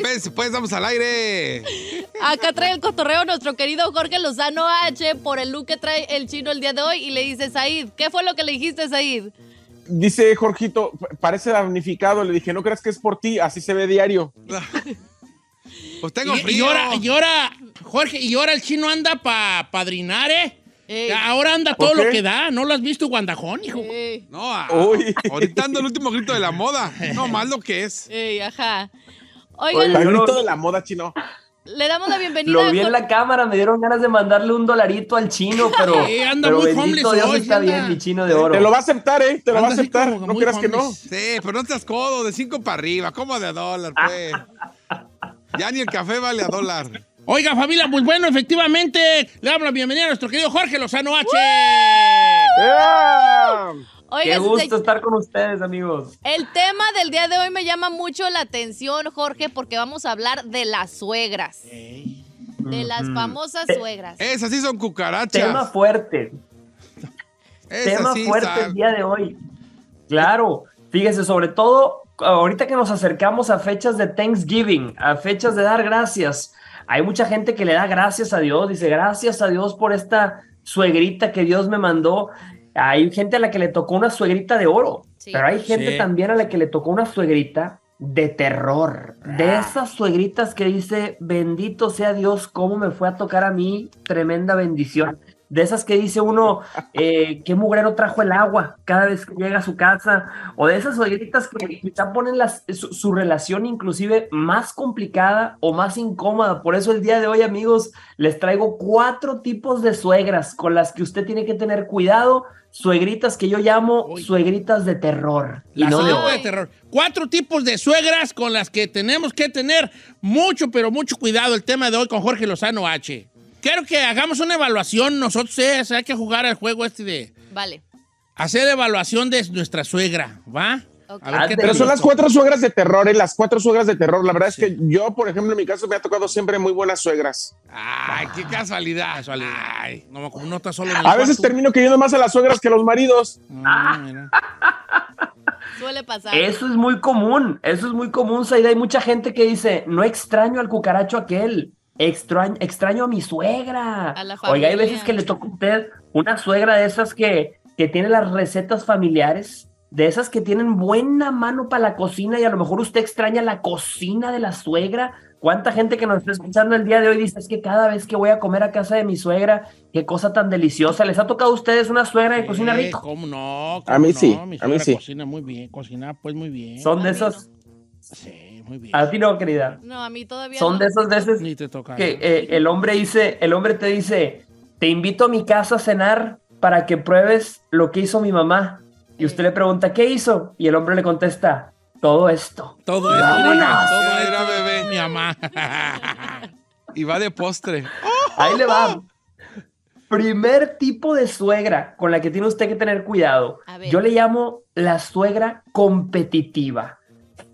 pues, pues, vamos al aire. Acá trae el cotorreo nuestro querido Jorge Lozano H por el look que trae el chino el día de hoy y le dice, Said, ¿qué fue lo que le dijiste, Said? Dice Jorgito, parece damnificado. Le dije, no creas que es por ti, así se ve diario. Pues tengo Y, y frío. ahora, y ahora, Jorge, y ahora el chino anda para padrinar, ¿eh? Ey. Ahora anda todo ¿Por lo que da. ¿No lo has visto, Guandajón, hijo? Ey, No, a- Uy. ahorita ando el último grito de la moda. No, más lo que es. ey, ajá. Oigan, El grito de la moda chino. Le damos la bienvenida Lo vi en la cámara, me dieron ganas de mandarle un dolarito al chino, pero, Sí, anda pero muy bendito Dios hoy, está anda. bien, mi chino de oro. Te lo va a aceptar, ¿eh? Te lo va a aceptar. como No creas que no. Sí, pero no seas codo, de cinco para arriba. ¿Cómo de a dólar, pues? Ya ni el café vale a dólar. Oiga, familia, pues bueno, efectivamente, le damos la bienvenida a nuestro querido Jorge Lozano H. ¡Ea! Qué gusto estar con ustedes, amigos. el tema del día de hoy me llama mucho la atención, Jorge, porque vamos a hablar de las suegras. De las famosas Te- suegras. Esas sí son cucarachas. Tema fuerte, tema sí fuerte el día de hoy. Claro, fíjese, sobre todo ahorita que nos acercamos a fechas de Thanksgiving, a fechas de dar gracias. Hay mucha gente que le da gracias a Dios, dice gracias a Dios por esta suegrita que Dios me mandó. Hay gente a la que le tocó una suegrita de oro, Sí. pero hay gente Sí. también a la que le tocó una suegrita de terror. Ah. De esas suegritas que dice, bendito sea Dios, cómo me fue a tocar a mí, tremenda bendición. De esas que dice uno, eh, qué mugrero trajo el agua cada vez que llega a su casa. O de esas suegritas que quizá ponen las, su, su relación inclusive más complicada o más incómoda. Por eso el día de hoy, amigos, les traigo cuatro tipos de suegras con las que usted tiene que tener cuidado. Suegritas que yo llamo Uy. suegritas de terror. Y La no de terror. Cuatro tipos de suegras con las que tenemos que tener mucho, pero mucho cuidado. El tema de hoy con Jorge Lozano H. Quiero que hagamos una evaluación. Nosotros eh, hay que jugar al juego este de Vale. hacer evaluación de nuestra suegra, ¿va? Ver Pero son las cuatro suegras de terror, ¿eh? Las cuatro suegras de terror. La verdad Sí. es que yo, por ejemplo, en mi caso me ha tocado siempre muy buenas suegras. Ay, qué casualidad. Casualidad. Ay. No, como no está solo en el A veces cuarto. termino queriendo más a las suegras que a los maridos. Ah, mira. Suele pasar. Eso es muy común, eso es muy común, Saida. Hay mucha gente que dice, no extraño al cucaracho aquel, extraño, extraño a mi suegra. A la Oiga, hay veces que le toca a usted una suegra de esas que, que tiene las recetas familiares, de esas que tienen buena mano para la cocina y a lo mejor usted extraña la cocina de la suegra. ¿Cuánta gente que nos está escuchando el día de hoy dice, es que cada vez que voy a comer a casa de mi suegra, qué cosa tan deliciosa? ¿Les ha tocado a ustedes una suegra que cocina rico? ¿Cómo no? A mí ¿Cómo sí, a mí sí. Cocina muy bien, cocina pues muy bien. Son de esos... Sí, muy bien. A ti no, querida. No, a mí todavía Son no. de esas veces Ni te toca. que eh, el hombre dice, el hombre te dice, te invito a mi casa a cenar para que pruebes lo que hizo mi mamá. Y usted le pregunta, ¿qué hizo? Y el hombre le contesta, todo esto. Todo esto, todo esto, bebé. Mi mamá. Y va de postre. Ahí le va. Primer tipo de suegra con la que tiene usted que tener cuidado. Yo le llamo la suegra competitiva.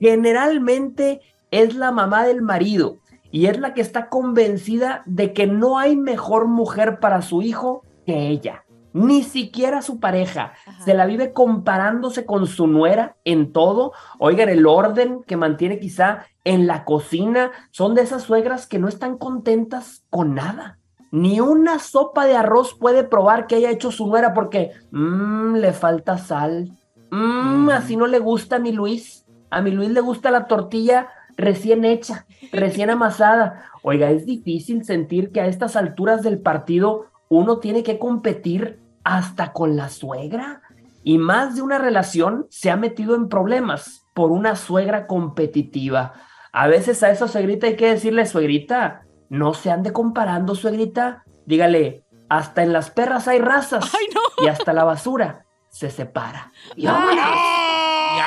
Generalmente es la mamá del marido y es la que está convencida de que no hay mejor mujer para su hijo que ella. Ni siquiera su pareja. Ajá. Se la vive comparándose con su nuera en todo. Oigan, el orden que mantiene quizá en la cocina. Son de esas suegras que no están contentas con nada. Ni una sopa de arroz puede probar que haya hecho su nuera porque "Mm, le falta sal. Mm, Mm. Así no le gusta a mi Luis. A mi Luis le gusta la tortilla recién hecha, recién amasada. Oiga, es difícil sentir que a estas alturas del partido uno tiene que competir hasta con la suegra. Y más de una relación se ha metido en problemas por una suegra competitiva. A veces a esa suegrita hay que decirle, suegrita, no se ande comparando, suegrita. Dígale, hasta en las perras hay razas Ay, no. y hasta la basura se separa. Y vámonos.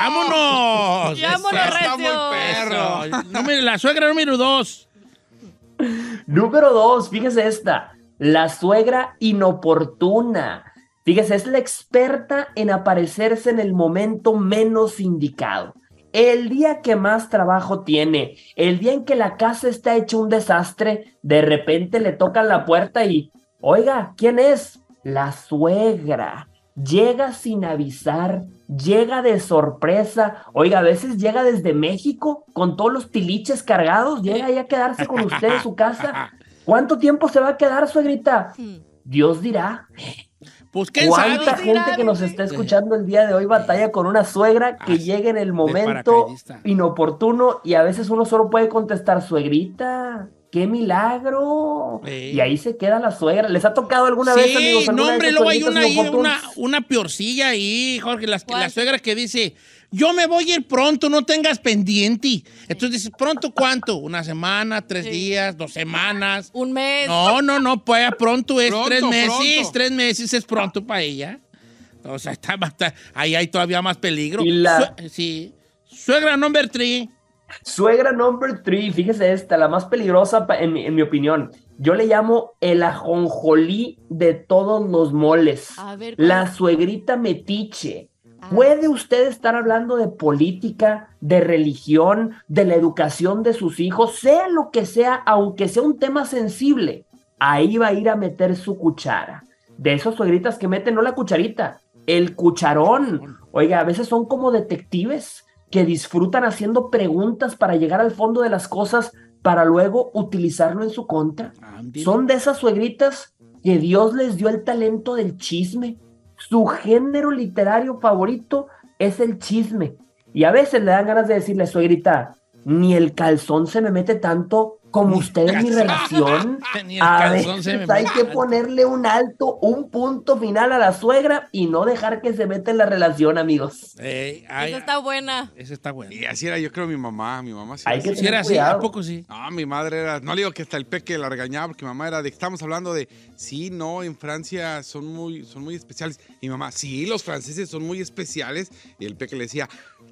¡Vámonos! Vámonos, Eso. Está muy recio. Número- la suegra número dos. Número dos, fíjese esta, la suegra inoportuna. Fíjese, es la experta en aparecerse en el momento menos indicado. el día que más trabajo tiene, el día en que la casa está hecha un desastre, de repente le tocan la puerta y, oiga, ¿quién es? La suegra. Llega sin avisar, llega de sorpresa. Oiga, a veces llega desde México con todos los tiliches cargados, llega ahí a quedarse con usted en su casa. ¿Cuánto tiempo se va a quedar, suegrita? Dios dirá. Pues quién. ¿Cuánta gente dirá, que nos está escuchando el día de hoy batalla con una suegra que Ah, llegue en el momento inoportuno y a veces uno solo puede contestar, suegrita, qué milagro. Sí. Y ahí se queda la suegra. ¿Les ha tocado alguna vez, amigos? Sí, alguna no, hombre, luego hay una, ahí, una, una peorcilla ahí, Jorge, la, la suegra que dice, yo me voy a ir pronto, no tengas pendiente. Entonces dices, ¿pronto cuánto? ¿Una semana, tres Sí. días, dos semanas? Un mes. No, no, no, pues pronto es Pronto, tres meses, pronto. tres meses es pronto para ella. O sea, está, está- ahí hay todavía más peligro. La- sí. Suegra number three. Suegra number three, fíjese esta, la más peligrosa pa- en, mi- en mi opinión. Yo le llamo el ajonjolí de todos los moles. A ver. La suegrita metiche. Ah. ¿Puede usted estar hablando de política, de religión, de la educación de sus hijos, sea lo que sea, aunque sea un tema sensible? Ahí va a ir a meter su cuchara. De esos suegritas que meten no la cucharita, el cucharón. Oiga, a veces son como detectives que disfrutan haciendo preguntas para llegar al fondo de las cosas para luego utilizarlo en su contra. Son de esas suegritas que Dios les dio el talento del chisme. Su género literario favorito es el chisme. Y a veces le dan ganas de decirle, suegrita, ni el calzón se me mete tanto como usted en mi relación. A veces hay que ponerle un alto, un punto final a la suegra y no dejar que se meta en la relación, amigos. Eh, ay, Esa está buena. esa está buena. Y así era, yo creo, mi mamá. Mi mamá sí Hay era que. Si era así. ¿a poco sí? No, mi madre era. No le digo que hasta el peque la regañaba porque mi mamá era de que estamos hablando de. Sí, no, en Francia son muy, son muy especiales. Y mi mamá, sí, los franceses son muy especiales. Y el peque le decía,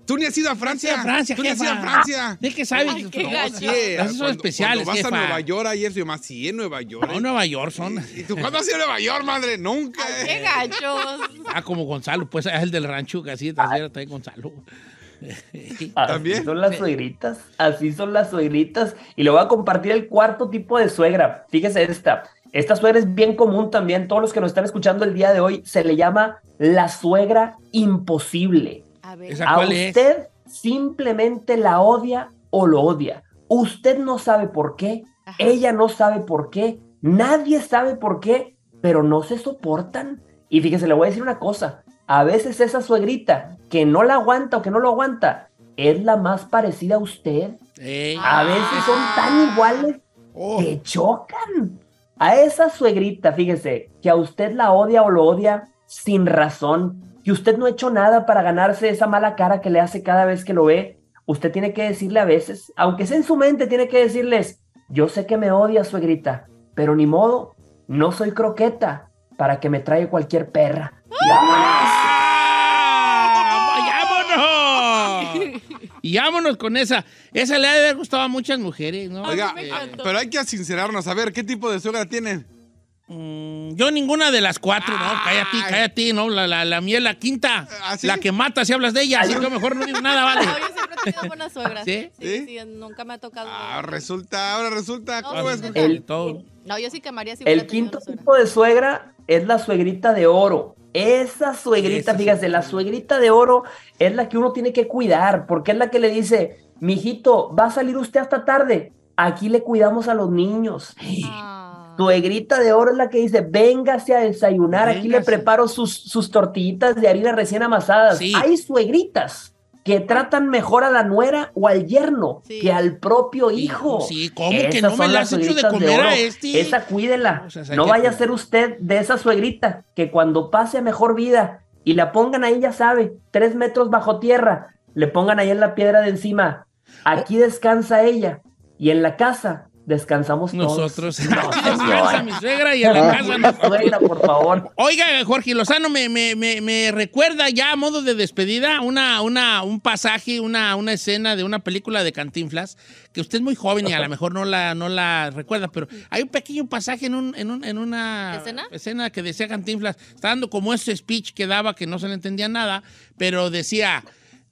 tú ni has ido a Francia. a Francia, Tú ni has ido a. Francia. ¿De qué sabes? Ay, qué No, sí, Esos son cuando- vas jefa. a Nueva York ayer, mi mamá, sí, en Nueva York. No, eh". Nueva York son. ¿Y tú cuándo has ido a Nueva York, madre? Nunca. Ay, qué gachos. Ah, como Gonzalo, pues es el del rancho, que así, así era también Gonzalo. Así ¿También? son las suegritas, así son las suegritas. Y le voy a compartir el cuarto tipo de suegra. Fíjese esta. Esta suegra es bien común también. Todos los que nos están escuchando el día de hoy se le llama la suegra imposible. A ver. Esa- A cuál es? usted simplemente la odia o lo odia. Usted no sabe por qué, Ajá. ella no sabe por qué, nadie sabe por qué, pero no se soportan. Y fíjese, le voy a decir una cosa. A veces esa suegrita que no la aguanta o que no lo aguanta es la más parecida a usted. Ey. A veces son tan iguales Oh, que chocan. A esa suegrita, fíjese, que a usted la odia o lo odia sin razón, que usted no ha hecho nada para ganarse esa mala cara que le hace cada vez que lo ve, usted tiene que decirle a veces, aunque sea en su mente, tiene que decirles, yo sé que me odia, suegrita, pero ni modo, no soy croqueta para que me traiga cualquier perra. ¡Ah! ¡Vámonos! Y vámonos con esa. Esa le ha de haber gustado a muchas mujeres, ¿no? Oiga, pero hay que sincerarnos. A ver, ¿qué tipo de suegra tienen? Mm, yo ninguna de las cuatro, no, cállate, cállate, no, la, la, la mía es la quinta, ¿Ah, sí? la que mata si hablas de ella, así que mejor no digo nada, vale. No, yo siempre he tenido buenas suegras. ¿Sí? Sí, ¿Sí? sí, nunca me ha tocado. Ah, resulta, ahora resulta. No, ¿Cómo sí, es? sí, El- sí. todo. No, yo sí quemaría si El hubiera tenido quinto tipo de suegra es la suegrita de oro. Esa suegrita, Esa fíjate, sí. la suegrita de oro es la que uno tiene que cuidar, porque es la que le dice, mijito, va a salir usted hasta tarde. Aquí le cuidamos a los niños. Ah. Suegrita de oro es la que dice, véngase a desayunar, aquí le preparo sus, sus tortillitas de harina recién amasadas. Sí. Hay suegritas que tratan mejor a la nuera o al yerno Sí. que al propio hijo. Sí, ¿cómo que Esas no me las has hecho de comer a este? Esa cuídela. O sea, hay no que vaya a ser usted de esa suegrita que cuando pase a mejor vida y la pongan ahí, ya sabe, tres metros bajo tierra, le pongan ahí en la piedra de encima. Aquí descansa ella y en la casa descansamos todos. Nosotros. No, Descansa señor. mi suegra y en la casa no. Suegra, por favor. Oiga, Jorge Lozano, me, me, me, me recuerda ya a modo de despedida una, una, un pasaje, una, una escena de una película de Cantinflas, que usted es muy joven y a lo mejor no la, no la recuerda, pero hay un pequeño pasaje en, un, en, un- en una ¿Escena? escena que decía Cantinflas, está dando como ese speech que daba que no se le entendía nada, pero decía,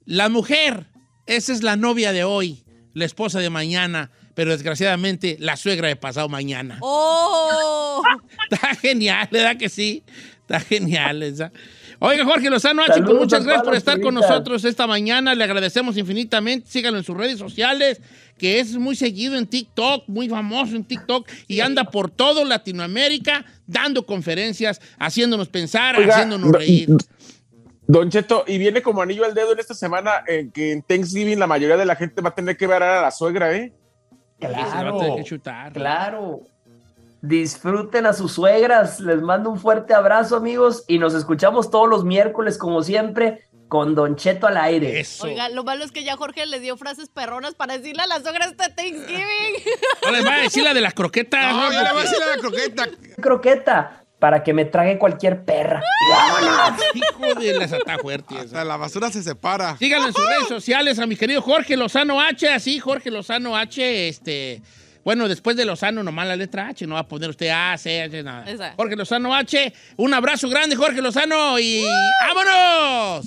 la mujer esa es la novia de hoy, la esposa de mañana, pero desgraciadamente la suegra de pasado mañana. ¡Oh! Está genial, ¿verdad que sí? Está genial esa. Oiga, Jorge Lozano H, pues muchas gracias por estar con nosotros esta mañana. Le agradecemos infinitamente. Síganlo en sus redes sociales, que es muy seguido en TikTok, muy famoso en TikTok, y anda por todo Latinoamérica dando conferencias, haciéndonos pensar, Oiga, haciéndonos do- reír. Don Cheto, y viene como anillo al dedo en esta semana en que en Thanksgiving la mayoría de la gente va a tener que ver a la suegra, ¿eh? Se va a Claro, tener que chutar. claro. Disfruten a sus suegras. Les mando un fuerte abrazo, amigos, y nos escuchamos todos los miércoles, como siempre, con Don Cheto al aire. Eso. Oiga, lo malo es que ya Jorge le dio frases perronas para decirle a la suegra este Thanksgiving. No les va a decir la de las croquetas. No, ¿no? yo le voy a decir a la croqueta. Croqueta, para que me trague cualquier perra. ¡Vámonos! Hijo de las atafuertes. Hasta la basura se separa. Síganlo en sus redes sociales a mi querido Jorge Lozano H, así Jorge Lozano H, este, bueno, después de Lozano nomás la letra H, no va a poner usted A, C, H, nada. Esa. Jorge Lozano H, un abrazo grande Jorge Lozano y ¡vámonos!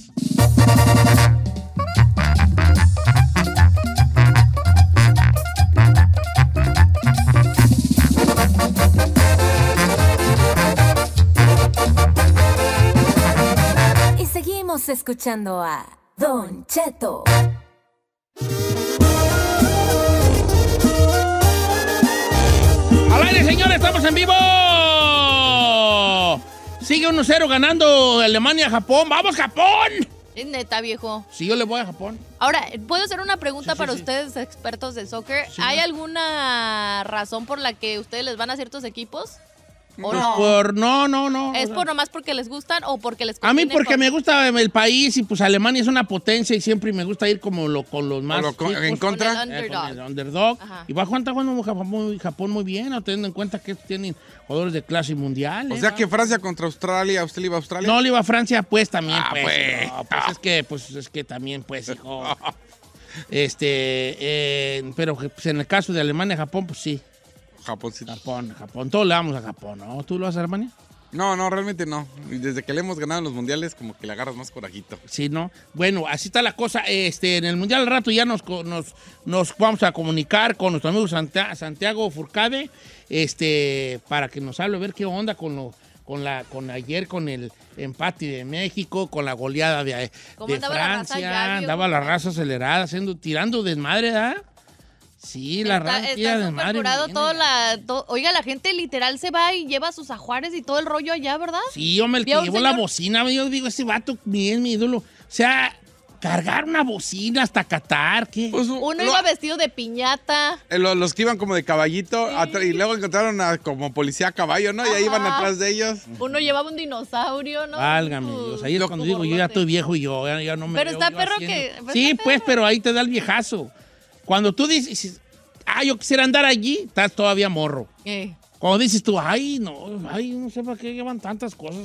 Seguimos escuchando a Don Cheto. ¡Al aire, señores! ¡Estamos en vivo! Sigue 1-0 ganando Alemania-Japón. ¡Vamos, Japón! Es neta, viejo. Sí, yo le voy a Japón. Ahora, ¿puedo hacer una pregunta Sí, sí, para sí. ustedes, expertos de soccer? Sí. ¿Hay alguna razón por la que ustedes les van a ciertos equipos? ¿O Pues no? por... No, no, no. ¿Es o sea, por nomás porque les gustan o porque les A mí porque me gusta el país y pues Alemania es una potencia y siempre me gusta ir como lo, con los más lo con- en contra. Con el Eh, con el underdog. Y va Juan está jugando Japón muy, Japón muy bien, ¿no? teniendo en cuenta que tienen jugadores de clase mundial. O ¿eh? sea que Francia contra Australia, ¿usted le iba a Australia? No le iba a Francia, pues también, Ah, pues. pues. No, pues es que, pues es que también, pues, hijo. Este, eh, pero pues, en el caso de Alemania, Japón, pues sí. Japoncito. Japón, Japón. Todos le vamos a Japón, ¿no? ¿Tú lo vas a Alemania? No, no, realmente no. Y Desde que le hemos ganado en los mundiales, como que le agarras más corajito. Sí, ¿no? Bueno, así está la cosa. Este, en el Mundial al rato ya nos, nos, nos vamos a comunicar con nuestro amigo Santiago Furcade, este, para que nos hable, a ver qué onda con lo, con la, con ayer, con el empate de México, con la goleada de, ¿Cómo de andaba la raza Francia. andaba la raza acelerada, haciendo, tirando desmadre, ¿verdad? Sí, la Está, está bien, todo ya. la... to- Oiga, la gente literal se va y lleva sus ajuares y todo el rollo allá, ¿verdad? Sí, hombre, el que llevó la bocina, yo digo, ese vato bien mi ídolo. O sea, cargar una bocina hasta Qatar, ¿qué? Pues, Uno lo- iba vestido de piñata. eh, lo- los que iban como de caballito Sí. y luego encontraron a como policía a caballo, ¿no? Y ahí iban atrás de ellos. Uno llevaba un dinosaurio, ¿no? Válgame Uh, Dios. Ahí es Lo- cuando digo, yo ya estoy viejo y yo ya, ya no me Pero veo está perro haciendo. que- pero Sí, está pues, perro. pero ahí te da el viejazo. Cuando tú dices, ah, yo quisiera andar allí, estás todavía morro. eh, Cuando dices tú, ay, no, ay, no sé para qué llevan tantas cosas.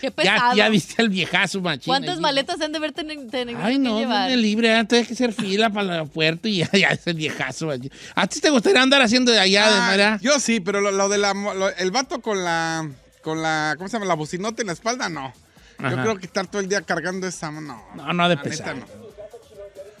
Qué ya, pesado. ya viste el viejazo, machín. ¿Cuántas maletas han de haber tenido Ay, no, que llevar? viene libre, antes hay que hacer fila para el aeropuerto y ya, ya es el viejazo. machín. ¿A ti te gustaría andar haciendo de allá, de Ah, manera? yo sí, pero lo, lo de la lo- el vato con la con la ¿cómo se llama? la bocinota en la espalda, no. Yo creo que estar todo el día cargando esa no. No, no ha de pesar. neta, no.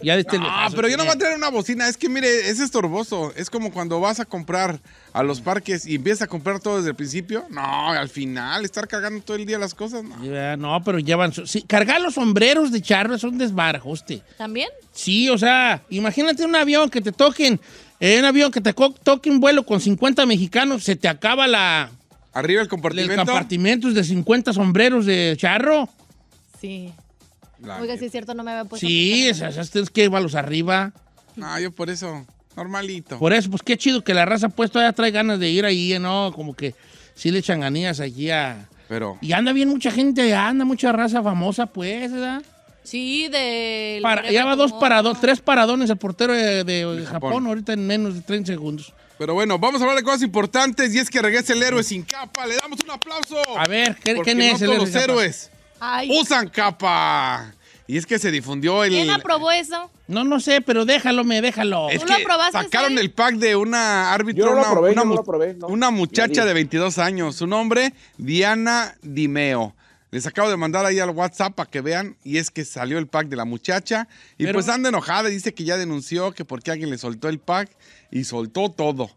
Ya viste el No, viejazo pero yo no voy a traer una bocina. Es que, mire, es estorboso. Es como cuando vas a comprar a los parques y empiezas a comprar todo desde el principio. No, al final, estar cargando todo el día las cosas, no. ¿verdad? No, pero llevan. su- Sí, cargar los sombreros de charro es un desbarajuste. ¿También? Sí, o sea, imagínate un avión que te toquen, eh, un avión que te co- toque un vuelo con 50 mexicanos, se te acaba la, Arriba el el compartimento. compartimento de 50 sombreros de charro. Sí. La Oiga, sí neta. es cierto, no me había puesto. a Sí, esas, esas tienes que llevarlos arriba. No, yo por eso, normalito. Por eso, pues qué chido que la raza pues todavía trae ganas de ir ahí, ¿no? Como que sí le echan ganías allí a... Pero, Y anda bien mucha gente, anda mucha raza famosa, pues, ¿verdad? Sí, de. Para, ya va dos paradones, tres paradones el portero de, de Japón. Japón. ahorita en menos de 30 segundos. pero bueno, vamos a hablar de cosas importantes y es que regresa el héroe sin capa. Le damos un aplauso. A ver, ¿qué- Porque quién no es el todos héroe los sin capa? héroes Ay, usan capa. Y es que se difundió el... ¿quién aprobó eso? No, no sé, pero déjalo, me déjalo. Es ¿Tú lo que aprobaste, sacaron el pack de una árbitro, Yo no lo una, aprobé, una yo no mu- lo aprobé, no. una muchacha de 22 años. Su nombre, Diana Dimeo. Les acabo de mandar ahí al WhatsApp para que vean. Y es que salió el pack de la muchacha. Y Pero- pues anda enojada. Dice que ya denunció que porque alguien le soltó el pack y soltó todo.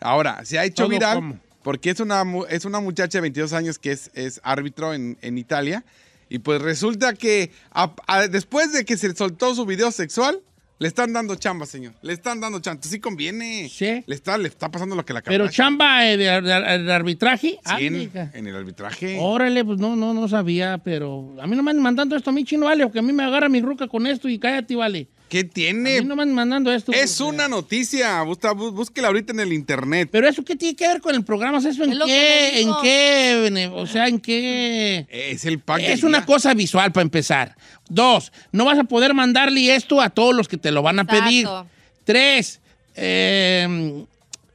Ahora, se ha hecho ¿Todo viral cómo? porque es una, mu- es una muchacha de 22 años que es, es árbitro en, en Italia. Y pues resulta que a- a- después de que se soltó su video sexual, le están dando chamba, señor. Le están dando chamba. Sí conviene. Sí. Le está, le está pasando lo que la Pero Kardashian. chamba eh, de, de- de arbitraje. Sí, Ah, en el arbitraje. Órale, pues no, no, no sabía, pero a mí no me andan mandando esto a mí, chino, vale, o que a mí me agarra mi ruca con esto y cállate, vale. ¿Qué A mí tiene? no me andan mandando esto. Es porque- una noticia. Busca- bú- búsquela ahorita en el internet. Pero eso, ¿qué tiene que ver con el programa? ¿Eso en Es qué? ¿En qué? bene- O sea, ¿en qué? Es el pack Es una cosa visual para empezar. Dos, no vas a poder mandarle esto a todos los que te lo van a Exacto. pedir. Tres, eh,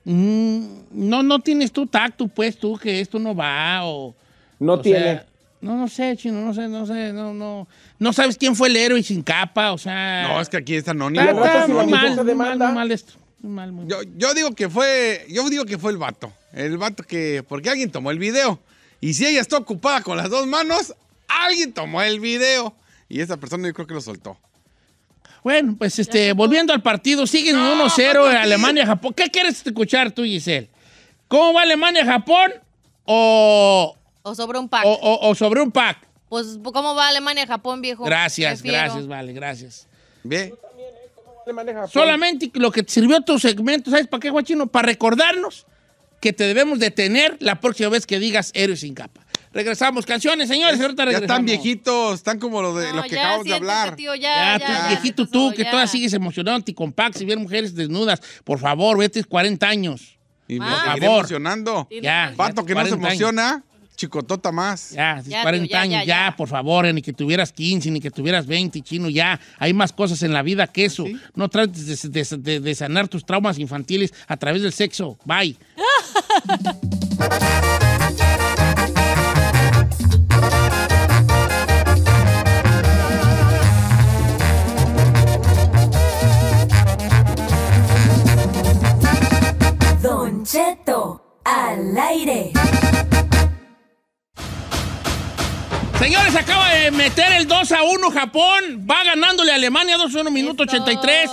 mm, no, no tienes tu tacto, pues tú, que esto no va o... No o tiene. sea, no, no sé, chino, no sé, no sé, no, no. No sabes quién fue el héroe sin capa, o sea... No, es que aquí está anónimo. Está, está la muy mal, muy mal, muy mal esto. Muy mal, muy mal. Yo, yo digo que fue, yo digo que fue el vato. El vato que, porque alguien tomó el video. Y si ella está ocupada con las dos manos, alguien tomó el video. Y esa persona yo creo que lo soltó. Bueno, pues este, volviendo al partido, siguen No, 1-0 ¿cómo así? Alemania-Japón. ¿Qué quieres escuchar tú, Giselle? ¿Cómo va Alemania-Japón o, O sobre un pack. o- o- o sobre un pack? Pues, ¿cómo va Alemania-Japón, viejo? Gracias, Prefiero. gracias, vale, gracias. ¿Ve? Se maneja Solamente lo que te sirvió tu segmento, ¿sabes para qué, Guachino? Para recordarnos que te debemos detener la próxima vez que digas héroe sin capa. Regresamos, canciones, señores, ahorita Ya regresamos. están viejitos, están como lo de No, los que ya, acabamos de hablar. tío, Ya, ya, tú, ya, viejito ¿qué tú, pasó? que Ya. todavía sigues emocionado, compact, si ver mujeres desnudas, por favor, vete 40 años. Y nos Ah. seguiré Favor. emocionando. Ya. Vato que no se 40 años. emociona, chicotota más. Ya, Ya, 40 tío, ya, años, ya, ya, ya. por favor, eh, ni que tuvieras 15, ni que tuvieras 20, chino, ya. Hay más cosas en la vida que eso. ¿Sí? No trates de, de- de- de sanar tus traumas infantiles a través del sexo. Bye. Don Cheto al aire. Señores, acaba de meter el 2 a 1 Japón. Va ganándole a Alemania 2 a 1, minuto Eso. 83.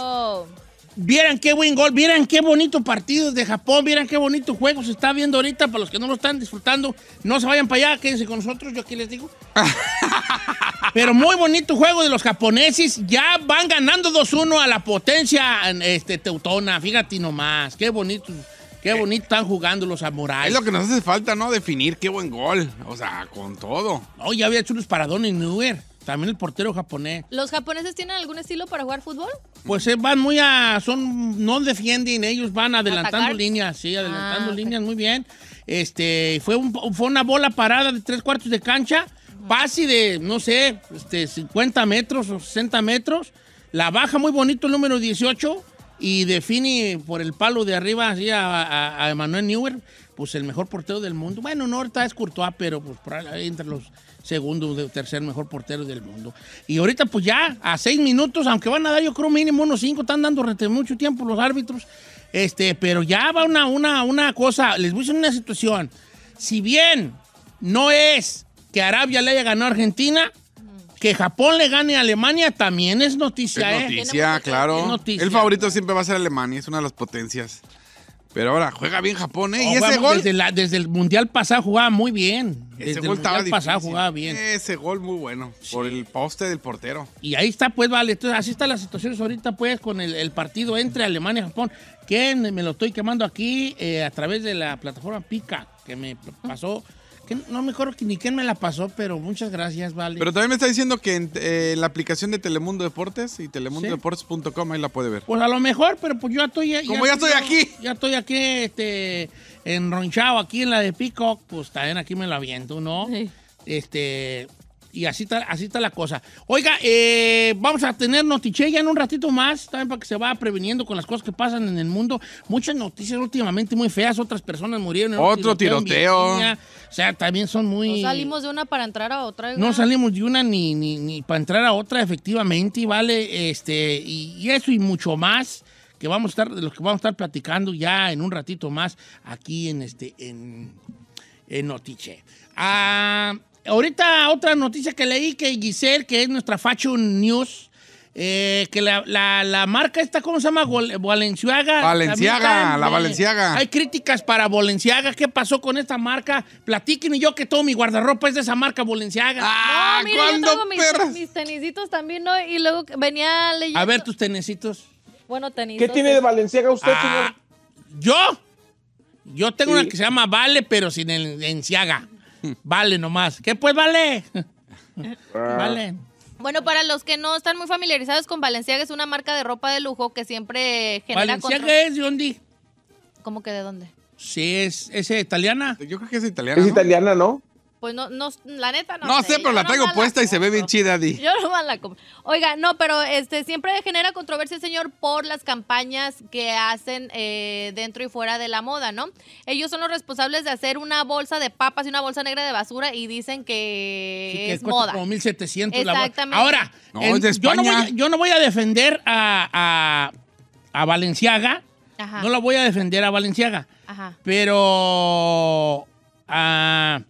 Vieran qué buen gol, vieran qué bonito partido de Japón, vieran qué bonito juego se está viendo ahorita. Para los que no lo están disfrutando, no se vayan para allá, quédense con nosotros, yo aquí les digo. Pero muy bonito juego de los japoneses. Ya van ganando 2-1 a la potencia este, teutona. Fíjate nomás, qué bonito, qué bonito están jugando los samuráis. Es lo que nos hace falta, ¿no? Definir qué buen gol. O sea, con todo. No, ya había hecho unos paradones Neuer, también el portero japonés. ¿Los japoneses tienen algún estilo para jugar fútbol? Pues eh, van muy a. son No defienden, ellos van adelantando ¿Atacar? líneas, sí, adelantando Ah, líneas muy bien. Este, fue, un- fue una bola parada de tres cuartos de cancha, pase de, no sé, este, 50 metros o 60 metros. La baja muy bonito el número 18 y define por el palo de arriba a, a, Emmanuel Neuer, pues el mejor portero del mundo. Bueno, no, ahorita es Courtois, pero pues entre los segundo o tercer mejor portero del mundo. Y ahorita pues ya a seis minutos, aunque van a dar yo creo mínimo unos cinco, están dando mucho tiempo los árbitros, este, pero ya va una, una, una cosa, les voy a decir una situación. Si bien no es que Arabia le haya ganado a Argentina, que Japón le gane a Alemania también es noticia, Es ¿eh? noticia, claro. es noticia. El favorito siempre va a ser Alemania, es una de las potencias. Pero ahora juega bien Japón, ¿eh? y Oh, ese vamos, gol. Desde, la- desde el Mundial pasado jugaba muy bien. Ese Desde el gol estaba Mundial pasado difícil. jugaba bien. Ese gol muy bueno. Por el poste del portero. Y ahí está, pues, vale. Entonces, así están las situaciones ahorita, pues, con el, el partido entre Alemania y Japón. Que me lo estoy quemando aquí eh, a través de la plataforma Pica, que me pasó. Que no me acuerdo que ni quién me la pasó, pero muchas gracias, vale. Pero también me está diciendo que en eh, la aplicación de Telemundo Deportes y telemundodeportes.com ahí la puede ver. Pues a lo mejor, pero pues yo ya estoy... Como ya estoy aquí. Ya estoy aquí, este, enronchado aquí en la de Peacock, pues también aquí me lo aviento, ¿no? Sí. Este, y así está, así está la cosa. Oiga, eh, vamos a tener notiche ya en un ratito más, también para que se vaya previniendo con las cosas que pasan en el mundo. Muchas noticias últimamente muy feas, otras personas murieron en un Otro tiroteo. O sea, también son muy... No salimos de una para entrar a otra. No salimos de una ni, ni, ni para entrar a otra, efectivamente, ¿vale? Este, y, y eso y mucho más que vamos a estar, de lo que vamos a estar platicando ya en un ratito más aquí en este, en, en Notiche. Ah, ahorita otra noticia que leí que Giselle, que es nuestra Fashion News, eh, que la, la- la marca esta, ¿cómo se llama? Valenciaga. Valenciaga, También la Valenciaga. Hay críticas para Valenciaga. ¿Qué pasó con esta marca? Platíquenme yo que todo mi guardarropa es de esa marca Valenciaga. Ah, no, mire, yo ¿cuándo, traigo mis, perras? mis tenisitos también, ¿no? Y luego venía leyendo. A ver tus tenecitos. Bueno, tenisitos. ¿Qué tiene de Valenciaga usted, Ah, señor? ¿Yo? Yo tengo Sí. una que se llama Vale, pero sin el enciaga. Vale nomás. ¿Qué pues vale? Ah. vale. Bueno, para los que no están muy familiarizados con Valenciaga, es una marca de ropa de lujo que siempre genera Valenciaga es de dónde? ¿Cómo que de dónde? Sí, es, es italiana. Yo creo que es italiana. Es ¿no? italiana, ¿no? Pues no, no, la neta no, No sé, pero la traigo puesta y se ve bien chida, Di. Yo no la compro. Oiga, no, pero este siempre genera controversia, señor, por las campañas que hacen eh, dentro y fuera de la moda, ¿no? Ellos son los responsables de hacer una bolsa de papas y una bolsa negra de basura y dicen que Sí, que es moda. como 1700 la bolsa. Exactamente. Ahora, No, en- es de yo, no voy a, España. yo no voy a defender a, a, a Valenciaga. Ajá. No la voy a defender a Valenciaga. Ajá. Pero ah,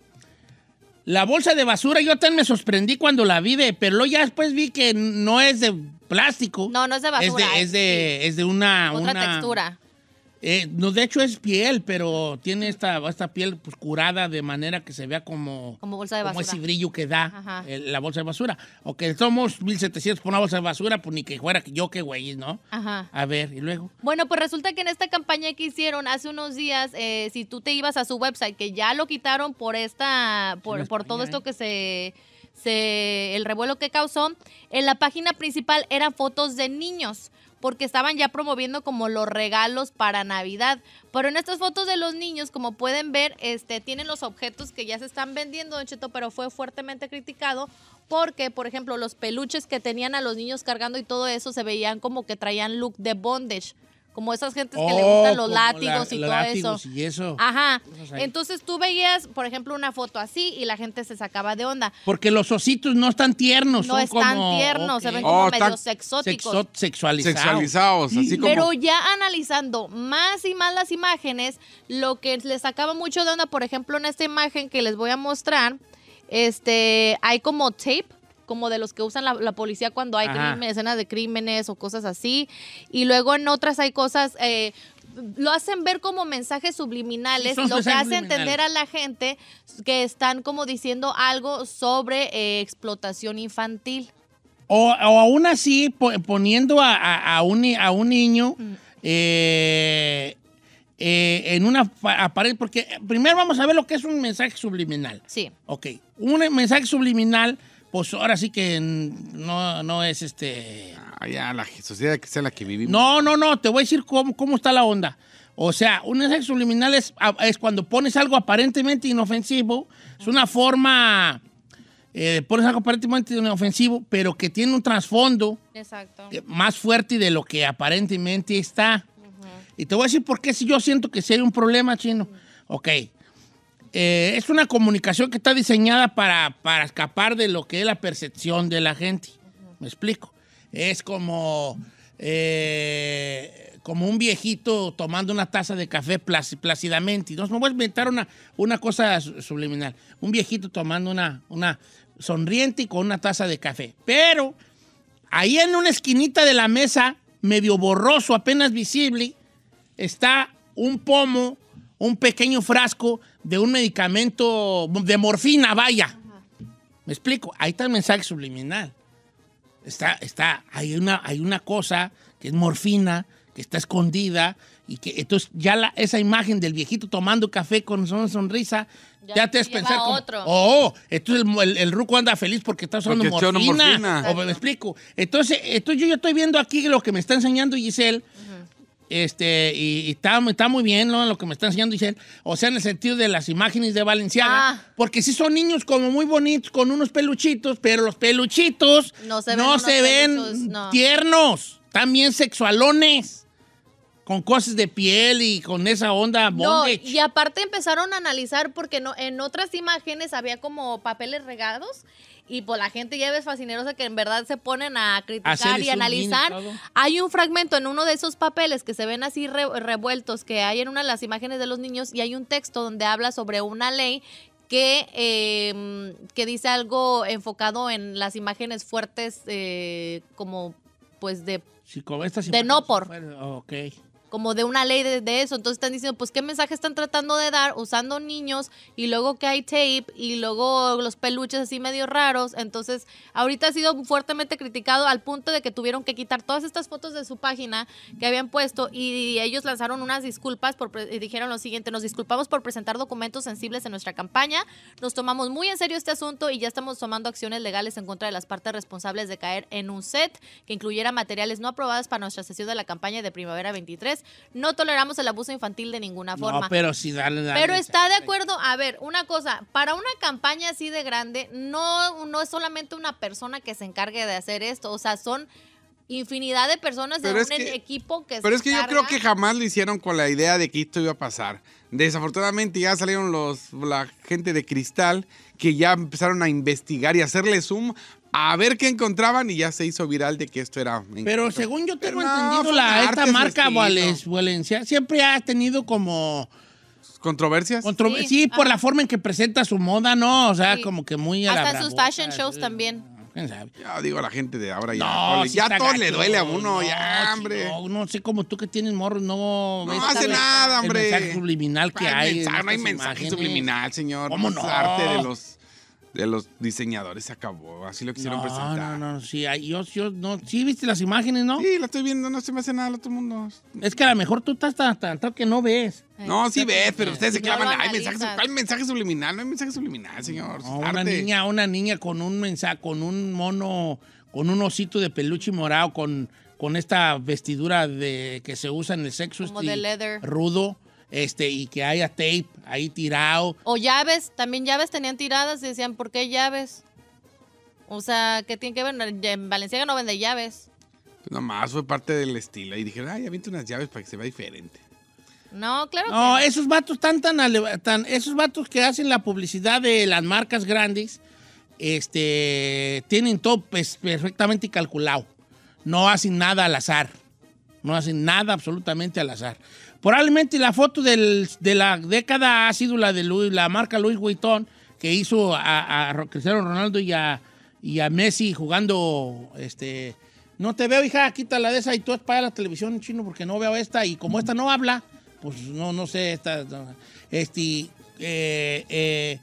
la bolsa de basura, yo también me sorprendí cuando la vi, de, pero luego ya después vi que no es de plástico. No, no es de basura. Es de, es de, es de una, Otra una- textura. Eh, no, de hecho es piel, pero tiene esta, esta piel pues, curada de manera que se vea como, Como bolsa de como basura. ese brillo que da el- la bolsa de basura. O que somos 1700 por una bolsa de basura, pues ni que fuera yo que güey, ¿no? Ajá. A ver, y luego. Bueno, pues resulta que en esta campaña que hicieron hace unos días, eh, si tú te ibas a su website, que ya lo quitaron por esta, por, por todo esto que se, se, el revuelo que causó, en la página principal eran fotos de niños porque estaban ya promoviendo como los regalos para Navidad. Pero en estas fotos de los niños, como pueden ver, este, tienen los objetos que ya se están vendiendo, Don Cheto, pero fue fuertemente criticado porque, por ejemplo, los peluches que tenían a los niños cargando y todo eso se veían como que traían look de bondage. Como esas gentes que le Oh, gustan los látigos la- y los todo látigos eso. Y eso. Ajá. Entonces tú veías, por ejemplo, una foto así y la gente se sacaba de onda. Porque los ositos no están tiernos. No son están como- tiernos, se ven como Oh, medio tan sexóticos. Sexo- sexualizados. Sexualizados, así como. Pero ya analizando más y más las imágenes, lo que les sacaba mucho de onda, por ejemplo, en esta imagen que les voy a mostrar, este, hay como tape, como de los que usan la, la policía cuando hay crimen- escenas de crímenes o cosas así. Y luego en otras hay cosas, eh, lo hacen ver como mensajes subliminales, lo que hace entender a la gente que están como diciendo algo sobre eh, explotación infantil. O, o aún así, po- poniendo a, a- a un, a un niño Mm. eh, en una apariencia. Porque primero vamos a ver lo que es un mensaje subliminal. Sí. Ok. Un mensaje subliminal, pues ahora sí que no, no es este. Ah, ya, la sociedad que sea la que vivimos. No, no, no, te voy a decir cómo, cómo está la onda. O sea, un mensaje subliminal es, es cuando pones algo aparentemente inofensivo, es una forma, eh, pones algo aparentemente inofensivo, pero que tiene un trasfondo Exacto. eh, más fuerte de lo que aparentemente está. Y te voy a decir por qué si yo siento que sí hay un problema, chino. Ok. Eh, es una comunicación que está diseñada para, para escapar de lo que es la percepción de la gente. ¿Me explico? Es como, eh, como un viejito tomando una taza de café plácidamente. Me voy a inventar una, una cosa su- subliminal. Un viejito tomando una, una sonriente y con una taza de café. Pero ahí en una esquinita de la mesa, medio borroso, apenas visible, está un pomo, un pequeño frasco de un medicamento de morfina, vaya. ¿Me explico? Ahí está el mensaje subliminal. Está, está, hay una, hay una cosa que es morfina, que está escondida, y que entonces ya la- esa imagen del viejito tomando café con una sonrisa, ya, Ya te lleva pensar como, otro. oh, entonces el, el- el ruco anda feliz porque está usando Porque morfina. morfina. O me explico. Entonces, entonces yo ya estoy viendo aquí lo que me está enseñando Giselle. Este, y, y está, está muy bien ¿no? lo que me está enseñando Giselle. O sea, en el sentido de las imágenes de Valenciaga. Ah. Porque sí son niños como muy bonitos, con unos peluchitos, pero los peluchitos No se ven no unos se ven peluchos, no. tiernos. También sexualones. Con cosas de piel y con esa onda No, bondage. y aparte empezaron a analizar porque no, en otras imágenes había como papeles regados y pues la gente ya ves fascinerosa que en verdad se ponen a criticar y analizar. Hay un fragmento en uno de esos papeles que se ven así re- revueltos que hay en una de las imágenes de los niños y hay un texto donde habla sobre una ley que, eh, que dice algo enfocado en las imágenes fuertes eh, como pues de Sí, como estas De no por. Bueno, Ok. Como de una ley de, de eso. Entonces están diciendo, pues, ¿qué mensaje están tratando de dar usando niños y luego que hay tape y luego los peluches así medio raros? Entonces, ahorita ha sido fuertemente criticado al punto de que tuvieron que quitar todas estas fotos de su página que habían puesto y ellos lanzaron unas disculpas por, y dijeron lo siguiente, nos disculpamos por presentar documentos sensibles en nuestra campaña, nos tomamos muy en serio este asunto y ya estamos tomando acciones legales en contra de las partes responsables de caer en un set que incluyera materiales no aprobados para nuestra sesión de la campaña de Primavera 23. No toleramos el abuso infantil de ninguna forma. No, pero sí, dale, dale. Pero está de acuerdo, a ver, una cosa, para una campaña así de grande, no, no es solamente una persona que se encargue de hacer esto, o sea, son infinidad de personas de Pero un es que- equipo que Pero se es que yo creo que jamás lo hicieron con la idea de que esto iba a pasar. Desafortunadamente ya salieron los la gente de Cristal que ya empezaron a investigar y hacerle zoom a ver qué encontraban y ya se hizo viral de que esto era. Pero según yo tengo Pero entendido, la, esta marca Valencia siempre ha tenido como... controversias. contro- Sí, sí, por la forma en que presenta su moda, ¿no? O sea, Sí. como que muy... Hasta en sus fashion shows sí. también. ¿Quién sabe? Ya digo a la gente de ahora ya. No, ole, ya todo le gacho. duele a uno, No, ya, hombre. No, no sé como tú que tienes morros, no... No ves hace el- nada, El hombre. mensaje subliminal que ¿Cuál hay. mensaje? no hay mensaje imágenes. subliminal, señor. ¿Cómo no? arte de los, de los diseñadores se acabó. Así lo quisieron No, presentar. no, no, sí, hay- yo, yo, no, sí, viste las imágenes, ¿no? Sí, la estoy viendo, no se me hace nada al otro mundo. Es que a lo mejor tú estás tan, tan, tan que no ves. No, sí ves, pero ustedes se No clavan. Hay mensajes. ¿Cuál mensaje subliminal? No hay mensaje subliminal, señor. No, una niña, una niña con un mensaje, con un mono, con un osito de peluche morado, con, con esta vestidura de que se usa en el sexo Como este, de leather. rudo, este, y que haya tape ahí tirado. O llaves, también llaves tenían tiradas y decían, ¿por qué llaves? O sea, ¿qué tiene que ver? En Valenciaga no vende llaves. Pues Nomás fue parte del estilo. Y dije, ay, avienta unas llaves para que se vea diferente. No, claro No, que esos vatos tan, tan, esos vatos que hacen la publicidad de las marcas grandes, este, tienen todo pues, perfectamente calculado. No hacen nada al azar. No hacen nada absolutamente al azar. Probablemente la foto del- de la década ha sido la de la marca Louis Vuitton, que hizo a, Cristiano Ronaldo y a, y a Messi jugando, este... No te veo, hija, quítala de esa y tú para la televisión chino porque no veo esta y como esta no habla, pues no, no sé, esta, este, eh, eh,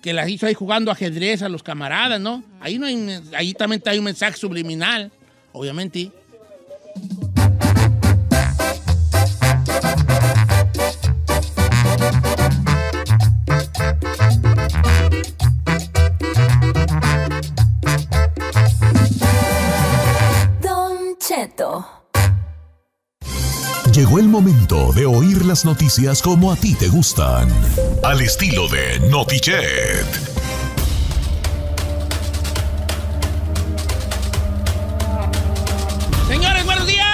que la hizo ahí jugando ajedrez a los camaradas, ¿no? Ahí no hay, ahí también hay un mensaje subliminal, obviamente. El momento de oír las noticias como a ti te gustan. Al estilo de Notichet. Señores, buenos días.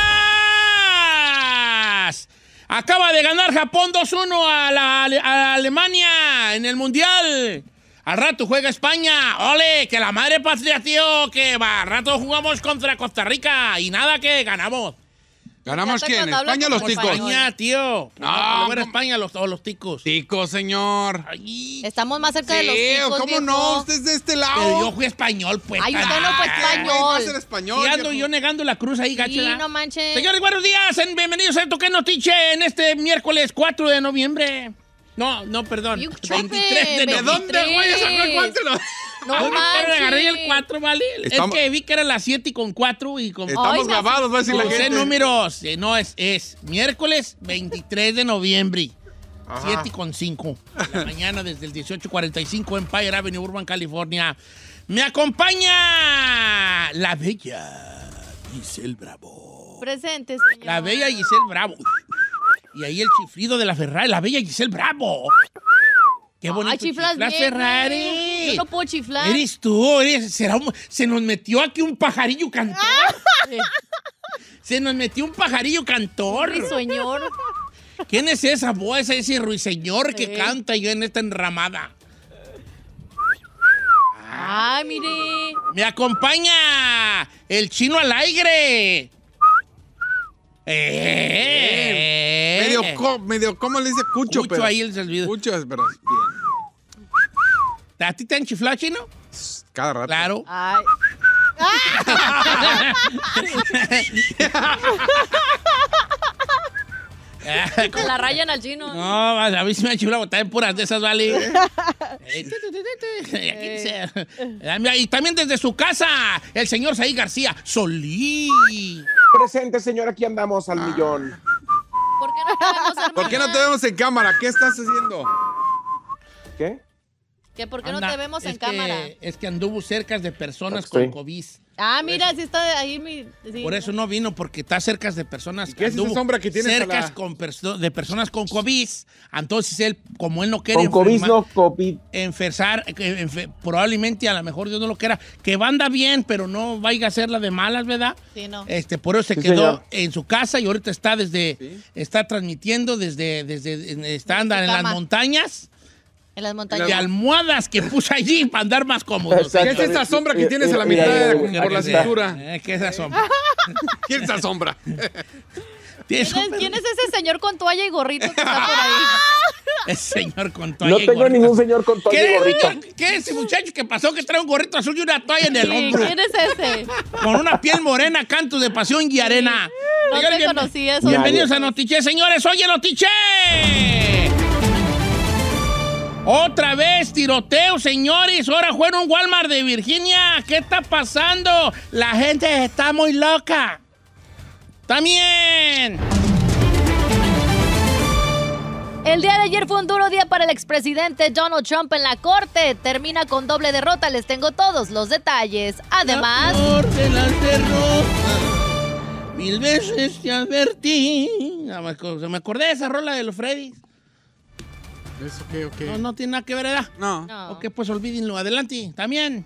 Acaba de ganar Japón 2-1 a, la- Alemania en el Mundial. Al rato juega España. ¡Ole! Que la madre patria, tío. Que. Al rato jugamos contra Costa Rica. Y nada que ganamos. ¿Ganamos quién? ¿España o los ticos? España, tío. No, No, ¿cómo? España los, o los ticos. Ticos, señor. Ay, Estamos más cerca de los Sí, ticos, ¿cómo viejo. no? Usted es de este lado. pero yo fui español, pues. Ay, usted no fue español. Ser español. Sí, ando yo negando la cruz ahí, Sí, gachela. no manches. Señores, buenos días. en- Bienvenidos a Toque Notiche en este miércoles 4 de noviembre. No, no, perdón. You 23 de chupe, ¿De noviembre. dónde, güey? ¿Esa fue cuánto? No No, manches. agarré el 4, ¿vale? Estamos- Es que vi que era las 7 y con 4 y con... Estamos Ay, grabados, va a decir la gente. números. Eh, No, es, es miércoles 23 de noviembre. 7 y con 5 de la mañana desde el 1845 Empire Avenue, Urban, California. Me acompaña la bella Giselle Bravo. Presente, señor. La bella Giselle Bravo. Y ahí el chiflido de la Ferrari, la bella Giselle Bravo. Qué bonito. Ay, chiflas bien, Ferrari. güey. Yo no puedo chiflar. Eres tú, eres, será un- se nos metió aquí un pajarillo cantor. se nos metió un pajarillo cantor. Risueñor. ¿Quién es esa voz, ese ruiseñor que canta yo en esta enramada? Ay, mire. Me acompaña el chino al aire. Eh. Medio, co- medio, ¿cómo le dice? Cucho, Cucho pero. ahí el silbido. Cucho, pero bien. ¿A ti te han chiflado, chino? Cada rato. Claro. Ay, la rayan al chino. No, a mí sí me han chiflado también puras de esas, ¿vale? Ah, Y también desde su casa, el señor Saí García. Solí. Presente, señor, aquí andamos al millón. ¿Por qué no te vemos? ¿Por qué no te vemos en cámara? ¿Qué estás haciendo? ¿Qué? ¿Que ¿Por qué no te vemos en cámara? Es que anduvo cerca de personas con COVID. Ah, mira, sí está ahí mi... sí. Por eso no vino, porque está cerca de personas ¿Y qué es esa sombra que tienes a cerca la- con perso- de personas con COVID. Entonces él, como él no quiere Con COVID, no COVID. enferzar, eh, enfe- probablemente a lo mejor Dios no lo quiera, que anda bien, pero no vaya a ser la de malas, ¿verdad? Sí, no. Este, por eso se Sí, quedó señor. en su casa y ahorita está desde, está transmitiendo desde, desde, en- está Desde anda su en las montañas En las de montañas. almohadas que puso allí para andar más cómodos. Exacto. ¿Qué es esa sombra que tienes a la mitad mira, por la cintura? Eh, ¿Qué es esa sombra? ¿Quién es esa sombra? ¿Tienes ¿Quién es, un- quién es ese señor con toalla y gorrito que está por ahí? Ese señor con toalla No y tengo gorrito. ningún señor con toalla y ¿Qué, gorrito. ¿Qué es ese muchacho que pasó que trae un gorrito azul y una toalla en el Sí, hombro? ¿Quién es ese? Con una piel morena, canto de pasión y arena. No Señores, te bien- conocí eso. Bienvenidos a Notiche, señores. Oye, Notiche. Otra vez tiroteo, señores. Ahora fue en un Walmart de Virginia. ¿Qué está pasando? La gente está muy loca. También. El día de ayer fue un duro día para el expresidente Donald Trump en la corte. Termina con doble derrota. Les tengo todos los detalles. Además, Amor de las derrotas, Mil veces te advertí. Ah, aco- Me acordé de esa rola de los Freddy's. ¿Eso qué o qué? No, no tiene nada que ver, ¿verdad? No. no. Ok, pues olvídenlo. Adelante, también.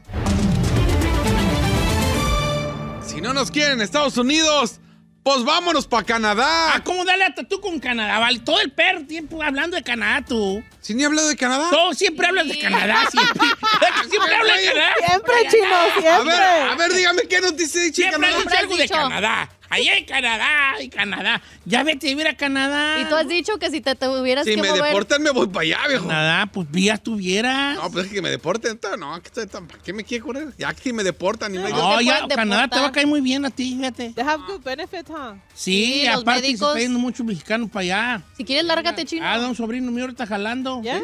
Si no nos quieren en Estados Unidos, pues vámonos para Canadá. Ah, ¿cómo dale hasta tú con Canadá? Vale, todo el perro tiempo hablando de Canadá, tú. Si ni he hablado de Canadá. Tú siempre hablas de Canadá, siempre. siempre hablas de Canadá. siempre, chino, A siempre. ver, a ver, dígame qué noticia dice Siempre has Canadá. dicho algo de. Canadá. Allá en Canadá, en Canadá. Ya vete a vivir a Canadá. y tú has dicho que si te tuvieras Si que me deportan, me voy para allá, viejo. Canadá, pues vía tuvieras. No, pues es que me deporten. entonces, No, ¿para qué me quiere correr? Ya que me deportan y no hay No, ya, Canadá te va a caer muy bien a ti, fíjate. They have good benefits, huh? Sí, aparte se médicos. está yendo muchos mexicanos para allá. Si quieres, lárgate, chino. Ah, da un sobrino mío ahorita jalando. Yeah?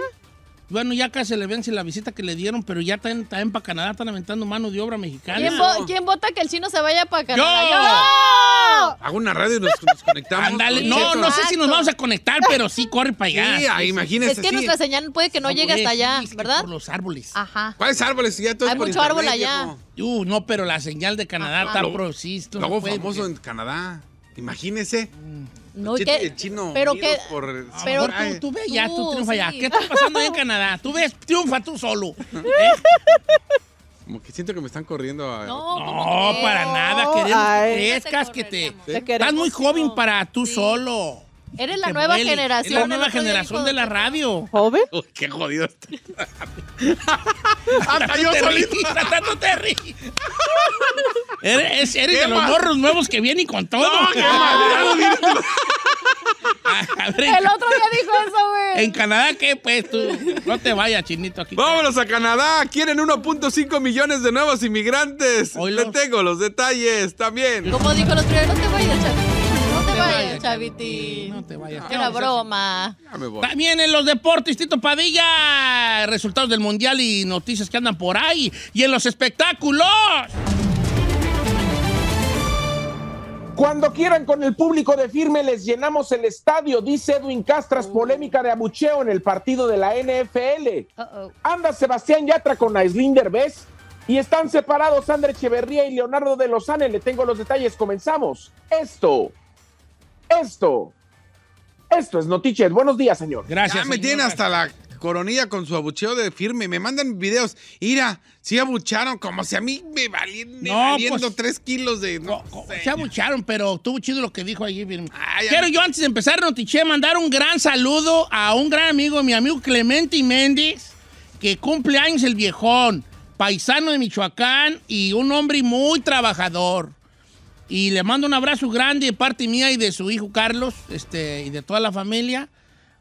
Bueno, ya casi le vence la visita que le dieron, pero ya también, también para Canadá están aventando mano de obra mexicana. ¿Quién, vo- quién vota que el chino se vaya para Canadá? ¡Yo! Hago una radio y nos, nos conectamos. Ándale, no, Cheto. no sé si nos vamos a conectar, pero sí corre para allá. Sí, ah, imagínese. Es que sí. nuestra señal puede que no llegue hasta allá, Sí, ¿verdad? Por los árboles. Ajá. ¿Cuáles árboles? Ya todo es Hay por mucho árbol allá. Uh, no, pero la señal de Canadá Ajá. está Luego- pro, sí, no famoso porque- en Canadá. Imagínese. No, ¿y Cheto y qué? el chino. Pero qué- por- Pero tú, tú ve ya, tú Tú, triunfa ya. ¿Qué está pasando ahí en Canadá? Tú ves, triunfa tú solo. ¿Eh? Como que siento que me están corriendo a... No, para nada. Queremos ay. que crezcas, que te... Estás muy joven para tú solo. Eres la nueva generación. Es la nueva generación de la radio. ¿Joven? Uy, qué jodido está. Hasta yo solito. ríes, hasta tú te ríes. Eres, eres ¿Qué de los morros nuevos que vienen con todo. No, qué madreado, mira. A- a ver, El otro día dijo eso, güey. En Canadá, ¿qué? Pues tú, no te vayas, chinito, aquí. Vámonos a Canadá. Quieren 1.5 millones de nuevos inmigrantes. Oílo. Le tengo los detalles también. Como dijo los primeros, no te vayas, chavitín. Chavitín. No te vayas. Era broma. Ya me voy. También en los deportes, Tito Padilla, resultados del Mundial y noticias que andan por ahí. Y en los espectáculos. Cuando quieran con el público de firme les llenamos el estadio, dice Edwin Castras, polémica de abucheo en el partido de la NFL. Anda Sebastián Yatra con Aislinn Derbez y están separados Sandra Echeverría y Leonardo de Lozane. Le tengo los detalles, comenzamos. Esto, esto, esto es Notichet. Buenos días, señor. Gracias. Ya me señor. tienen hasta la coronilla con su abucheo de firme. Me mandan videos. Ira, sí abucharon como si a mí me valien, No, valiendo pues- tres kilos de... No, sé. Se abucharon, pero estuvo chido lo que dijo allí. Ay, Quiero yo, antes de empezar, Notiche, mandar un gran saludo a un gran amigo, mi amigo Clemente Méndez, que cumple años el viejón, paisano de Michoacán y un hombre muy trabajador. Y le mando un abrazo grande de parte mía y de su hijo Carlos, este, y de toda la familia.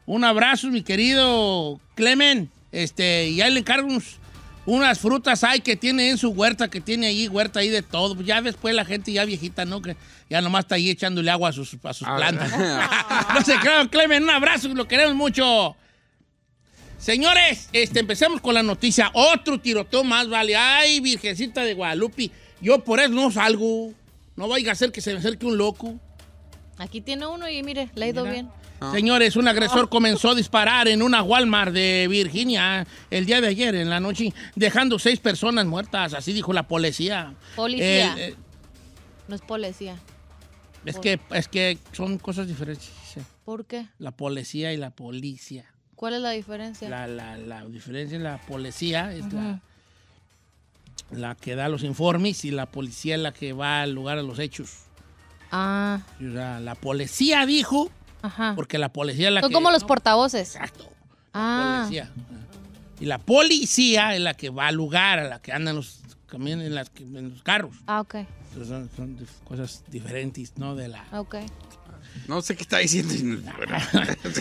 Un abrazo, mi querido Clemen. Este, y ahí le encargo unos, unas frutas hay que tiene en su huerta, que tiene ahí huerta ahí de todo. Ya después la gente ya viejita, ¿no? Que ya nomás está ahí echándole agua a sus, a sus plantas. no se crean, Clemen, un abrazo, lo queremos mucho. Señores, este, empecemos con la noticia. Otro tiroteo más, vale. Ay, Virgencita de Guadalupe. Yo por eso no salgo. No vaya a ser que se me acerque un loco. Aquí tiene uno y mire, le ha ido bien. Señores, un agresor comenzó a disparar en una Walmart de Virginia el día de ayer, en la noche, dejando seis personas muertas. Así dijo la policía. Policía. Eh, eh, No es policía. es, que, es que son cosas diferentes. sí. ¿Por qué? La policía y la policía. ¿Cuál es la diferencia? La, la- la diferencia en la policía es la, la que da los informes y la policía es la que va al lugar de los hechos. Ah, O sea, la policía dijo, ajá. porque la policía es la Son que... como los no, portavoces. Exacto. Ah, Policía. Y la policía es la que va al lugar, a la que andan los camiones en, las, en los carros. ah, ok, Entonces son, son cosas diferentes, ¿no? De la... ok. No sé qué está diciendo.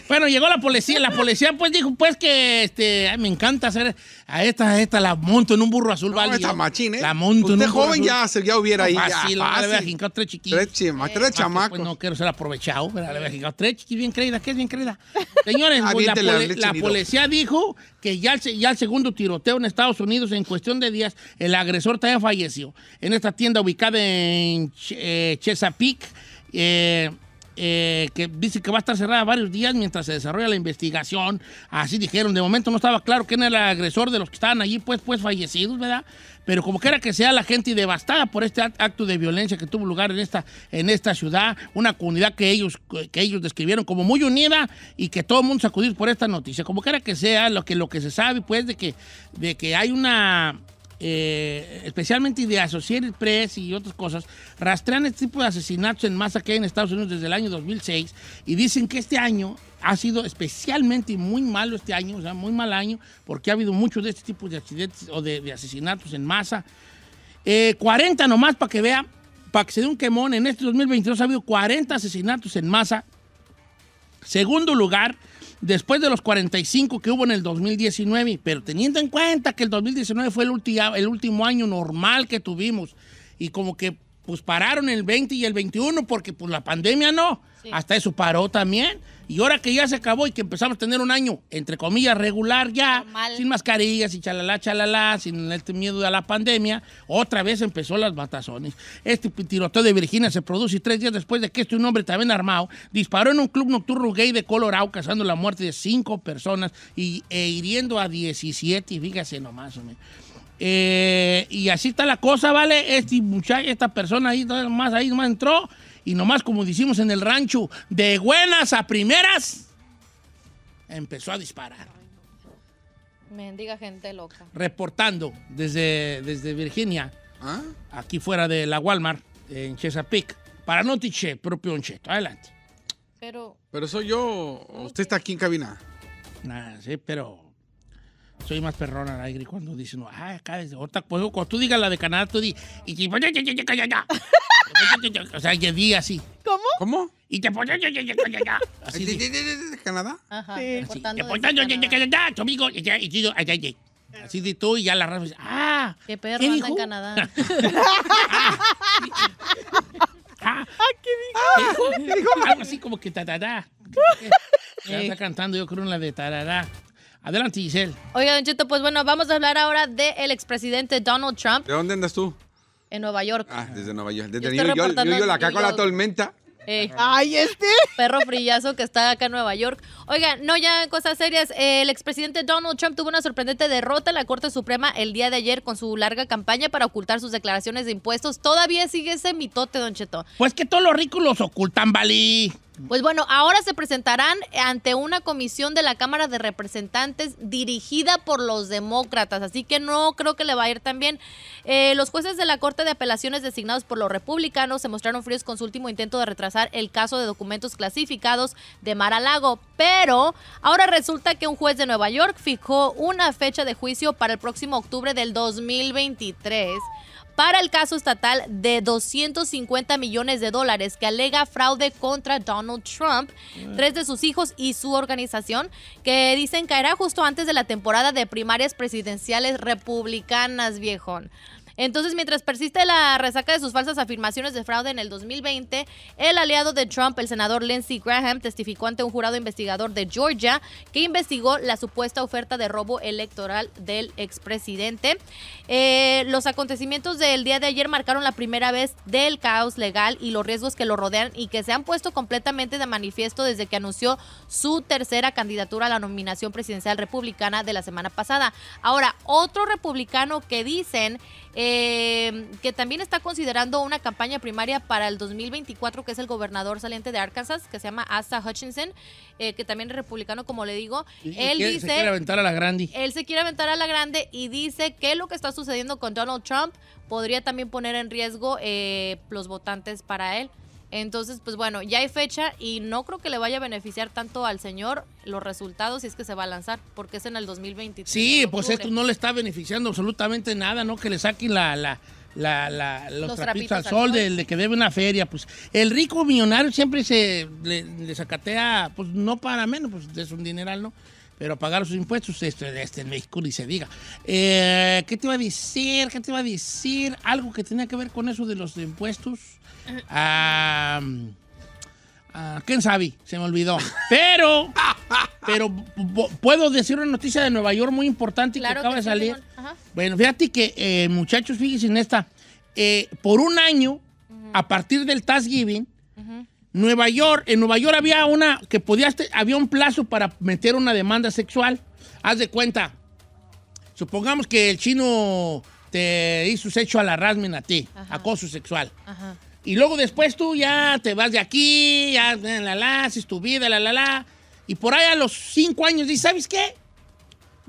Bueno, llegó la policía. La policía pues dijo pues que este, ay, me encanta hacer a esta, a esta la monto en un burro azul, No, ¿vale? está Yo machín, ¿eh? La monto en Usted un burro joven azul. ya, se, ya hubiera ahí. ya, Fácil, le había fácil. jincado tres chiquillos. Tres, chima- tres Ah, que, chamacos. Pues no quiero ser aprovechado, pero le había jincado tres chiquis bien creída, que es bien creída. Señores, pues, la, poli- la policía dijo que ya el, ya el segundo tiroteo en Estados Unidos, en cuestión de días, el agresor también falleció. En esta tienda ubicada en Ch- eh, Chesapeake, eh, eh, que dice que va a estar cerrada varios días mientras se desarrolla la investigación. Así dijeron. De momento no estaba claro quién era el agresor de los que estaban allí, pues, pues fallecidos, ¿verdad? Pero como quiera que sea la gente devastada por este act- acto de violencia que tuvo lugar en esta, en esta ciudad, una comunidad que ellos, que ellos describieron como muy unida y que todo el mundo sacudido por esta noticia. Como quiera que sea, lo que, lo que se sabe, pues, de que, de que hay una eh, especialmente de Associated Press y otras cosas, rastrean este tipo de asesinatos en masa que hay en Estados Unidos desde el año 2006 y dicen que este año ha sido especialmente muy malo este año, o sea, muy mal año, porque ha habido muchos de este tipo de accidentes o de, de asesinatos en masa. Eh, 40 nomás para que vea, para que se dé un quemón, en este 2022 ha habido 40 asesinatos en masa. Segundo lugar, después de los 45 que hubo en el 2019, pero teniendo en cuenta que el 2019 fue el, último año normal que tuvimos y como que pues pararon el 20 y el 21 porque pues la pandemia no, hasta eso paró también. Y ahora que ya se acabó y que empezamos a tener un año, entre comillas, regular ya, Normal. sin mascarillas y chalala, chalala, sin este miedo a la pandemia, otra vez empezó las matazones. Este tiroteo de Virginia se produce tres días después de que este un hombre también armado disparó en un club nocturno gay de Colorado, causando la muerte de cinco personas y, e hiriendo a 17, y fíjese nomás, hombre. Eh, y así está la cosa, ¿vale? Este muchacho, esta persona ahí, nomás ahí nomás entró y nomás, como decimos en el rancho, de buenas a primeras, empezó a disparar. Mendiga gente loca. Reportando desde, desde Virginia, ¿Ah? aquí fuera de la Walmart, en Chesapeake, para Notiche, propio Don Cheto. Adelante. Pero, Pero soy yo. Usted está aquí en cabina. Nada, sí, pero soy más perrona al aire cuando dicen, ah, acá desde ahorita, pues, cuando tú digas la de Canadá, tú di, y te pones, ya, ya, ya, ya, ya. O sea, que di así. ¿Cómo? ¿Cómo? Y te pones, ya, ya, ya, ya, ya. Así ¿De, de- de- de- de Canadá? ajá, te de pones, ya, ya, ya, Canadá. ya, ya, tu amigo, y ya, y yo, ay, ay, ay. Así di tú y ya la raza dice, ah. Qué perro ¿qué anda en Canadá. Ah, ¿Qué dijo? Algo así como que tarará. Ya está cantando, yo creo, en la de tarará. Adelante, Giselle. Oiga, Don Cheto, pues bueno, vamos a hablar ahora del expresidente Donald Trump ¿De dónde andas tú? en Nueva York. Ah, desde Nueva York. Desde Yo New York. New York, acá New con la tormenta. Ey, Ay, este. perro frillazo que está acá en Nueva York. Oiga, no ya cosas serias. eh, el expresidente Donald Trump tuvo una sorprendente derrota en la Corte Suprema el día de ayer con su larga campaña para ocultar sus declaraciones de impuestos. Todavía sigue ese mitote, Don Cheto. Pues que todos los ricos los ocultan, Valí. Pues bueno, ahora se presentarán ante una comisión de la Cámara de Representantes dirigida por los demócratas, así que no creo que le va a ir tan bien. Eh, los jueces de la Corte de Apelaciones designados por los republicanos se mostraron fríos con su último intento de retrasar el caso de documentos clasificados de Mar-a-Lago, pero ahora resulta que un juez de Nueva York fijó una fecha de juicio para el próximo octubre del 2023 para el caso estatal de 250 millones de dólares que alega fraude contra Donald Trump, tres de sus hijos y su organización, que dicen caerá justo antes de la temporada de primarias presidenciales republicanas, viejón. Entonces, mientras persiste la resaca de sus falsas afirmaciones de fraude en el 2020, el aliado de Trump, el senador Lindsey Graham, testificó ante un jurado investigador de Georgia que investigó la supuesta oferta de robo electoral del expresidente. Eh, los acontecimientos del día de ayer marcaron la primera vez del caos legal y los riesgos que lo rodean y que se han puesto completamente de manifiesto desde que anunció su tercera candidatura a la nominación presidencial republicana de la semana pasada. Ahora, otro republicano que dicen eh, que también está considerando una campaña primaria para el 2024, que es el gobernador saliente de Arkansas, que se llama Asa Hutchinson, eh, que también es republicano, como le digo. Y Él quiere- dice... Se quiere aventar a la grande. Él se quiere aventar a la grande y dice que lo que está sucediendo con Donald Trump podría también poner en riesgo eh, los votantes para él. Entonces, pues bueno, ya hay fecha y no creo que le vaya a beneficiar tanto al señor los resultados si es que se va a lanzar, porque es en el 2023. Sí, pues esto no le está beneficiando absolutamente nada, ¿no? Que le saquen la, la, la, la- los, Los trapitos, trapitos al sol sol. de, de que debe una feria. Pues el rico millonario siempre se le, le sacatea, pues no para menos, pues es un dineral, ¿no? Pero pagar sus impuestos, esto este, en México ni se diga. Eh, ¿Qué te iba a decir? ¿Qué te iba a decir? Algo que tenía que ver con eso de los impuestos. Ah, ah, ¿Quién sabe? Se me olvidó. Pero, pero puedo decir una noticia de Nueva York muy importante Claro que acaba que de salir. Bueno, fíjate que, eh, muchachos, fíjense en esta. Eh, por un año, a partir del Thanksgiving, Nueva York, en Nueva York había una que podías, había un plazo para meter una demanda sexual. Haz de cuenta. Supongamos que el chino te hizo sexo a la rasmen a ti, Ajá. acoso sexual. Ajá. Y luego después tú ya te vas de aquí, ya la, la, la, haces tu vida, la, la, la. Y por ahí a los cinco años dices, ¿sabes qué?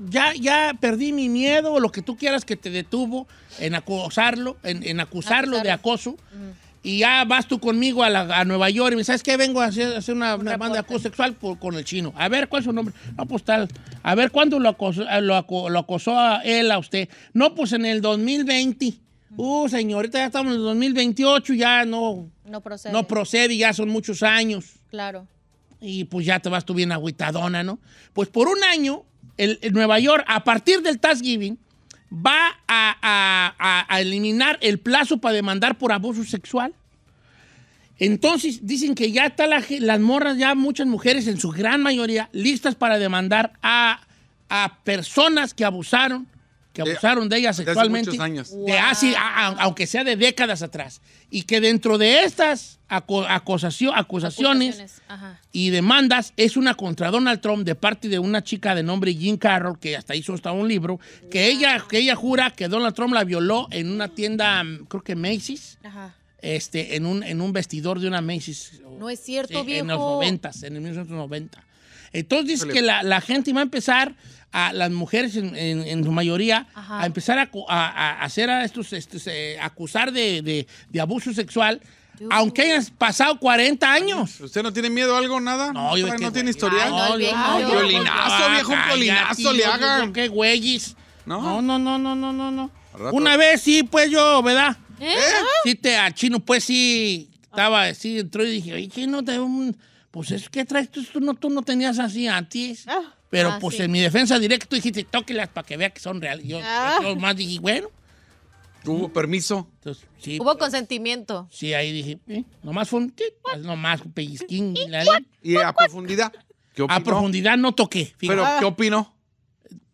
Ya, ya perdí mi miedo o lo que tú quieras que te detuvo en acosarlo, en, en acusarlo de Acusarlo. acoso. Y ya vas tú conmigo a, la- a Nueva York y me ¿sabes qué? Vengo a hacer, a hacer una, Un una banda de acoso sexual por- con el chino. A ver, ¿cuál es su nombre? No, pues tal. A ver, ¿cuándo lo acosó, eh, lo, lo acosó a él, a usted? No, pues en el 2020. Uh, señorita, ya estamos en el 2028, ya no, No procede. no procede, ya son muchos años. Claro. Y pues ya te vas tú bien agüitadona, ¿no? Pues por un año, el, el Nueva York, a partir del Thanksgiving, va a, a- a- a eliminar el plazo para demandar por abuso sexual. Entonces, dicen que ya está la, ge- las morras, ya muchas mujeres, en su gran mayoría, listas para demandar a, a personas que abusaron, que De- abusaron de hace sexualmente. muchos años. De hace- a- a- aunque sea de décadas atrás. Y que dentro de estas acusaciones y demandas es una contra Donald Trump de parte de una chica de nombre Jean Carroll, que hasta hizo hasta un libro, que ella, que ella jura que Donald Trump la violó en una tienda, creo que Macy's, Ajá. este, en, un, en un vestidor de una Macy's. No es cierto, Sí, viejo. En los 90, en el 1990. Entonces dice que la, la gente va a empezar, a las mujeres en, en- en su mayoría, Ajá. a empezar a, a- a hacer a estos, estos, eh, acusar de, de- de abuso sexual, aunque hayan pasado 40 años. ¿Usted no tiene miedo a algo, nada? No, yo ¿No qué tiene güey. historial? Ay, no, yo- violinazo, Ah, viejo, un violinazo le hagan. ¿Qué güeyes? ¿No? No, no, no, no, no, no, no. Una vez sí, pues yo, ¿verdad? ¿Eh? Sí, te, al chino, pues sí, estaba así, entró y dije, oye, chino, te, un- pues es que traes tú, tú no, tú no tenías así antes. Ah. Pero Ah, pues sí. en mi defensa directa tú dijiste, tóquelas para que vea que son reales. Yo, Ah. yo más dije, bueno, ¿Tuvo permiso? entonces sí. Hubo consentimiento. Sí, ahí dije, eh, nomás fue un, tic, nomás un pellizquín. y la- ¿Y a profundidad? ¿Qué opinó? a profundidad no toqué. fíjate. ¿Pero qué opinó?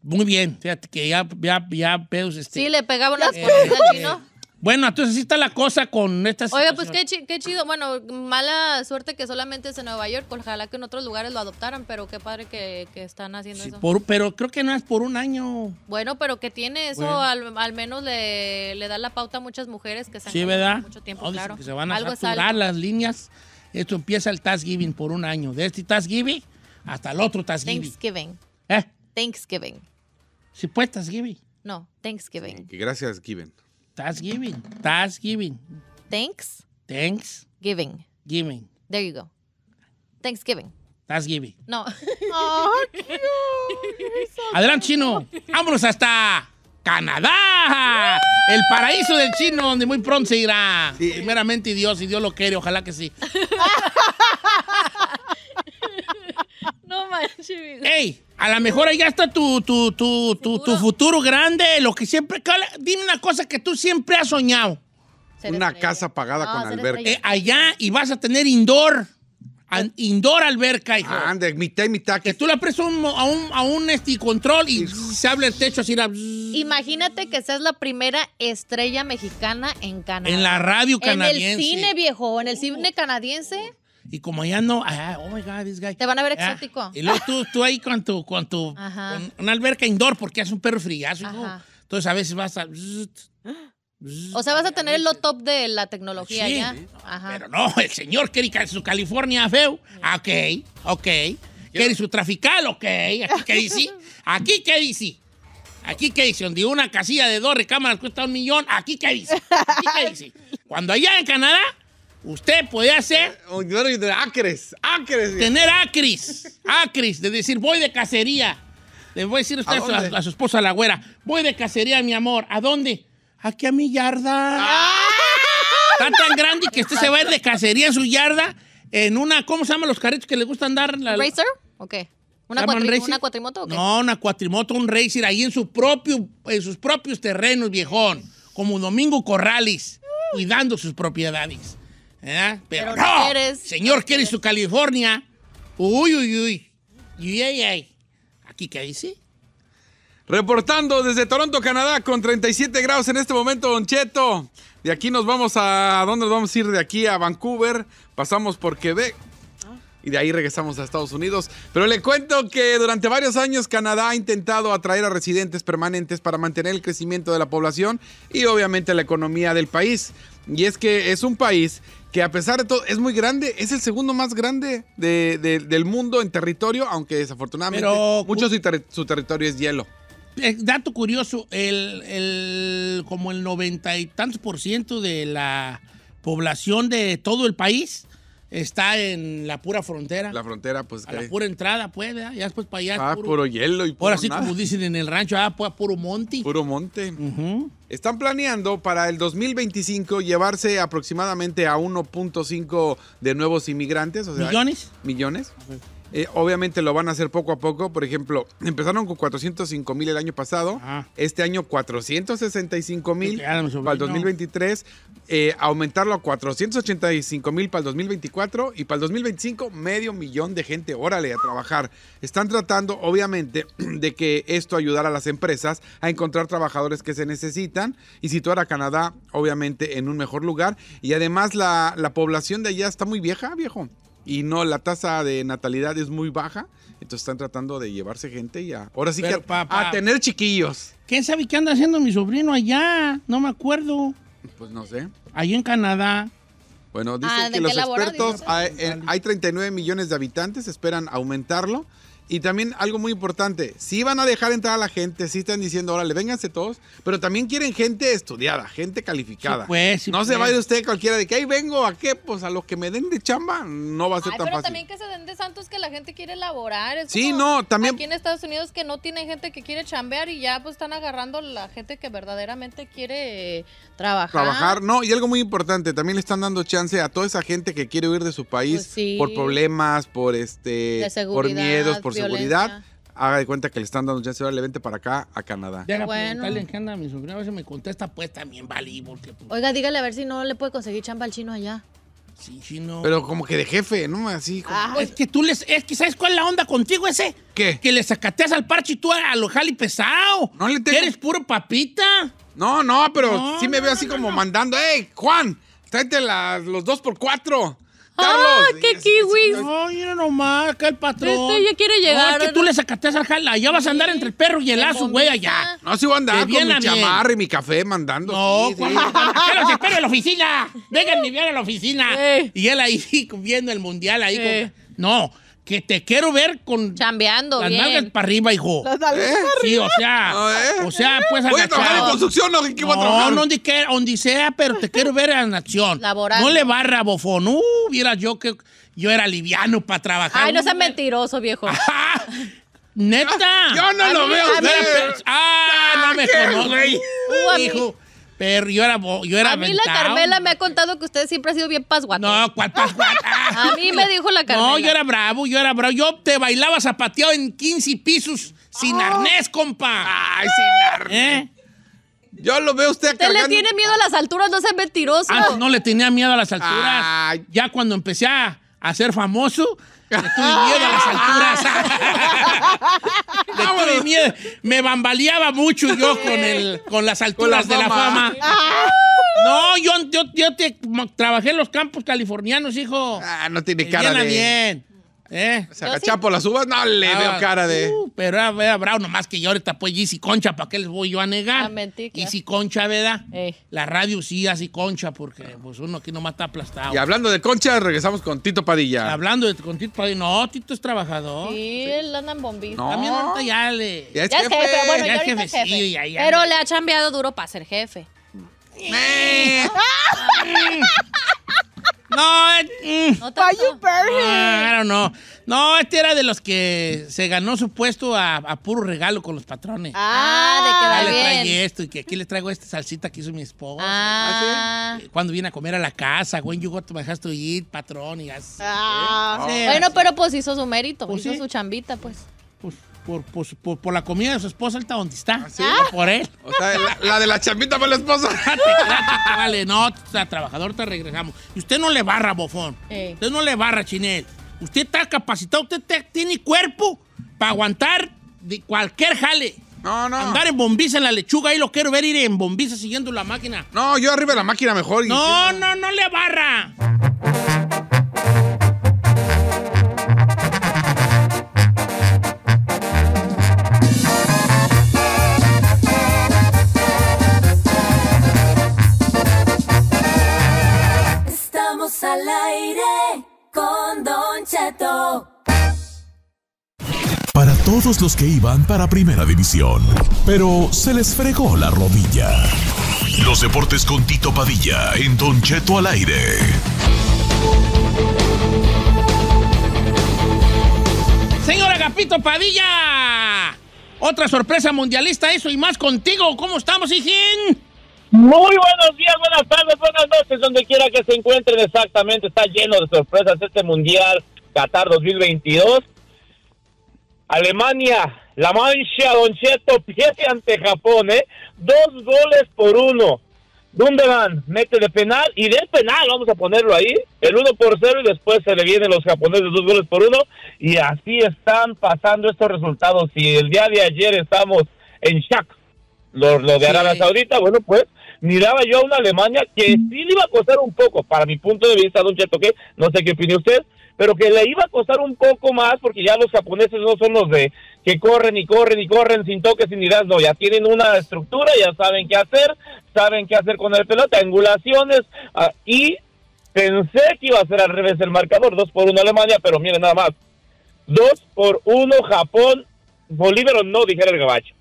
Muy bien, fíjate que ya, ya, ya pedos este. Sí, le pegaba unas Eh, cosas eh, chino. Bueno, entonces así está la cosa con estas. Oiga, pues qué, chi- qué chido. Bueno, mala suerte que solamente es en Nueva York. Ojalá que en otros lugares lo adoptaran, pero qué padre que, que están haciendo Sí, eso. por- pero creo que no es por un año. Bueno, pero que tiene eso, Bueno. al, al menos le, le da la pauta a muchas mujeres que se han Sí, mucho tiempo, dicen claro. que se van a Algo saturar las líneas. Esto empieza el Thanksgiving por un año. De este Thanksgiving hasta el otro Thanksgiving. Thanksgiving. ¿Eh? Thanksgiving. Sí, pues Thanksgiving. No, Thanksgiving. Que gracias, Given. Thanksgiving. Thanksgiving. Thanksgiving. Thanksgiving. There you go. Thanksgiving. Thanksgiving. No. Ah. Adelante, chino. Vámonos hasta Canadá, el paraíso del chino, donde muy pronto se irá. Primeramente Dios, y Dios lo quiere, ojalá que sí. No manches. ¡Ey! A lo mejor ahí ya está tu, tu, tu, tu, tu futuro grande, lo que siempre... Dime una cosa que tú siempre has soñado. Ser Una estrella. casa pagada No, con alberca. Eh, allá y vas a tener indoor. an- indoor alberca, hijo. Ah, Ande, mitad y mitad. que tú un mo- a un, a un este, control y se abre el techo así Imagínate que seas la primera estrella mexicana en Canadá. en la radio En el canadiense. cine, viejo, en el cine canadiense. Y como allá no, ah, oh my God, this guy. Te van a ver Ah, exótico. Y luego tú, tú ahí con tu, con tu, con una alberca indoor porque es un perro hijo. Ajá. Entonces a veces vas a... O sea, vas a tener lo top de la tecnología Sí. ya. Ajá. Pero no, el señor quiere su California feo. Ah, Ok, ok. Quiere su trafical, ok. Aquí qué dice. Aquí qué dice. Aquí qué dice. Donde una casilla de dos recámaras cuesta un millón. Aquí qué dice. Aquí qué dice. Cuando allá en Canadá, usted puede hacer, Oh, no, de acres, acres. tener acris. Acris, de decir, voy de cacería. Le voy a decir a usted ¿A a, su- dónde? a su esposa, la güera, voy de cacería, mi amor. ¿A dónde? Aquí a mi yarda. Está tan grande que usted se va a ir de cacería en su yarda en una, ¿cómo se llaman los carritos que le gustan dar? La, ¿Racer? ¿O qué? ¿Una, ¿llaman cuatri- racer? ¿Una cuatrimoto o qué? No, una cuatrimoto, un racer ahí en su propio, en sus propios terrenos, viejón. Como Domingo Corrales, cuidando sus propiedades. ¿Eh? Pero, Pero no quieres. señor quiere su California. Uy, uy, uy. Uy, ay, ay. ¿Aquí qué dice? Reportando desde Toronto, Canadá, con 37 grados en este momento, Don Cheto. De aquí nos vamos a... ¿a ¿Dónde nos vamos a ir? De aquí a Vancouver. Pasamos por Quebec. Y de ahí regresamos a Estados Unidos. Pero le cuento que durante varios años Canadá ha intentado atraer a residentes permanentes para mantener el crecimiento de la población y obviamente la economía del país. Y es que es un país que a pesar de todo es muy grande, es el segundo más grande de- de- del mundo en territorio, aunque desafortunadamente Pero- mucho su, terri- su territorio es hielo. Eh, dato curioso, el, el- como el noventa y tantos por ciento de la población de todo el país está en la pura frontera. La frontera, pues, a la pura entrada, pues, ¿verdad? ya después para allá. ah, puro- puro, hielo y puro ahora sí, como dicen en el rancho, ah, pu- puro monte. Puro monte. Ujú. Están planeando para el 2025 llevarse aproximadamente a 1.5 de nuevos inmigrantes. O sea, ¿Millones? Millones. Eh, obviamente lo van a hacer poco a poco. Por ejemplo, empezaron con 405 mil el año pasado. Ajá. Este año 465 mil para el sobrino. 2023. eh, aumentarlo a 485 mil para el 2024. Y para el 2025 medio millón de gente. Órale, a trabajar. Están tratando, obviamente, de que esto ayudara a las empresas a encontrar trabajadores que se necesitan y situar a Canadá, obviamente, en un mejor lugar. Y además la, la población de allá está muy vieja, viejo y no la tasa de natalidad es muy baja, entonces están tratando de llevarse gente y a, ahora sí Pero, que a, papá. a tener chiquillos. ¿Quién sabe qué anda haciendo mi sobrino allá? No me acuerdo. Pues no sé. Allí en Canadá. Bueno, dicen Ah, ¿de que los expertos, hay, en- hay 39 millones de habitantes, esperan aumentarlo. Y también algo muy importante, sí van a dejar entrar a la gente, sí están diciendo, órale, vénganse todos, pero también quieren gente estudiada, gente calificada. Sí, pues, sí, no se pues. vaya usted cualquiera de que ahí vengo, ¿a qué? Pues a lo que me den de chamba, no va a ser Ay, tan pero fácil. también que se den de santos que la gente quiere laborar. Es Sí, como no, también- Aquí en Estados Unidos que no tienen gente que quiere chambear y ya pues están agarrando la gente que verdaderamente quiere trabajar. trabajar. No, y algo muy importante, también le están dando chance a toda esa gente que quiere huir de su país Pues sí. por problemas, por este, De por seguridad, miedos, por violencia. seguridad. Haga de cuenta que le están dando chance, le vente para acá, a Canadá. Deja Bueno. preguntarle en qué anda mi sobrino. A ver si me contesta, pues también vale. Porque, pues, Oiga, dígale a ver si no le puede conseguir chamba al chino allá. sí, sí, no. Pero como que de jefe, ¿no? Así. como- Ah, es que tú les. Es que ¿sabes cuál es la onda contigo ese? ¿Qué? Que le sacateas al parche y tú a lo jali pesado. No le tengo- eres puro papita. No, no, pero No, sí me no, veo así no, como no. mandando, ¡Ey, Juan! Tráete las- los dos por cuatro. ¡Ah, Carlos. qué Y así- kiwis! No, mira nomás, acá el patrón. Este ya quiere llegar, No, es que tú le sacateas al jali. Allá vas a andar entre el perro y el lazo, güey, allá. No, sí voy a andar con bien mi chamarra y mi café mandando. No, sí, los espero en la oficina. Déjenme ver a la oficina. Eh. Y él ahí viendo el mundial ahí. Eh. con- No, que te quiero ver con Chambeando las bien. nalgas para arriba, hijo. Las nalgas para Sí, o sea, Ah, ¿eh? o sea, pues Voy a trabajar en construcción, ¿no? ¿Qué voy a No, trabajar? no, donde, quiera, donde sea, pero te quiero ver en acción. Laborando. No le barra bofón. Uh, vieras yo que yo era liviano para trabajar. Ay, no seas mentiroso, viejo. Ajá. ¡Neta! Yo no A lo mí- veo a usted. Pe- ¡Ah! No me ¿qué, conozco. güey? Uh, a mí- Hijo, pero yo era, yo era A mí la. Carmela me ha contado que usted siempre ha sido bien pasguato. No, ¿cuál? A mí me dijo la Carmela. No, yo era bravo, yo era bravo. Yo te bailaba zapateado en 15 pisos sin arnés, compa. Ay, sin arnés. ¿Eh? Yo lo veo usted Usted le tiene miedo a las alturas, no sea mentiroso. Antes no le tenía miedo a las alturas. Ay. Ya cuando empecé a, a ser famoso, le tuve miedo a las alturas. le tuve miedo. Me bambaleaba mucho yo con, el, con las alturas la de la fama. fama. No, yo, yo, yo te- trabajé en los campos californianos, hijo. Ah, no tiene cara llena de. bien. ¿Eh? Se agachaba por las uvas. No le Ah, veo cara de. uh, pero era, era bravo, nomás que yo ahorita pues Easy Concha, ¿para qué les voy yo a negar? A mentir, claro. Easy Concha, ¿verdad? Ey. La radio sí así Concha, porque pues uno aquí nomás está aplastado. Y hablando de concha, regresamos con Tito Padilla. Hablando de con Tito Padilla, no, Tito es trabajador. Sí, él anda en bombito. No. También ahorita ya le... Ya es Ya jefe. jefe, bueno, Ya es jefe. Pero le ha chambeado duro para ser jefe. Eh, No, eh, mm, No tanto. ah, I don't know. No, este era de los que se ganó su puesto a, a puro regalo con los patrones. Ah, de Ya quedar le trae esto y que aquí le traigo esta salsita que hizo mi esposa. Ah. Cuando viene a comer a la casa, when you go to my house to eat, patrón, y así. Ah. Sí, Bueno, así. pero pues hizo su mérito, Pues hizo sí. su chambita, pues. Por, por, por la comida de su esposa, ahorita donde está. sí? No Por él. o sea, la, la de la chambita para la esposa. Vale, no, está trabajador, te regresamos. Y usted no le barra, bofón. Ey. Usted no le barra, chinel. Usted está capacitado, usted te- tiene cuerpo para aguantar de cualquier jale. No, no. Andar en bombiza en la lechuga, ahí lo quiero ver ir en bombiza siguiendo la máquina. No, yo arriba de la máquina mejor. y- No, no, no le barra. Todos los que iban para Primera División, pero se les fregó la rodilla. Los deportes con Tito Padilla en Don Cheto al aire. Señor Agapito Padilla. Otra sorpresa mundialista, eso y más contigo. ¿Cómo estamos, hijín? Muy buenos días, buenas tardes, buenas noches, donde quiera que se encuentren exactamente. Está lleno de sorpresas este Mundial Qatar 2022. Alemania, La Mancha, Don Cheto, pierde ante Japón, ¿eh? Dos goles por uno. Dundeman mete de penal y del penal, vamos a ponerlo ahí, el uno por cero y después se le vienen los japoneses dos goles por uno y así están pasando estos resultados. Y el día de ayer estamos en shock lo, lo de Sí. Arabia Saudita, bueno, pues miraba yo a una Alemania que sí le iba a costar un poco, para mi punto de vista, don Cheto, que no sé qué opina usted, pero que le iba a costar un poco más porque ya los japoneses no son los de que corren y corren y corren sin toques sin ideas, no, ya tienen una estructura, ya saben qué hacer, saben qué hacer con el pelota, angulaciones, ah, y pensé que iba a ser al revés el marcador, dos por uno Alemania, pero miren nada más, dos por uno Japón, Bolívar no, dijera el gabacho.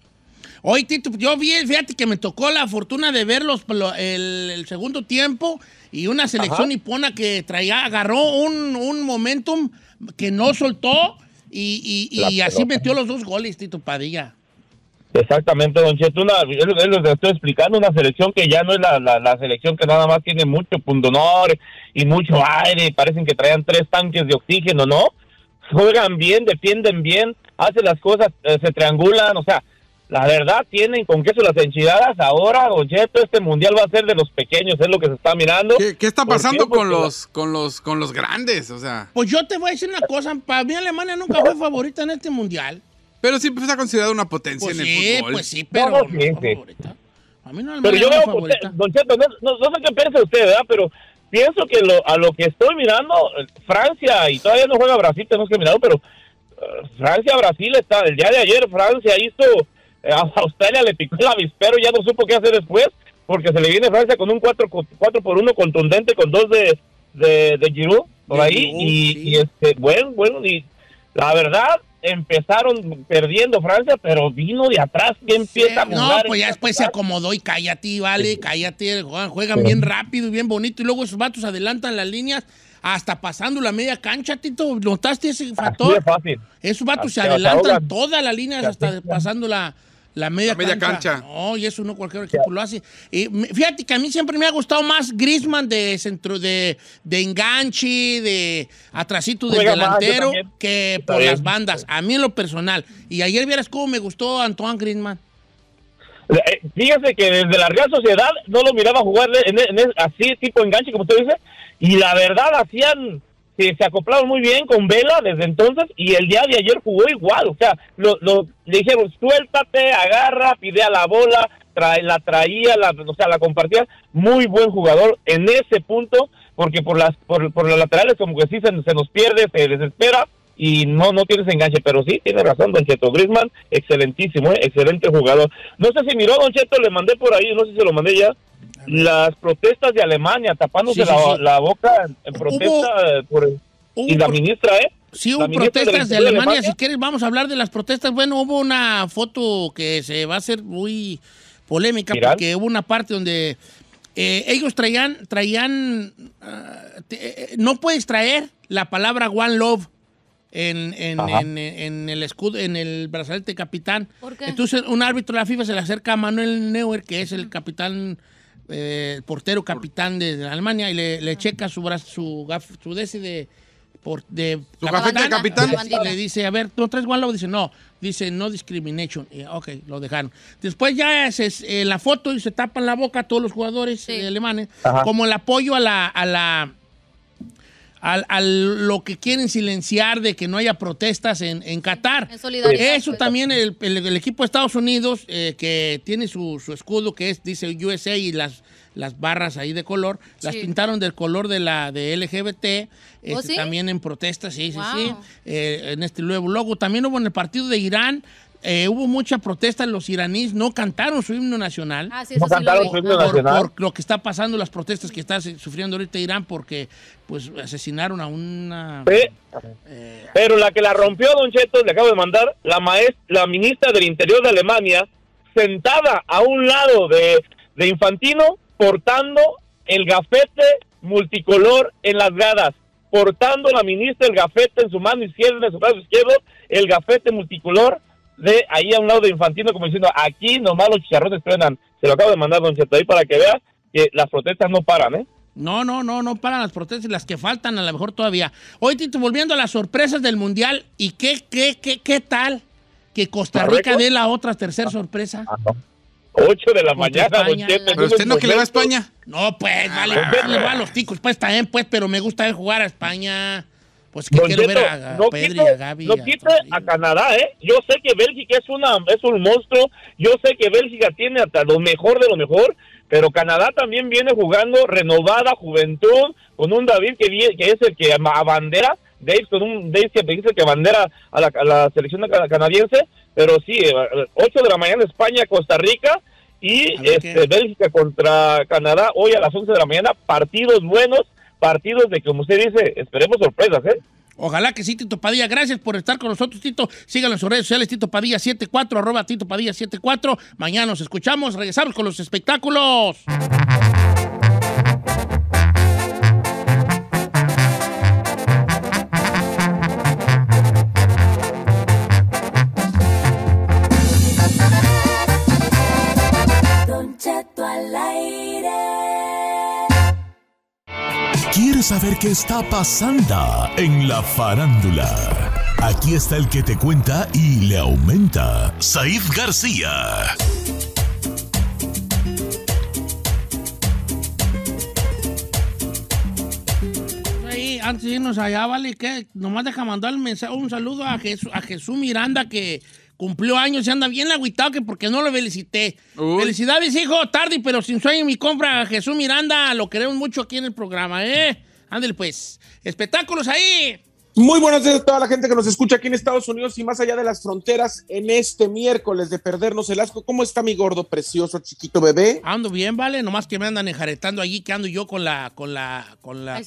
Hoy, Tito, yo vi, fíjate que me tocó la fortuna de ver los, lo- el, el segundo tiempo y una selección Ajá. nipona que traía, agarró un, un momentum que no soltó y, y- así metió los dos goles, Tito Padilla. Exactamente, Don Cheto, una, lo que estoy explicando, una selección que ya no es la, la, la selección que nada más tiene mucho pundonor y mucho aire, parecen que traían tres tanques de oxígeno, ¿no? Juegan bien, defienden bien, hacen las cosas, eh, se triangulan, o sea, la verdad tienen con queso las enchiladas, ahora, Don Cheto, este mundial va a ser de los pequeños, es lo que se está mirando. ¿Qué, qué está ¿Por pasando qué? Con los, con los, con los grandes? O sea, Pues yo te voy a decir una cosa, para mí Alemania nunca fue favorita en este mundial. pero siempre está considerada una potencia Pues en el sí, fútbol. pues sí, pero No, no, sí, favorita. A mí no Pero Alemania yo no veo, usted. Don Cheto, no, no, no sé qué piensa usted, ¿verdad? Pero pienso que lo, a lo que estoy mirando, Francia, y todavía no juega Brasil, tenemos que mirarlo, pero eh, Francia-Brasil está, el día de ayer Francia hizo, a Australia le picó el avispero, ya no supo qué hacer después, porque se le viene Francia con un 4, por 1 contundente con dos de, de, de Giroud por De ahí, Giroud, y, sí. y este, bueno, bueno, y la verdad, empezaron perdiendo Francia, pero vino de atrás que empieza a No, jugar, pues ya después se acomodó y cállate, vale, cállate. Juegan, juegan bien rápido y bien bonito. Y luego esos vatos adelantan las líneas. hasta pasando la media cancha, Tito. ¿Notaste ese Así factor? de fácil. Esos vatos se adelantan ahogan. toda la línea hasta pasando la, la media, La media cancha. No, y eso no cualquier equipo lo hace. Y me- fíjate que a mí siempre me ha gustado más Griezmann de centro de, de enganche, de atrasito del yo delantero, que por las bandas. A mí en lo personal. Y ayer vieras cómo me gustó Antoine Griezmann. Eh, Fíjese que desde la Real Sociedad no lo miraba jugar en, en- en- así, tipo enganche, como usted dice, y la verdad hacían, se, se acoplaron muy bien con Vela desde entonces, y el día de ayer jugó igual, o sea, lo, lo- le dijeron, suéltate, agarra, pide a la bola, trae, la traía, la, o sea, la compartía, muy buen jugador en ese punto, porque por las, por, por las laterales como que sí se, se nos pierde, se desespera, y no no tienes enganche, pero sí, tiene razón, Don Cheto. Griezmann, excelentísimo, ¿eh? excelente jugador. No sé si miró, Don Cheto, le mandé por ahí, no sé si se lo mandé ya, las protestas de Alemania, tapándose Sí, sí, la, sí. la boca en protesta eh, por el- y la ministra, ¿eh? Sí, hubo protestas de Alemania. Si quieres, vamos a hablar de las protestas. Bueno, hubo una foto que se va a hacer muy polémica ¿Viral? porque hubo una parte donde eh, ellos traían, traían, te- eh, no puedes traer la palabra One Love en, en- en el escudo, en el brazalete capitán. ¿Por qué? Entonces, un árbitro de la FIFA se le acerca a Manuel Neuer, que es el capitán, eh, portero capitán de, de Alemania, y le, le checa su brazo, su, gaf- su desi de, por- de Su gafete de capitán. y le dice, a ver, ¿no traes Love? Dice, no. Dice, no discrimination. Y, ok, lo dejaron. Después ya se, eh, la foto y se tapan la boca todos los jugadores Sí. eh, alemanes, Ajá. como el apoyo a la... A la al, al- lo que quieren silenciar de que no haya protestas en, en Qatar. En solidaridad, Eso pues. también el, el- el equipo de Estados Unidos, eh, que tiene su, su escudo que es, dice USA y las, las barras ahí de color, las pintaron del color de la de LGBT, ¿Oh, este, sí? también en protestas, sí, sí, sí, eh, en este nuevo logo. También hubo en el partido de Irán, eh, hubo mucha protesta, los iraníes no cantaron su himno nacional. Ah, sí, No cantaron su himno Por, nacional. por lo que está pasando, las protestas que está sufriendo ahorita Irán, porque pues asesinaron a una... Sí. Pero la que la rompió, Don Cheto, le acabo de mandar, la maestra, la ministra del Interior de Alemania, sentada a un lado de, de Infantino, portando el gafete multicolor en las gradas. Portando la ministra el gafete en su mano izquierda, en su brazo izquierdo, el gafete multicolor de ahí a un lado de Infantino, como diciendo, aquí nomás los chicharrones truenan. Se lo acabo de mandar, Don Cheto, ahí para que vea que las protestas no paran, ¿eh? No, no, no, no paran las protestas y las que faltan a lo mejor todavía. Hoy, Tito, volviendo a las sorpresas del Mundial, ¿y qué, qué, qué, qué tal que Costa Rica dé la otra tercera sorpresa? 8 de la Contra mañana, Don España. Cheto. en Pero usted no que le va a España. No, pues, vale, bueno. pues, le va a los ticos, pues también, pues, pero me gusta ver jugar a España. Pues que Don quiero ver a, a no quite, y a Gaby. no a quite a. Canadá, ¿eh? Yo sé que Bélgica es, una, es un monstruo, yo sé que Bélgica tiene hasta lo mejor de lo mejor, pero Canadá también viene jugando renovada juventud, con un David que, vie- que es el que abandera, Dave, con un Dave que dice que abandera a la, a la selección cana- canadiense, pero sí, eh, 8 de la mañana España, Costa Rica, y este. Bélgica contra Canadá hoy a las 11 de la mañana, partidos buenos, partidos de, como usted dice, esperemos sorpresas, ¿eh? Ojalá que sí, Tito Padilla. Gracias por estar con nosotros, Tito. Síganos en sus redes sociales, Tito Padilla 74, arroba Tito Padilla 74. Mañana nos escuchamos. Regresamos con los espectáculos. ¿Quieres saber qué está pasando en la farándula? Aquí está el que te cuenta y le aumenta, Saif García. Antes de irnos allá, vale, que nomás deja mandar el mensaje, un saludo a Jesús, a Jesús Miranda que cumplió años y anda bien agüitado que porque no lo felicité. Uy. Felicidades, hijo, tarde pero sin sueño mi compra. A Jesús Miranda, lo queremos mucho aquí en el programa, ¿eh? Ándale pues. Espectáculos ahí. Muy buenos días a toda la gente que nos escucha aquí en Estados Unidos y más allá de las fronteras en este miércoles de perdernos el asco. ¿Cómo está mi gordo, precioso, chiquito bebé? Ando bien, vale, nomás que me andan enjaretando allí, que ando yo con la, con la, con la,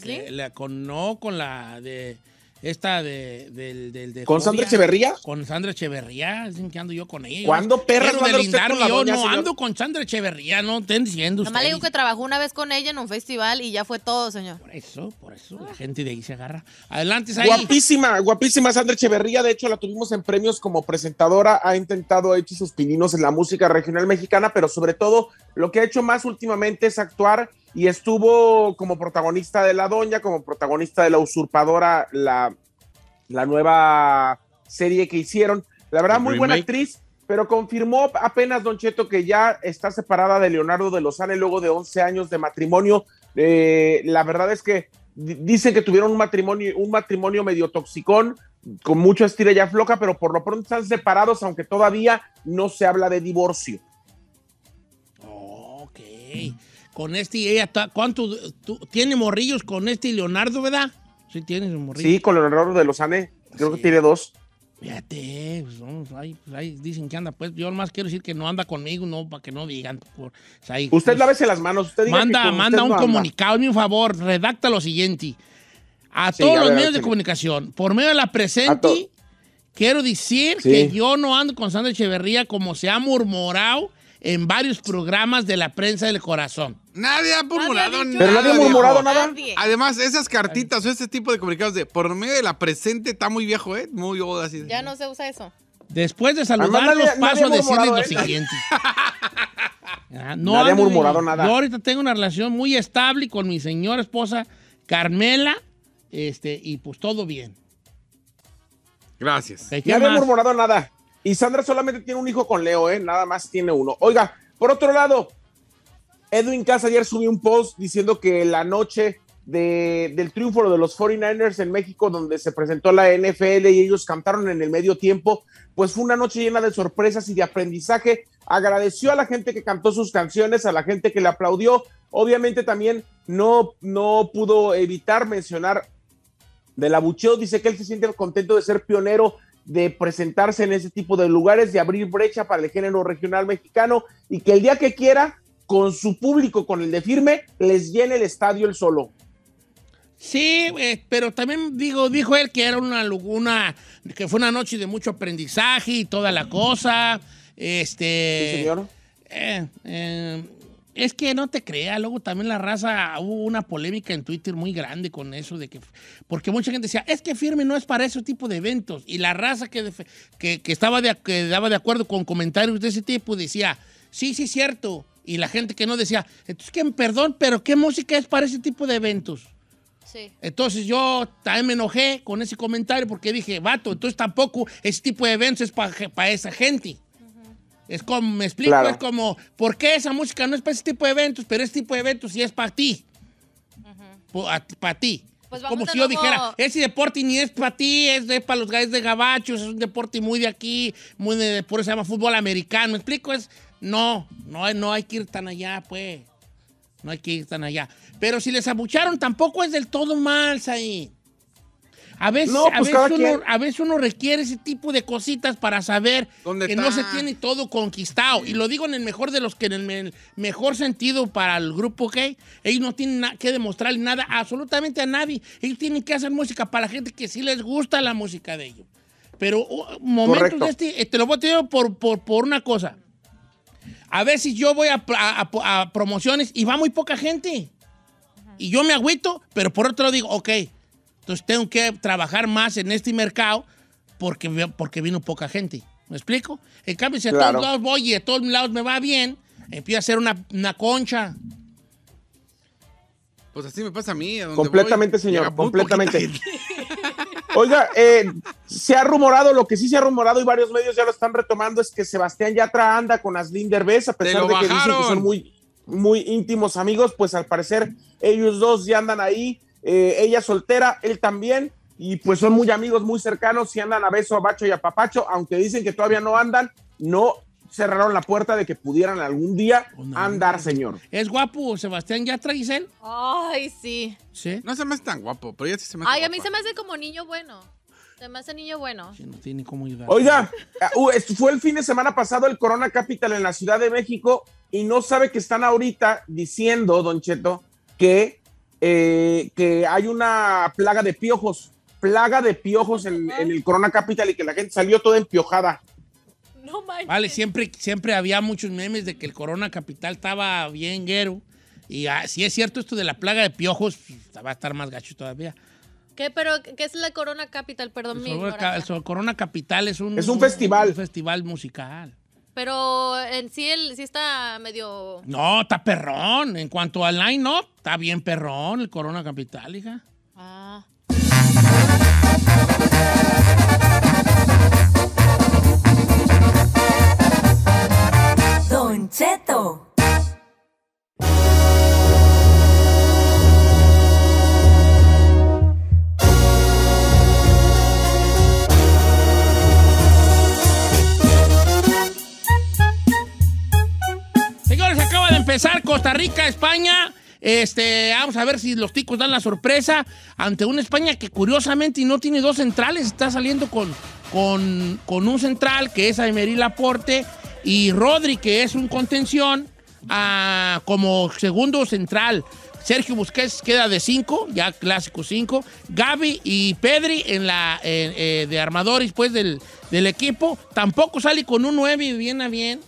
con, no, con la de, esta de, del, del de ¿Con Sandra. Echeverría? Con Sandra Echeverría, dicen que ando yo con ella. ¿Cuándo, perras, Quiero va a andar usted delindarme con la yo, doña, no señor? ando con Sandra Echeverría, no estén diciendo Nomás le digo que trabajó una vez con ella en un festival y ya fue todo, señor. Por eso, por eso, la gente de ahí se agarra. Adelante, ahí. Guapísima, guapísima Sandra Echeverría. De hecho, la tuvimos en premios como presentadora. Ha intentado, ha hecho sus pininos en la música regional mexicana, pero sobre todo lo que ha hecho más últimamente es actuar y estuvo como protagonista de La Doña, como protagonista de La Usurpadora, la, la nueva serie que hicieron. La verdad, muy buena actriz, pero confirmó apenas, Don Cheto, que ya está separada de Leonardo de Lozane luego de 11 años de matrimonio. Eh, la verdad es que di- dicen que tuvieron un matrimonio, un matrimonio medio toxicón, con mucho estira y afloja, pero por lo pronto están separados, aunque todavía no se habla de divorcio. Ok. Con este y ella, está- ¿cuánto? tú- ¿Tiene morrillos con este y Leonardo, verdad? Sí, tiene morrillos. Sí, con Leonardo de Lozane, creo que tiene dos. Fíjate, pues, vamos, ahí, pues, ahí dicen que anda, pues yo nomás quiero decir que no anda conmigo, no, para que no digan. por- pues, ahí, Usted pues, lávese las manos, usted diga que Manda, con manda usted un no comunicado, hazme un favor, redacta lo siguiente. A Sí, todos a los ver, medios de comunicación, por medio de la presente, quiero decir Sí. que yo no ando con Sandra Echeverría como se ha murmurado en varios programas de la prensa del corazón. Nadie ha murmurado nada. Pero nadie ha murmurado nada. Nadie. Además, esas cartitas o este tipo de comunicados de por medio de la presente está muy viejo, ¿eh? Muy old así. Ya no se usa eso. Después de saludarlos, nadie- paso nadie a decirles lo siguiente. Ah, no Nadie ha murmurado nada. Yo ahorita tengo una relación muy estable con mi señora esposa Carmela, este, y pues todo bien. Gracias. ¿Qué Nadie ha más? murmurado nada. Y Sandra solamente tiene un hijo con Leo, ¿eh? Nada más tiene uno. Oiga, por otro lado, Edwin Casa ayer subió un post diciendo que la noche de- del triunfo de los 49ers en México, donde se presentó la NFL y ellos cantaron en el medio tiempo, pues fue una noche llena de sorpresas y de aprendizaje. Agradeció a la gente que cantó sus canciones, a la gente que le aplaudió. Obviamente también no, no pudo evitar mencionar del abucheo, dice que él se siente contento de ser pionero, de presentarse en ese tipo de lugares, de abrir brecha para el género regional mexicano y que el día que quiera, con su público, con el de firme, les llene el estadio el solo. Sí, eh, pero también digo, dijo él que era una, lu- una, que fue una noche de mucho aprendizaje y toda la cosa. Este. Sí, señor. Eh, eh, es que no te creas, luego también la raza, hubo una polémica en Twitter muy grande con eso de que, porque mucha gente decía, es que firme no es para ese tipo de eventos, y la raza que, que, que estaba de, que daba de acuerdo con comentarios de ese tipo decía, sí, sí, cierto, y la gente que no decía, entonces, que perdón, pero ¿qué música es para ese tipo de eventos? Sí. Entonces yo también me enojé con ese comentario porque dije, vato, entonces tampoco ese tipo de eventos es para esa gente. Es como, me explico, Claro. es como, ¿por qué esa música no es para ese tipo de eventos, pero ese tipo de eventos sí es para ti? Para ti. Pues Es como si yo nuevo- dijera, ese deporte ni es para ti, es, de- para los gallos de gabachos, es un deporte muy de aquí, muy de, por eso se llama fútbol americano. ¿Me explico? Es, no, no, hay- no hay que ir tan allá, pues. No hay que ir tan allá. Pero si les abucharon, tampoco es del todo mal, ahí. A veces, No, a, pues veces cada uno, a veces uno requiere ese tipo de cositas para saber ¿Dónde que está? no se tiene todo conquistado. Y lo digo en el mejor de los que en el me- mejor sentido para el grupo, ¿ok? Ellos no tienen que demostrarle nada absolutamente a nadie. Ellos tienen que hacer música para la gente que sí les gusta la música de ellos. Pero uh, momentos Correcto. de este, eh, te lo voy a decir por, por, por una cosa. A veces yo voy a, a- a- a promociones y va muy poca gente. Y yo me agüito, pero por otro lado digo, ok, entonces tengo que trabajar más en este mercado porque, porque vino poca gente. ¿Me explico? En cambio, si a Claro. todos lados voy y a todos lados me va bien, empiezo a hacer una, una concha. Pues así me pasa a mí. a donde Completamente, voy, señor, completamente. Oiga, eh, se ha rumorado, lo que sí se ha rumorado y varios medios ya lo están retomando es que Sebastián Yatra anda con Aslin Derbez, a pesar de que dicen que son muy, muy íntimos amigos, pues al parecer ellos dos ya andan ahí, eh, ella soltera, él también, y pues son muy amigos, muy cercanos, y andan a beso, a bacho y a papacho, aunque dicen que todavía no andan, no cerraron la puerta de que pudieran algún día andar, señor. ¿Es guapo Sebastián Yatra, Giselle? Ay, sí. Sí. No se me hace tan guapo, pero ya sí se me hace Ay, a mí se me hace como niño bueno. Se me hace niño bueno. Sí, no tiene cómo ayudar. Oiga, uh, esto fue el fin de semana pasado el Corona Capital en la Ciudad de México y no sabe que están ahorita diciendo, Don Cheto, que, eh, que hay una plaga de piojos. plaga de piojos en, en el Corona Capital y que la gente salió toda empiojada. No manches. Vale, siempre, siempre había muchos memes de que el Corona Capital estaba bien guero. Y ah, si es cierto esto de la plaga de piojos, pues, va a estar más gacho todavía. ¿Qué, pero, ¿qué es la Corona Capital? Perdón, mi El Corona, ignorancia. el Corona Capital es un, Es un festival. un festival musical. Pero en sí, el, sí está medio... No, está perrón. En cuanto al line-up, está bien perrón el Corona Capital, hija. Ah. Don Cheto. Empezar Costa Rica, España. Este, vamos a ver si los ticos dan la sorpresa ante una España que curiosamente no tiene dos centrales, está saliendo con, con, con un central que es Aymeri Laporte y Rodri que es un contención ah, como segundo central. Sergio Busquets queda de 5, ya clásico 5. Gaby y Pedri en la, eh, eh, de armadores pues, del, del equipo. Tampoco sale con un 9 y viene a bien.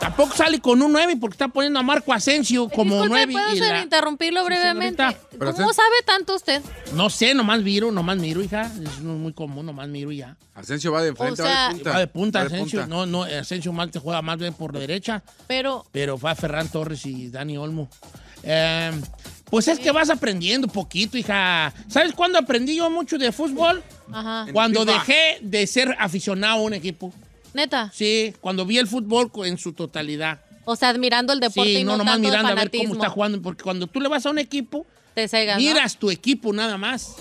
Tampoco sale con un 9 porque está poniendo a Marco Asensio como Disculpe, 9. ¿puedo y ser- la- interrumpirlo brevemente? ¿Cómo sabe tanto usted? No sé, nomás miro, nomás miro, hija. Es muy común, nomás miro y ya. Asensio va de frente, O sea- va de punta. Va de punta, Va de Asensio. punta. No, no, Asensio mal te juega más bien por la derecha, Pero, pero va Ferran Torres y Dani Olmo. Eh, pues es que vas aprendiendo poquito, hija. ¿Sabes cuándo aprendí yo mucho de fútbol? ajá. Cuando dejé de ser aficionado a un equipo. Neta. Sí, cuando vi el fútbol en su totalidad. O sea, admirando el deporte Sí, y no, no, nomás tanto mirando a ver cómo está jugando. Porque cuando tú le vas a un equipo, Te cegas, ¿no? miras tu equipo nada más.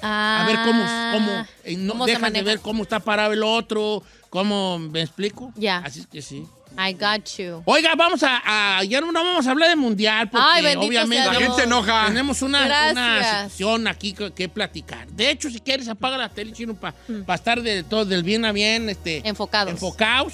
Ah, A ver cómo, cómo eh, no cómo dejas de ver cómo está parado el otro, cómo, ¿me explico? Ya. Así es que sí. I got you. Oiga, vamos a, a- ya no, no vamos a hablar de mundial porque Ay, bendito obviamente sea La gente enoja. tenemos una, una sección aquí que, que platicar. De hecho, si quieres apaga la tele chino para estar de todo del bien a bien, este, Mm. Enfocados. enfocados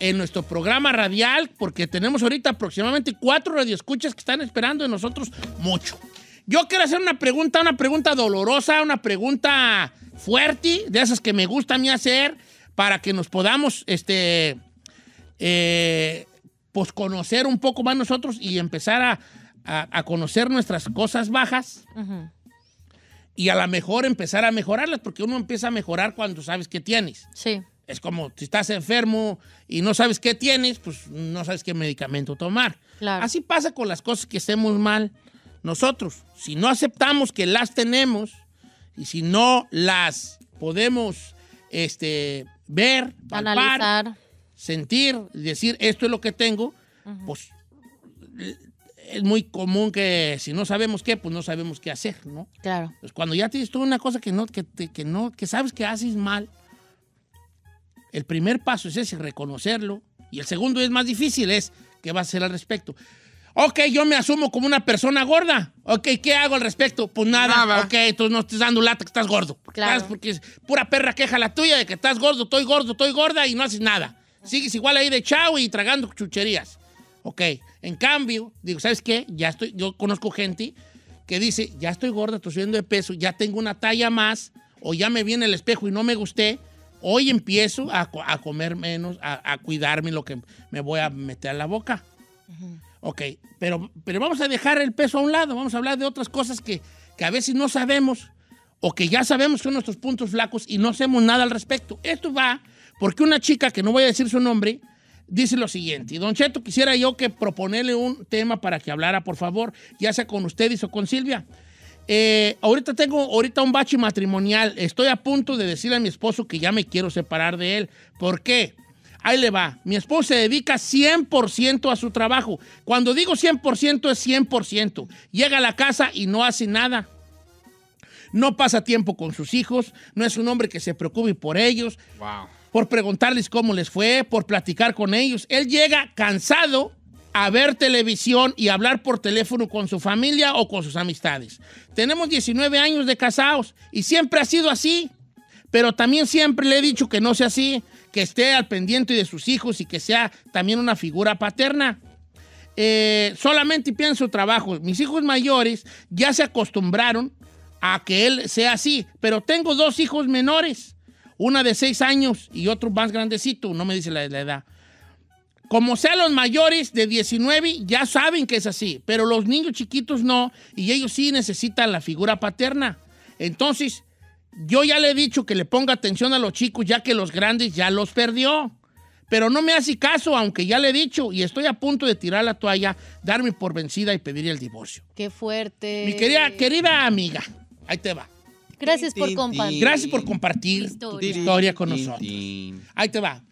en nuestro programa radial, porque tenemos ahorita aproximadamente cuatro radioescuchas que están esperando de nosotros mucho. Yo quiero hacer una pregunta, una pregunta dolorosa, una pregunta fuerte, de esas que me gusta a mí hacer, para que nos podamos, este, eh, pues conocer un poco más nosotros y empezar a, a- a conocer nuestras cosas bajas y a lo mejor empezar a mejorarlas, porque uno empieza a mejorar cuando sabes qué tienes. Sí. Es como si estás enfermo y no sabes qué tienes, pues no sabes qué medicamento tomar. Claro. Así pasa con las cosas que hacemos mal nosotros. Si no aceptamos que las tenemos y si no las podemos este, ver, palpar, Analizar. Sentir, decir esto es lo que tengo, pues es muy común que si no sabemos qué, pues no sabemos qué hacer, ¿no? Claro. Pues cuando ya tienes tú una cosa que no, que, te- que no, que sabes que haces mal, el primer paso es ese, reconocerlo. Y el segundo es más difícil, es qué vas a hacer al respecto. Ok, yo me asumo como una persona gorda. Ok, ¿qué hago al respecto? Pues nada. Nada. Ok, tú no estás dando lata que estás gordo. Claro. estás- porque es pura perra queja la tuya de que estás gordo, estoy gordo, estoy gorda y no haces nada. Sigues igual ahí de chao y tragando chucherías. Ok, en cambio, digo, ¿sabes qué? Ya estoy, yo conozco gente que dice, ya estoy gorda, estoy subiendo de peso, ya tengo una talla más, o ya me vi en el espejo y no me gusté, hoy empiezo a, co- a comer menos, a, a cuidarme lo que me voy a meter a la boca. Ok, pero, pero vamos a dejar el peso a un lado, vamos a hablar de otras cosas que, que a veces no sabemos o que ya sabemos que son nuestros puntos flacos y no hacemos nada al respecto. Esto va porque una chica, que no voy a decir su nombre, dice lo siguiente. Don Cheto, quisiera yo que proponerle un tema para que hablara, por favor, ya sea con ustedes o con Silvia. Eh, ahorita tengo ahorita un bache matrimonial. Estoy a punto de decirle a mi esposo que ya me quiero separar de él. ¿Por qué? Ahí le va. Mi esposo se dedica 100% a su trabajo. Cuando digo 100% es 100%. Llega a la casa y no hace nada. No pasa tiempo con sus hijos. No es un hombre que se preocupe por ellos Wow. Por preguntarles cómo les fue, por platicar con ellos. Él llega cansado a ver televisión y hablar por teléfono con su familia o con sus amistades. Tenemos 19 años de casados y siempre ha sido así, pero también siempre le he dicho que no sea así, que esté al pendiente de sus hijos y que sea también una figura paterna. Eh, solamente pienso trabajo. Mis hijos mayores ya se acostumbraron a que él sea así. Pero tengo dos hijos menores, una de seis años y otro más grandecito, no me dice la, la edad. Como sea los mayores de 19 ya saben que es así, pero los niños chiquitos no, y ellos sí necesitan la figura paterna. Entonces, yo ya le he dicho que le ponga atención a los chicos, ya que los grandes ya los perdió. Pero no me hace caso, aunque ya le he dicho, y estoy a punto de tirar la toalla, darme por vencida y pedir el divorcio. Qué fuerte. Mi querida, querida amiga, ahí te va. Gracias por compartir. Gracias por compartir tu historia con nosotros. Ahí te va.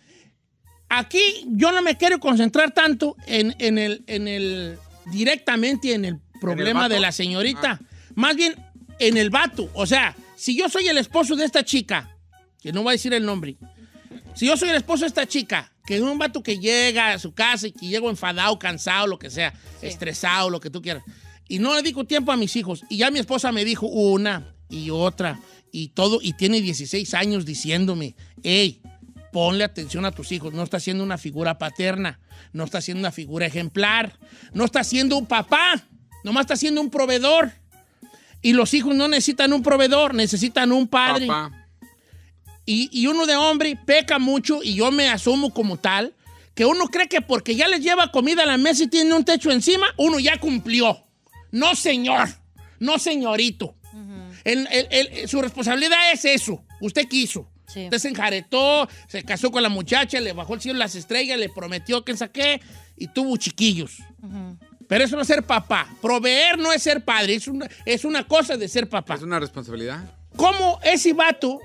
Aquí yo no me quiero concentrar tanto en, en el, en el directamente en el problema vato? de la señorita. Más bien en el vato. O sea, si yo soy el esposo de esta chica, que no voy a decir el nombre, si yo soy el esposo de esta chica, que es un vato que llega a su casa y que llego enfadado, cansado, lo que sea, estresado, lo que tú quieras, y no le dedico tiempo a mis hijos, y ya mi esposa me dijo una y otra y todo, y tiene 16 años diciéndome, hey, ponle atención a tus hijos, no está siendo una figura paterna, no está siendo una figura ejemplar, no está siendo un papá, nomás está siendo un proveedor. Y los hijos no necesitan un proveedor, necesitan un padre. Papá. Y, y uno de hombre peca mucho y yo me asumo como tal, que uno cree que porque ya les lleva comida a la mesa y tiene un techo encima, uno ya cumplió. No, señor. No, señorito. El- el- el- su responsabilidad es eso. Usted quiso. Sí. Usted se enjaretó, se casó con la muchacha, le bajó el cielo las estrellas, le prometió que saqué y tuvo chiquillos. Pero eso no es ser papá. Proveer no es ser padre, es una, es una cosa de ser papá. Es una responsabilidad. ¿Cómo ese vato,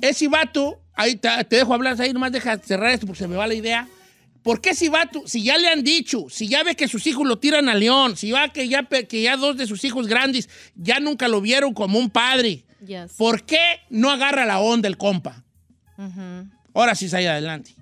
ese vato, ahí te, te dejo hablar, ahí nomás deja cerrar esto porque se me va la idea. ¿Por qué ese vato, si ya le han dicho, si ya ve que sus hijos lo tiran a león, si va que ya, que ya dos de sus hijos grandes ya nunca lo vieron como un padre, Yes. ¿por qué no agarra la onda el compa? Ujú. Ahora sí, sale adelante.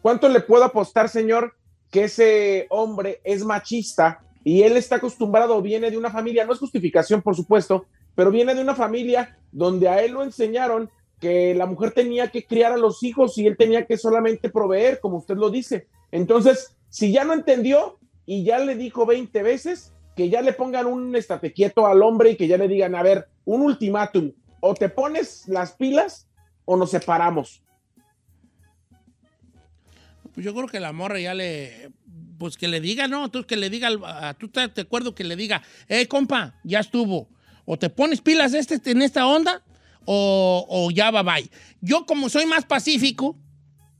¿Cuánto le puedo apostar, señor, que ese hombre es machista y él está acostumbrado, viene de una familia, no es justificación, por supuesto, pero viene de una familia donde a él lo enseñaron que la mujer tenía que criar a los hijos y él tenía que solamente proveer, como usted lo dice. Entonces, si ya no entendió y ya le dijo 20 veces, que ya le pongan un estate quieto al hombre y que ya le digan, a ver, un ultimátum, o te pones las pilas o nos separamos. Pues yo creo que la morra ya le. Pues que le diga, ¿no? Tú que le diga, a, tú te, acuerdo que le diga, hey, compa, ya estuvo. O te pones pilas este, en esta onda, o, o ya va bye. Yo, como soy más pacífico,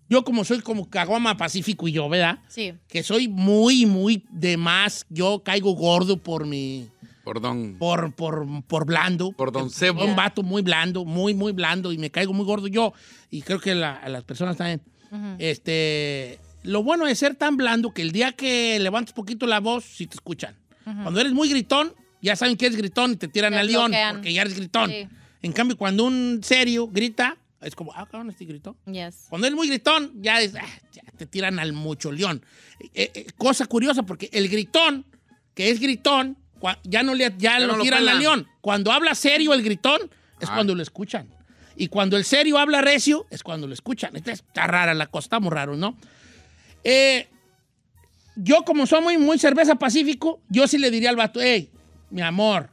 yo, como soy como caguama pacífico y yo, ¿verdad? Sí. Que soy muy, muy de más. Yo caigo gordo por mi. Por don. Por, por, por blando. Por don Cebo. Un vato muy blando, muy, muy blando. Y me caigo muy gordo yo. Y creo que la- a las personas también. Este, lo bueno de ser tan blando que el día que levantas poquito la voz, sí te escuchan. Cuando eres muy gritón, ya saben que eres gritón y te tiran Te al león porque ya eres gritón. Sí. En cambio, cuando un serio grita, es como, ah, cabrón, este gritón. Yes. Cuando eres muy gritón, ya, es, ah, ya te tiran al mucho león. Eh, eh, cosa curiosa, porque el gritón, que es gritón, ya no le ya Ya lo no tiran al león. Cuando habla serio el gritón, es Ah. cuando lo escuchan. Y cuando el serio habla recio, es cuando lo escuchan. Entonces, está rara la cosa, está muy raro, ¿no? Eh, yo, como soy muy, muy cerveza pacífico, yo sí le diría al vato, hey, mi amor,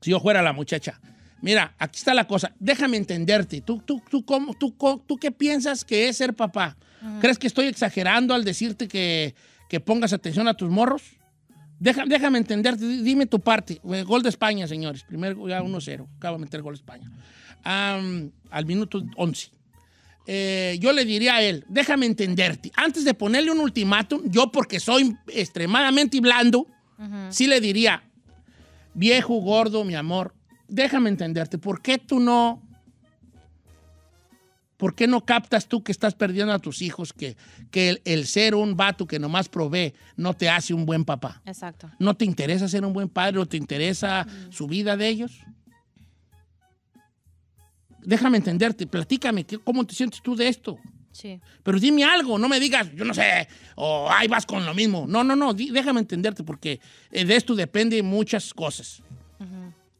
si yo fuera la muchacha, mira, aquí está la cosa, déjame entenderte. ¿Tú, tú, tú, cómo, tú, tú qué piensas que es ser papá? ¿Crees que estoy exagerando al decirte que, que pongas atención a tus morros? Deja- déjame entenderte, di- dime tu parte. Eh, Gol de España, señores. Primero ya 1-0. Acaba de meter gol de España. Al minuto 11. Eh, yo le diría a él, déjame entenderte. Antes de ponerle un ultimátum, yo porque soy extremadamente blando, sí le diría, viejo, gordo, mi amor, déjame entenderte. ¿Por qué tú no... ¿Por qué no captas tú que estás perdiendo a tus hijos, que, que el, el ser un vato que nomás provee no te hace un buen papá? Exacto. ¿No te interesa ser un buen padre o te interesa su vida de ellos? Déjame entenderte, platícame, ¿qué- ¿cómo te sientes tú de esto? Sí. Pero dime algo, no me digas, yo no sé, o ahí vas con lo mismo. No, no, no, déjame entenderte porque eh, de esto depende muchas cosas.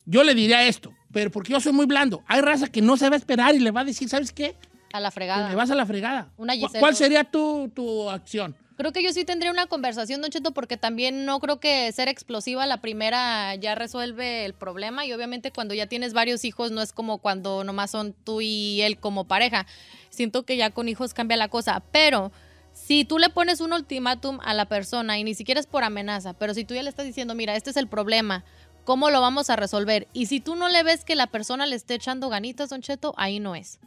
Yo le diría esto, pero porque yo soy muy blando. Hay raza que no se va a esperar y le va a decir, ¿sabes qué? A la fregada. me vas a la fregada. Una ¿Cu- Giselle. ¿Cuál sería tu, tu acción? Creo que yo sí tendría una conversación, Don Cheto, porque también no creo que ser explosiva la primera ya resuelve el problema y obviamente cuando ya tienes varios hijos no es como cuando nomás son tú y él como pareja. Siento que ya con hijos cambia la cosa, pero si tú le pones un ultimátum a la persona y ni siquiera es por amenaza, pero si tú ya le estás diciendo, mira, este es el problema, ¿cómo lo vamos a resolver? Y si tú no le ves que la persona le esté echando ganitas, Don Cheto, ahí no es.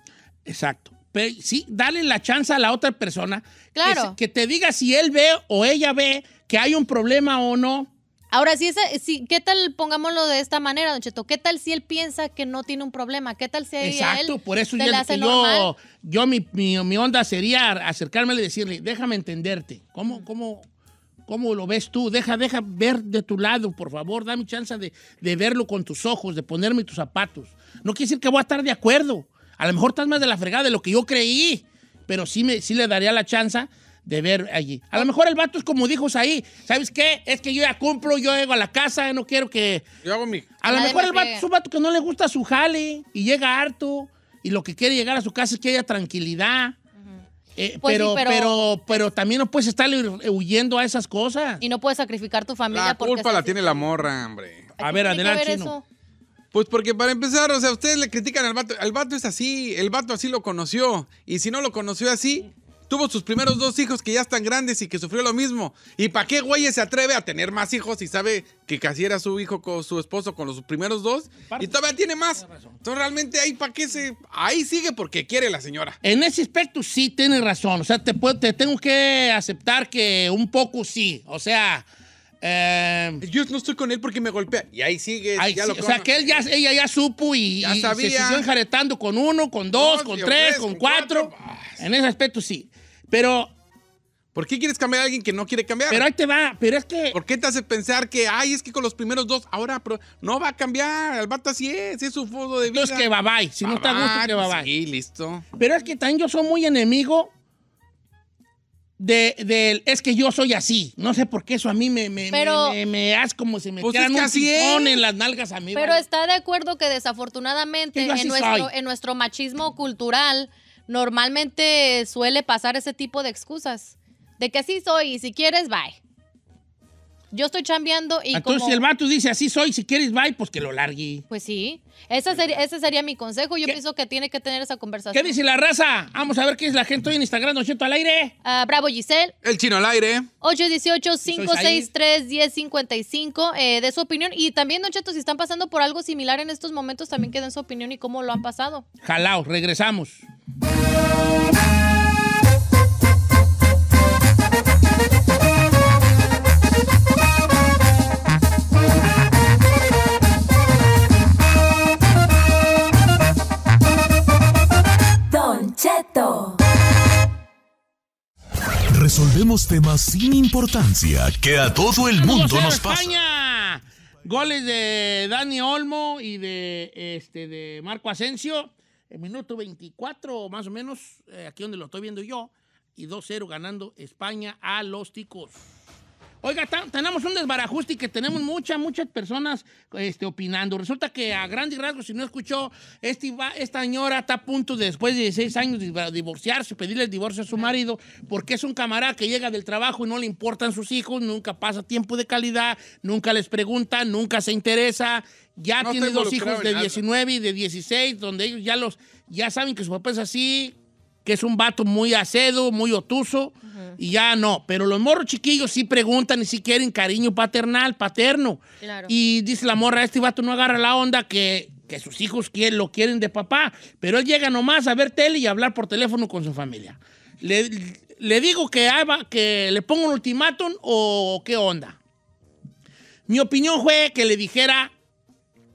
Exacto. Pero sí, dale la chance a la otra persona Claro. que, te diga si él ve o ella ve que hay un problema o no. Ahora, si si, ¿qué tal, pongámoslo de esta manera, Don Cheto? ¿Qué tal si él piensa que no tiene un problema? ¿Qué tal si a Exacto, él por eso yo, yo, normal? yo mi, mi, mi onda sería acercarme y decirle, déjame entenderte. ¿Cómo, cómo, cómo lo ves tú? Deja, deja ver de tu lado, por favor. Dame chance de, de verlo con tus ojos, de ponerme tus zapatos. No quiere decir que voy a estar de acuerdo. A lo mejor estás más de la fregada de lo que yo creí, pero sí, me, sí le daría la chance de ver allí. A lo mejor el vato es como dijo ahí, ¿sabes qué? Es que yo ya cumplo, yo llego a la casa, no quiero que... Yo hago mi... A lo mejor me el vato es un vato que no le gusta su jale y llega harto y lo que quiere llegar a su casa es que haya tranquilidad. Eh, Pues sí, pero, pero- pero, pero, también no puedes estar huyendo a esas cosas. Y no puedes sacrificar tu familia La porque... culpa la tiene la morra, hombre. A ¿qué ver, adelante? Pues porque para empezar, o sea, ustedes le critican al vato. El vato es así, el vato así lo conoció. Y si no lo conoció así, tuvo sus primeros dos hijos que ya están grandes y que sufrió lo mismo. ¿Y para qué güey se atreve a tener más hijos y sabe que casi era su hijo con su esposo con los primeros dos? Y todavía tiene más. Entonces realmente ahí para qué se... Ahí sigue porque quiere la señora. En ese aspecto sí tienes razón. O sea, te, puedo- te tengo que aceptar que un poco sí. O sea, eh, Yo no estoy con él porque me golpea. Y ahí sigue. ay, ya sí, lo o sea, que él ya, ella ya supo y, Ya y sabía. se siguió enjaretando con uno, con dos, con tres, tres, con, con cuatro. cuatro. En ese aspecto sí. Pero, ¿Por qué quieres cambiar a alguien que no quiere cambiar? pero ahí te va. Pero es que... ¿Por qué te hace pensar que, ay, es que con los primeros dos, ahora pro- no va a cambiar? El vato así es, es su fodo de vida. Entonces que bye bye. Si no está a gusto, que bye bye. Sí, listo. Pero es que también yo soy muy enemigo de, del- es que yo soy así. No sé por qué eso a mí me, me, Pero- me, me- me hace como si me Pues quieran es que un es. en las nalgas a mí. Pero vale. está de acuerdo que desafortunadamente nuestro, soy. en nuestro machismo cultural normalmente suele pasar ese tipo de excusas. De que así soy y si quieres, bye. Yo estoy chambeando y Entonces, como... si el vato dice así soy, si quieres bye, pues que lo largue. Pues sí, ese sería, ese sería mi consejo. Yo ¿Qué? pienso que tiene que tener esa ¿Qué conversación. dice la raza? Vamos a ver qué es la gente hoy en Instagram, Cheto al aire. Ah, Bravo Giselle, El chino al aire. 818-563-1055, eh, de su opinión. Y también, Don Cheto, si están pasando por algo similar en estos momentos, también queden su opinión y cómo lo han pasado. Jalao, regresamos. Resolvemos temas sin importancia que a todo el mundo 1-0 nos pasa. España. Goles de Dani Olmo y de, este, de Marco Asensio. En minuto 24, más o menos, eh, aquí donde lo estoy viendo yo. Y 2-0 ganando España a los ticos. Oiga, tenemos un desbarajuste y que tenemos muchas, muchas personas este, opinando. Resulta que a grandes rasgos, si no escuchó, este, esta señora está a punto, de, después de 16 años, de divorciarse, pedirle el divorcio a su marido, porque es un camarada que llega del trabajo y no le importan sus hijos, nunca pasa tiempo de calidad, nunca les pregunta, nunca se interesa. Ya No tiene dos hijos de en nada. 19 y de 16, donde ellos ya, los, ya saben que su papá es así, que es un vato muy acedo, muy otuso, y ya no. Pero los morros chiquillos sí preguntan y sí quieren cariño paternal, paterno. Claro. Y dice la morra, este vato no agarra la onda que, que sus hijos quieren, lo quieren de papá. Pero él llega nomás a ver tele y a hablar por teléfono con su familia. ¿Le, le digo que, haga- que le ponga un ultimátum o qué onda? Mi opinión fue que le dijera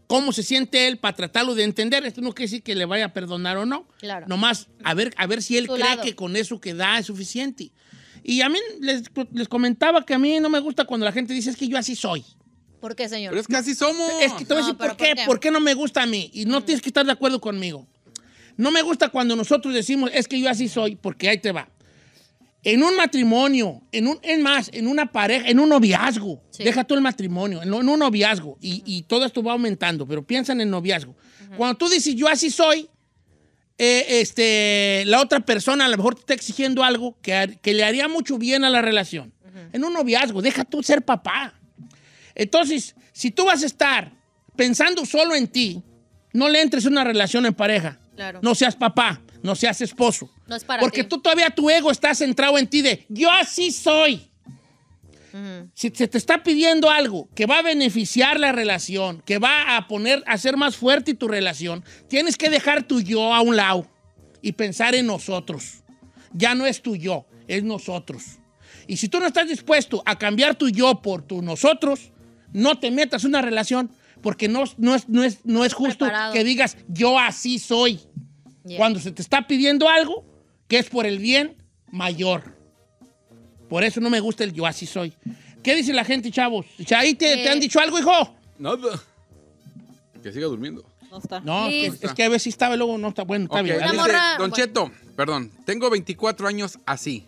cómo se siente él para tratarlo de entender. Esto no quiere decir que le vaya a perdonar o no. Claro. Nomás a ver, a ver si él cree lado. que con eso que da es suficiente. Y a mí les, les comentaba que a mí no me gusta cuando la gente dice es que yo así soy. ¿Por qué, señor? Pero es que así somos. Es que te voy a No, decir pero por qué. ¿por qué? ¿por qué no me gusta a mí? Y no tienes que estar de acuerdo conmigo. No me gusta cuando nosotros decimos es que yo así soy, porque ahí te va. En un matrimonio, en un, es más, en una pareja, en un noviazgo, Sí. deja tú el matrimonio, en, en un noviazgo, y, y todo esto va aumentando, pero piensa en el noviazgo. Cuando tú dices yo así soy, eh, este, la otra persona a lo mejor te está exigiendo algo que, que le haría mucho bien a la relación. En un noviazgo, deja tú ser papá. Entonces, si tú vas a estar pensando solo en ti, no le entres en una relación en pareja. Claro. No seas papá, no seas esposo. No es para Porque ti. tú todavía tu ego está centrado en ti de yo así soy. Si se te está pidiendo algo que va a beneficiar la relación, que va a poner, a hacer más fuerte tu relación, tienes que dejar tu yo a un lado y pensar en nosotros. Ya no es tu yo, es nosotros. Y si tú no estás dispuesto a cambiar tu yo por tu nosotros, no te metas en una relación porque no, no es, no, es, no es justo Preparado. que digas yo así soy. Yeah. Cuando se te está pidiendo algo que es por el bien mayor. Por eso no me gusta el yo así soy. ¿Qué dice la gente, chavos? ¿Ahí te, te Eh. han dicho algo, hijo? Nada. Que siga durmiendo. No está. No, es, es que a veces estaba y luego no está bueno, está bien. Dice, Don. Cheto, perdón, tengo 24 años así.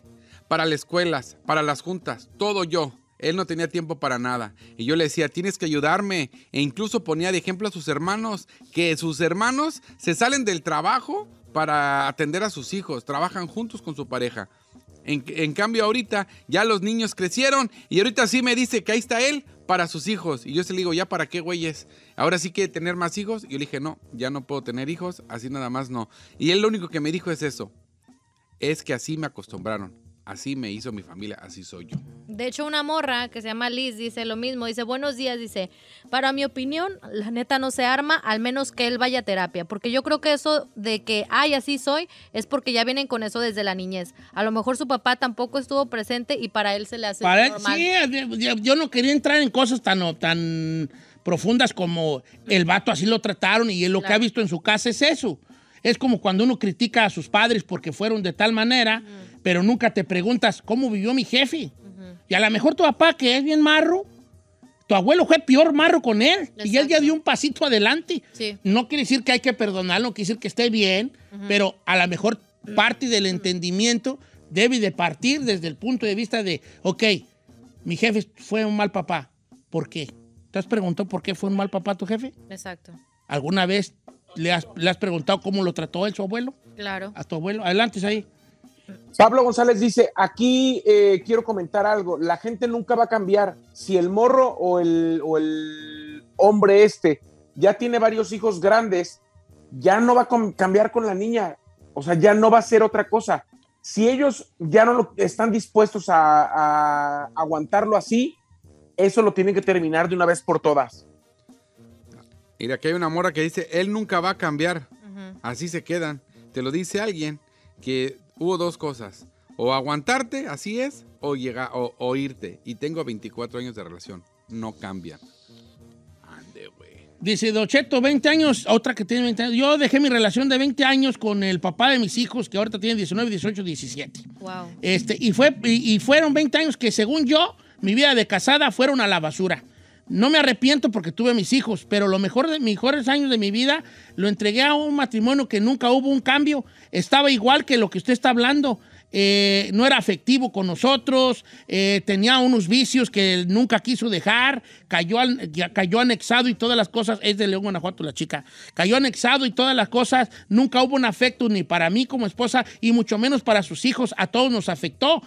Para las escuelas, para las juntas, todo yo. Él no tenía tiempo para nada. Y yo le decía, tienes que ayudarme. E incluso ponía de ejemplo a sus hermanos, que sus hermanos se salen del trabajo para atender a sus hijos. Trabajan juntos con su pareja. En, cambio, ahorita ya los niños crecieron y ahorita sí me dice que ahí está él para sus hijos. Y yo se le digo, ¿ya para qué, güeyes? Ahora sí quiere tener más hijos. Y yo le dije, no, ya no puedo tener hijos, así nada más no. Y él lo único que me dijo es eso. Es que así me acostumbraron. Así me hizo mi familia, así soy yo. De hecho, una morra que se llama Liz dice lo mismo. Dice, buenos días, dice, para mi opinión, la neta no se arma, al menos que él vaya a terapia. Porque yo creo que eso de que, ay, así soy, es porque ya vienen con eso desde la niñez. A lo mejor su papá tampoco estuvo presente y para él se le hace Para él, normal. sí, yo- no quería entrar en cosas tan, tan profundas como el vato así lo trataron y él lo que ha visto en su casa es eso. Es como cuando uno critica a sus padres porque fueron de tal manera, pero nunca te preguntas cómo vivió mi jefe. Y a lo mejor tu papá, que es bien marro, tu abuelo fue peor marro con él y él ya dio un pasito adelante. Sí. No quiere decir que hay que perdonarlo, no quiere decir que esté bien, pero a lo mejor parte del entendimiento debe de partir desde el punto de vista de, ok, mi jefe fue un mal papá. ¿Por qué? ¿Te has preguntado por qué fue un mal papá tu jefe? Exacto. ¿Alguna vez le has, le has preguntado cómo lo trató él, su abuelo? Claro. A tu abuelo. Adelante, ahí. Pablo González dice, aquí eh, quiero comentar algo, la gente nunca va a cambiar. Si el morro o el, o el hombre este ya tiene varios hijos grandes, ya no va a cambiar con la niña, o sea, ya no va a ser otra cosa. Si ellos ya no lo- están dispuestos a, a aguantarlo así, eso lo tienen que terminar de una vez por todas. Mira, aquí hay una morra que dice, él nunca va a cambiar. Así se quedan. Te lo dice alguien que hubo dos cosas. O aguantarte, así es, o, llega, o, o irte. Y tengo 24 años de relación. No cambian. Ande, güey. Dice Docheto, 20 años, otra que tiene 20 años. Yo dejé mi relación de 20 años con el papá de mis hijos, que ahorita tiene 19, 18, 17. Wow. Este, y, fue, y, y fueron 20 años que, según yo, mi vida de casada fueron a la basura. No me arrepiento porque tuve mis hijos, pero lo mejor de mejores años de mi vida lo entregué a un matrimonio que nunca hubo un cambio. Estaba igual que lo que usted está hablando. Eh, no era afectivo con nosotros, eh, tenía unos vicios que él nunca quiso dejar, cayó, cayó anexado y todas las cosas, es de León, Guanajuato la chica, cayó anexado y todas las cosas, nunca hubo un afecto ni para mí como esposa y mucho menos para sus hijos, a todos nos afectó.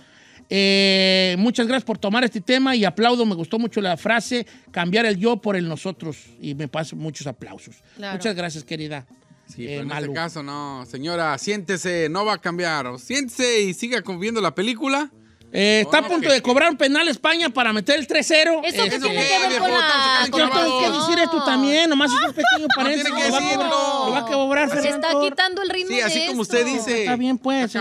Eh, muchas gracias por tomar este tema y aplaudo, me gustó mucho la frase, cambiar el yo por el nosotros y me paso muchos aplausos. Claro. Muchas gracias, querida. Sí, Eh, pero en Malu. este caso no. Señora, siéntese, no va a cambiar. Siéntese y siga viendo la película. Eh, está a punto de cobrar un penal España para meter el 3-0. ¿Eso qué Este, tiene que ver con la Estamos Yo tengo que decir esto también, nomás es un pequeño No paréntesis. tiene que lo, va a cobrar, decirlo. lo va a cobrar Se está quitando el ritmo Sí, así de como esto. usted dice. Está bien, pues.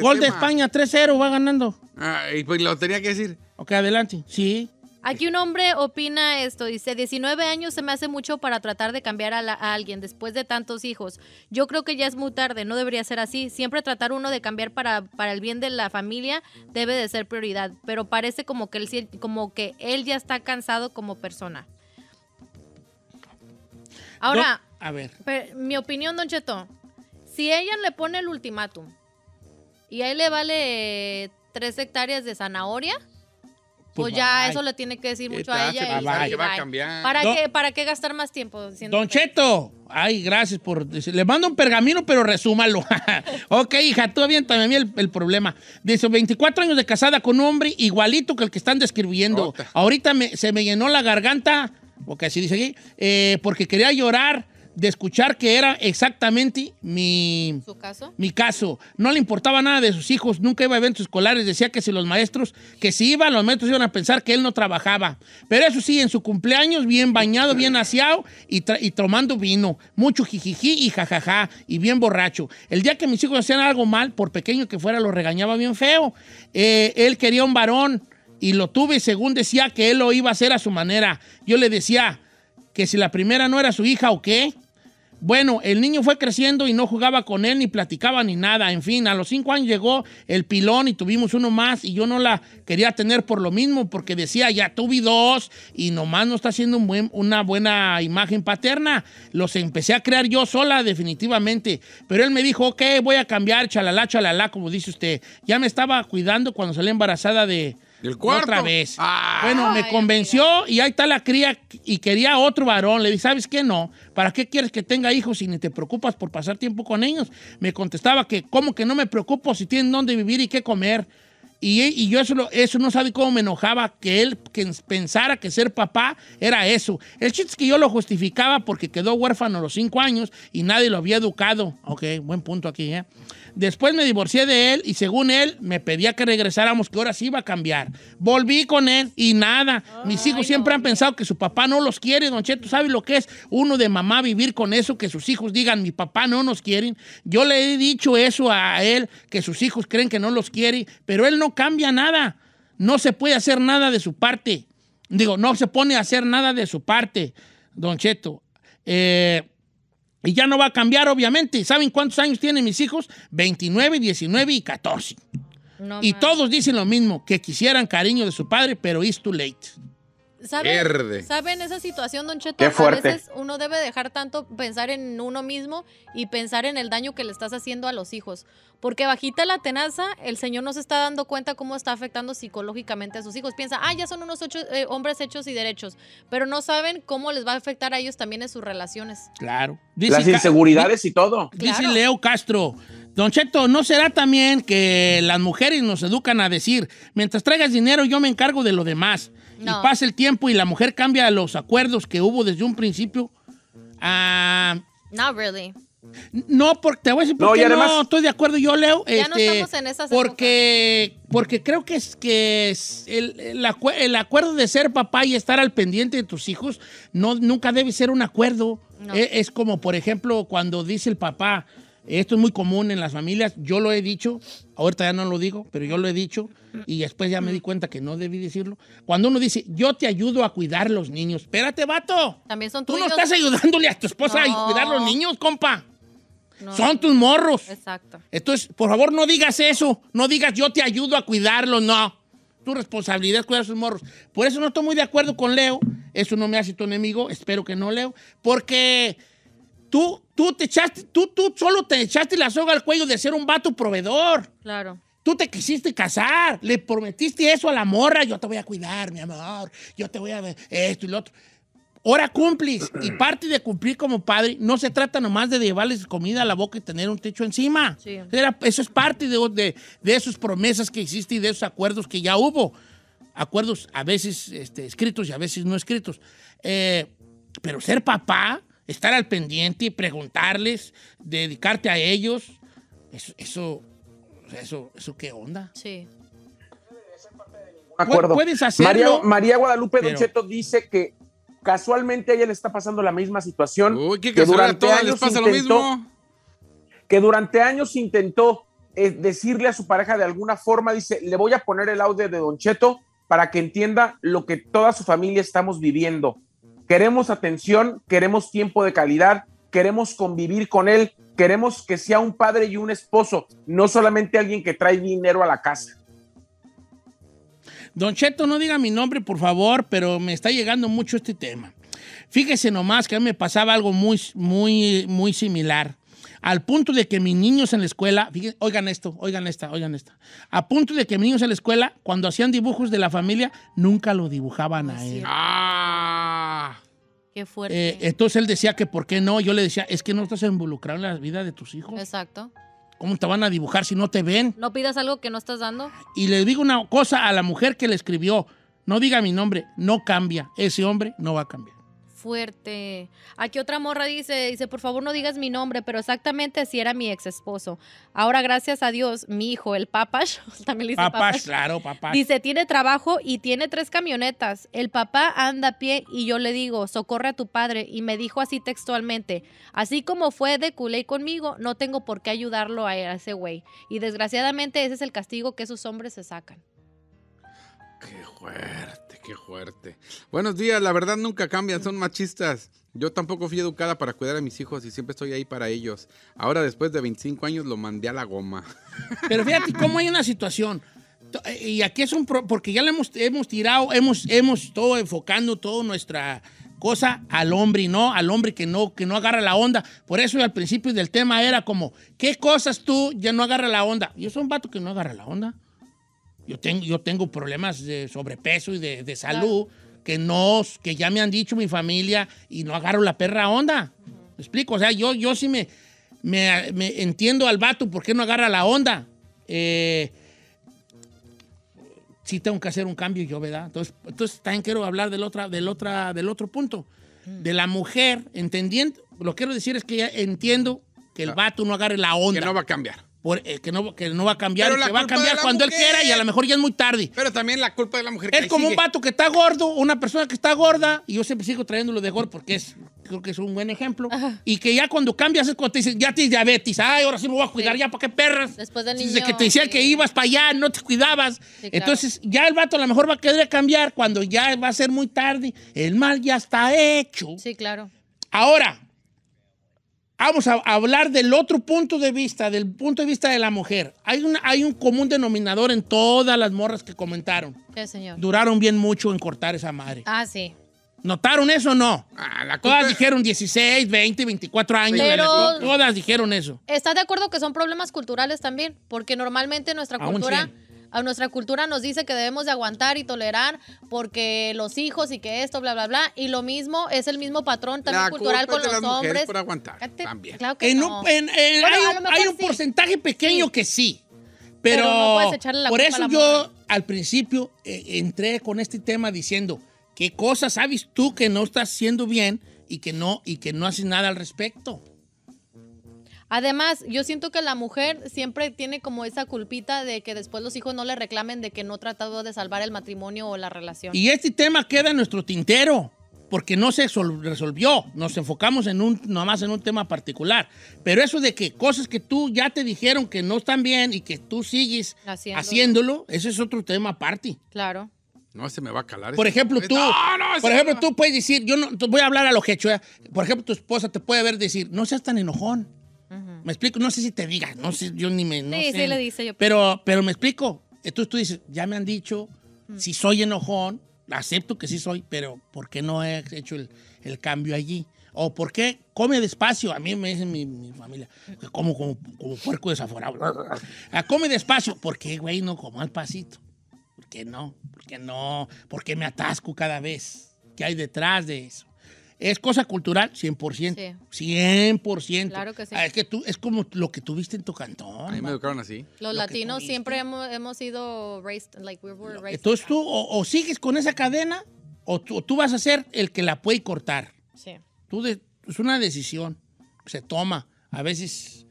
Gol de. España, 3-0, va ganando. Ay, pues lo tenía que decir. Ok, adelante. Sí. Aquí un hombre opina esto, dice, 19 años se me hace mucho para tratar de cambiar a, la- a alguien después de tantos hijos. Yo creo que ya es muy tarde, no debería ser así. Siempre tratar uno de cambiar para, para el bien de la familia debe de ser prioridad, pero parece como que, él, como que él ya está cansado como persona. Ahora, a ver. Pero, mi opinión, Don Cheto, si ella le pone el ultimátum y a él le vale tres hectáreas de zanahoria, Pues ya bye. eso le tiene que decir ¿Qué mucho a ella. y pensar sí, que va a bye. cambiar? ¿Para, Don- qué, ¿Para qué gastar más tiempo? Don que- Cheto, ay, gracias por decir. Le mando un pergamino, pero resúmalo. ok, hija, tú aviéntame a mí el, el problema. Dice, 24 años de casada con un hombre igualito que el que están describiendo. Ahorita me- se me llenó la garganta, porque así dice aquí, eh, porque quería llorar de escuchar que era exactamente mi... ¿Su caso? Mi caso, no le importaba nada de sus hijos, nunca iba a eventos escolares, decía que si los maestros, que si iba, los maestros iban a pensar que él no trabajaba. Pero eso sí, en su cumpleaños, bien bañado, bien aseado y, y tomando vino, mucho jijiji y jajaja, y bien borracho. El día que mis hijos hacían algo mal, por pequeño que fuera, lo regañaba bien feo. Eh, él quería un varón y lo tuve según decía que él lo iba a hacer a su manera. Yo le decía que si la primera no era su hija o qué. Bueno, el niño fue creciendo y no jugaba con él, ni platicaba, ni nada. En fin, a los cinco años llegó el pilón y tuvimos uno más y yo no la quería tener por lo mismo, porque decía, ya tuve dos y nomás no está haciendo una buena imagen paterna. Los empecé a crear yo sola, definitivamente. Pero él me dijo, ok, voy a cambiar, chalala, chalala, como dice usted. Ya me estaba cuidando cuando salí embarazada de... ¿Del cuarto? Otra vez. Ah. bueno, me convenció y ahí está la cría y quería otro varón. Le dije, ¿sabes qué? No. ¿Para qué quieres que tenga hijos si ni te preocupas por pasar tiempo con ellos? Me contestaba que, ¿cómo que no me preocupo si tienen dónde vivir y qué comer? Y, y yo eso, eso no sabe cómo me enojaba que él que pensara que ser papá era eso. El chiste es que yo lo justificaba porque quedó huérfano a los cinco años y nadie lo había educado. Ok, buen punto aquí, ¿eh? Después me divorcié de él y según él me pedía que regresáramos, que ahora sí iba a cambiar. Volví con él y nada. Mis hijos siempre han pensado que su papá no los quiere, don Cheto. ¿Sabe lo que es uno de mamá vivir con eso? Que sus hijos digan, mi papá no nos quiere. Yo le he dicho eso a él, que sus hijos creen que no los quiere, pero él no cambia nada. No se puede hacer nada de su parte. Digo, no se pone a hacer nada de su parte, don Cheto. Eh, y ya no va a cambiar, obviamente. ¿Saben cuántos años tienen mis hijos? 29, 19 y 14. No y todos dicen lo mismo, que quisieran cariño de su padre, pero it's too late. ¿Saben, Verde. ¿Saben esa situación, Don Cheto? Qué fuerte. A veces uno debe dejar tanto pensar en uno mismo y pensar en el daño que le estás haciendo a los hijos. Porque bajita la tenaza, el señor no se está dando cuenta cómo está afectando psicológicamente a sus hijos. Piensa, ah, ya son unos ocho, eh, hombres hechos y derechos. Pero no saben cómo les va a afectar a ellos también en sus relaciones. Claro. Las Ca- inseguridades y todo. Dice Claro. Leo Castro, Don Cheto, ¿no será también que las mujeres nos educan a decir, mientras traigas dinero yo me encargo de lo demás? No. Y pasa el tiempo y la mujer cambia los acuerdos que hubo desde un principio. Ah, Not really. no, porque te voy a decir por qué no estoy de acuerdo yo, Leo. Ya no Este, estamos en esas porque, porque creo que es que es el, el acue- el acuerdo de ser papá y estar al pendiente de tus hijos no, nunca debe ser un acuerdo. No. E- Es, como, por ejemplo, cuando dice el papá, esto es muy común en las familias, yo lo he dicho, ahorita ya no lo digo, pero yo lo he dicho y después ya me di cuenta que no debí decirlo. Cuando uno dice, yo te ayudo a cuidar los niños, espérate, vato. También son Tú no tuyos. estás ayudándole a tu esposa No. a cuidar los niños, compa. No. Son tus morros. Exacto. Entonces, por favor, no digas eso. No digas yo te ayudo a cuidarlos. No. Tu responsabilidad es cuidar a sus morros. Por eso no estoy muy de acuerdo con Leo. Eso no me hace tu enemigo. Espero que no, Leo. Porque tú, tú te echaste, tú, tú solo te echaste la soga al cuello de ser un vato proveedor. Claro. Tú te quisiste casar, le prometiste eso a la morra, yo te voy a cuidar, mi amor, yo te voy a ver esto y lo otro. Ahora cumples y parte de cumplir como padre no se trata nomás de llevarles comida a la boca y tener un techo encima. Sí. Era- eso es parte de, de, de esas promesas que existen y de esos acuerdos que ya hubo. Acuerdos a veces este, escritos y a veces no escritos. Eh, pero ser papá, estar al pendiente, preguntarles, dedicarte a ellos, eso, eso, eso, eso ¿qué onda? Sí. De acuerdo. puedes hacerlo, María, María Guadalupe pero- Don Cheto dice que casualmente a ella le está pasando la misma situación. Uy, qué que a durante todas les años pasa lo intentó- mismo. que durante años intentó eh, decirle a su pareja de alguna forma, dice, le voy a poner el audio de Don Cheto para que entienda lo que toda su familia estamos viviendo. Queremos atención, queremos tiempo de calidad, queremos convivir con él, queremos que sea un padre y un esposo, no solamente alguien que trae dinero a la casa. Don Cheto, no diga mi nombre, por favor, pero me está llegando mucho este tema. Fíjese nomás que a mí me pasaba algo muy, muy, muy similar. Al punto de que mis niños en la escuela, fíjense, oigan esto, oigan esta, oigan esta. A punto de que mis niños en la escuela, cuando hacían dibujos de la familia, nunca lo dibujaban a él. Ah. Qué fuerte. Eh, entonces él decía que por qué no. Yo le decía, es que no estás involucrado en la vida de tus hijos. Exacto. ¿Cómo te van a dibujar si no te ven? No pidas algo que no estás dando. Y le digo una cosa a la mujer que le escribió. No diga mi nombre, no cambia. Ese hombre no va a cambiar. Fuerte. Aquí otra morra dice, dice, por favor no digas mi nombre, pero exactamente así era mi ex esposo. Ahora, gracias a Dios, mi hijo, el papash, también le dice papash, claro, papás. Dice, tiene trabajo y tiene tres camionetas. El papá anda a pie y yo le digo, socorre a tu padre. Y me dijo así textualmente, así como fue de culé conmigo, no tengo por qué ayudarlo a ese güey. Y desgraciadamente ese es el castigo que esos hombres se sacan. Qué fuerte, qué fuerte. Buenos días, la verdad nunca cambian, son machistas. Yo tampoco fui educada para cuidar a mis hijos y siempre estoy ahí para ellos. Ahora, después de 25 años, lo mandé a la goma. Pero fíjate cómo hay una situación. Eh, Y aquí es un... porque ya le hemos, hemos tirado, hemos, hemos todo enfocando toda nuestra cosa al hombre y no al hombre que no, que no agarra la onda. Por eso al principio del tema era como, ¿qué cosas tú ya no agarra la onda? Yo soy un vato que no agarra la onda. Yo tengo, yo tengo problemas de sobrepeso y de, de salud que, no, que ya me han dicho mi familia y no agarro la perra onda. ¿Me explico? O sea, yo, yo sí me, me, me entiendo al vato por qué no agarra la onda. Eh, sí tengo que hacer un cambio yo, ¿verdad? Entonces, entonces también quiero hablar del, otra, del, otra, del otro punto. De la mujer, entendiendo, lo que quiero decir es que ya entiendo que el vato no agarre la onda. Que no va a cambiar. Por- eh, que, no, que no va a cambiar, que va a cambiar cuando él quiera y a lo mejor ya es muy tarde. Pero también la culpa de la mujer. que Es como un vato que está gordo, una persona que está gorda, y yo siempre sigo trayéndolo de gordo porque es, creo que es un buen ejemplo, y que ya cuando cambias es cuando te dicen, ya tienes diabetes, ay, ahora sí me voy a cuidar, Sí. ya, ¿para qué perras? Después del Desde niño, que te decían sí. que ibas para allá, no te cuidabas. claro. Entonces, ya el vato a lo mejor va a querer cambiar cuando ya va a ser muy tarde. El mal ya está hecho. Sí, claro. Ahora, vamos a hablar del otro punto de vista, del punto de vista de la mujer. Hay, una, hay un común denominador en todas las morras que comentaron. ¿Qué, señor? Duraron bien mucho en cortar esa madre. Ah, sí. ¿Notaron eso o no? Ah, la Todas dijeron 16, 20, 24 años. Pero- Todas dijeron eso. ¿Estás de acuerdo que son problemas culturales también? Porque normalmente nuestra un cultura. A nuestra cultura nos dice que debemos de aguantar y tolerar porque los hijos y que esto, bla, bla, bla. Y lo mismo es el mismo patrón también La cultural culpa con de los las hombres. por aguantar, Cállate, también. Claro que En no. un- en- en- Bueno, hay a un, lo mejor hay un sí. porcentaje pequeño Sí. que sí. Pero, Pero no puedes echarle la por eso la yo al principio eh, entré con este tema diciendo qué cosas sabes tú que no estás haciendo bien y que no y que no haces nada al respecto. Además, yo siento que la mujer siempre tiene como esa culpita de que después los hijos no le reclamen de que no tratado de salvar el matrimonio o la relación. Y este tema queda en nuestro tintero, porque no se sol- resolvió. Nos enfocamos en un, nomás en un tema particular. Pero eso de que cosas que tú ya te dijeron que no están bien y que tú sigues Haciéndolo. haciéndolo, ese es otro tema aparte. Claro. No, se me va a calar. Por este- ejemplo, tú, No, no, por ejemplo, tú puedes decir, yo no, voy a hablar a lo hecho, ¿eh? Por ejemplo, tu esposa te puede ver decir, no seas tan enojón. Me explico, no sé si te digas, no sé, yo ni me. no Sí, sé. sí le dice yo. Pero, pero me explico. Entonces tú dices, ya me han dicho, si soy enojón, acepto que sí soy, pero ¿por qué no he hecho el, el cambio allí? O ¿por qué come despacio? A mí me dicen mi, mi familia, que como, como, como puerco desaforado. Ah, come despacio. ¿Por qué, güey, no como al pasito? ¿Por qué no? ¿Por qué no? ¿Por qué me atasco cada vez? ¿Qué hay detrás de eso? ¿Es cosa cultural? 100%. 100%. Claro que sí. Ah, es que tú, es como lo que tuviste en tu cantón. A mí me educaron así. Los Lo latinos siempre hemos, hemos sido raised, like we were raised. Entonces tú o, o sigues con esa cadena o tú, o tú vas a ser el que la puede cortar. Sí. Tú de- es una decisión que se toma, a veces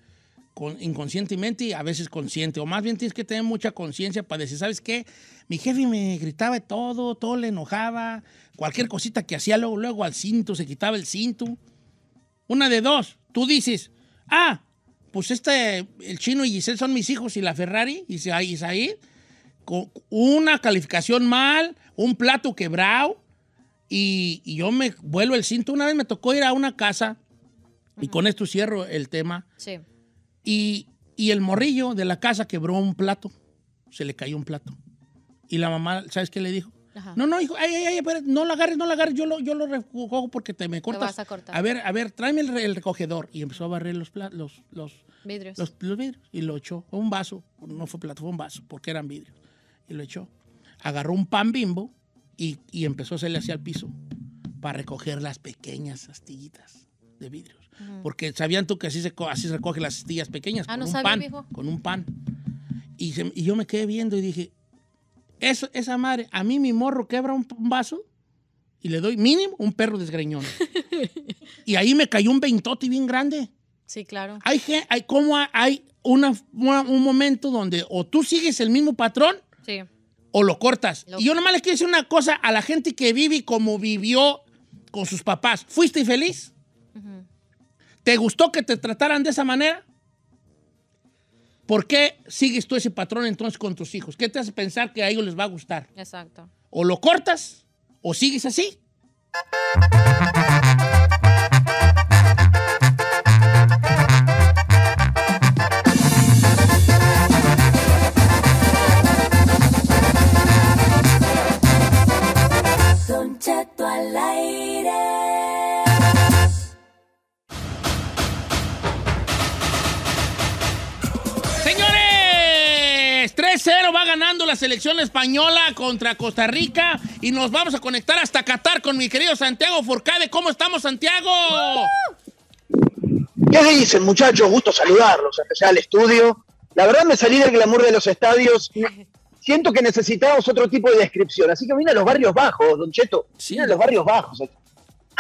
con- inconscientemente y a veces consciente. O más bien tienes que tener mucha conciencia para decir, ¿sabes qué? Mi jefe me gritaba de todo, todo le enojaba, cualquier cosita que hacía luego, luego al cinto, se quitaba el cinto. Una de dos, tú dices, ah, pues este, el chino y Giselle son mis hijos y la Ferrari y Isaí, con una calificación mal, un plato quebrado, y, y yo me vuelo el cinto. Una vez me tocó ir a una casa, y con esto cierro el tema, Sí. y, y el morrillo de la casa quebró un plato, se le cayó un plato. Y la mamá, ¿sabes qué le dijo? Ajá. No, no, hijo, ay, ay, ay, no lo agarres, no lo agarres, yo lo, yo lo recojo porque te me cortas. vas a cortar. A ver, a ver, tráeme el, el recogedor. Y empezó a barrer los, los, los, Vidrios. los, los vidrios y lo echó. Fue un vaso, no fue plato, fue un vaso, porque eran vidrios. Y lo echó. Agarró un pan bimbo y, y empezó a hacerle hacia el piso para recoger las pequeñas astillitas de vidrios. Porque sabían tú que así se, así se recogen las astillas pequeñas, Ah, con no un sabía, pan. viejo. Con un pan. Y, se- y yo me quedé viendo y dije, eso, esa madre, a mí mi morro quebra un, un vaso y le doy mínimo un perro desgreñón. y ahí me cayó un veintote bien grande. Sí, claro. Hay, hay como hay una, una- un momento donde o tú sigues el mismo patrón Sí. o lo cortas. Lo- Y yo nomás le quiero decir una cosa a la gente que vive como vivió con sus papás. ¿Fuiste feliz? ¿Te gustó que te trataran de esa manera? ¿Por qué sigues tú ese patrón entonces con tus hijos? ¿Qué te hace pensar que a ellos les va a gustar? Exacto. O lo cortas o sigues así. Selección española contra Costa Rica y nos vamos a conectar hasta Qatar con mi querido Santiago Forcade. ¿Cómo estamos, Santiago? ¿Qué dicen, muchachos? Gusto saludarlos, empecé al estudio. La verdad me salí del glamour de los estadios. Siento que necesitamos otro tipo de descripción, así que vine a los barrios bajos, Don Cheto. Sí. Vine a los barrios bajos.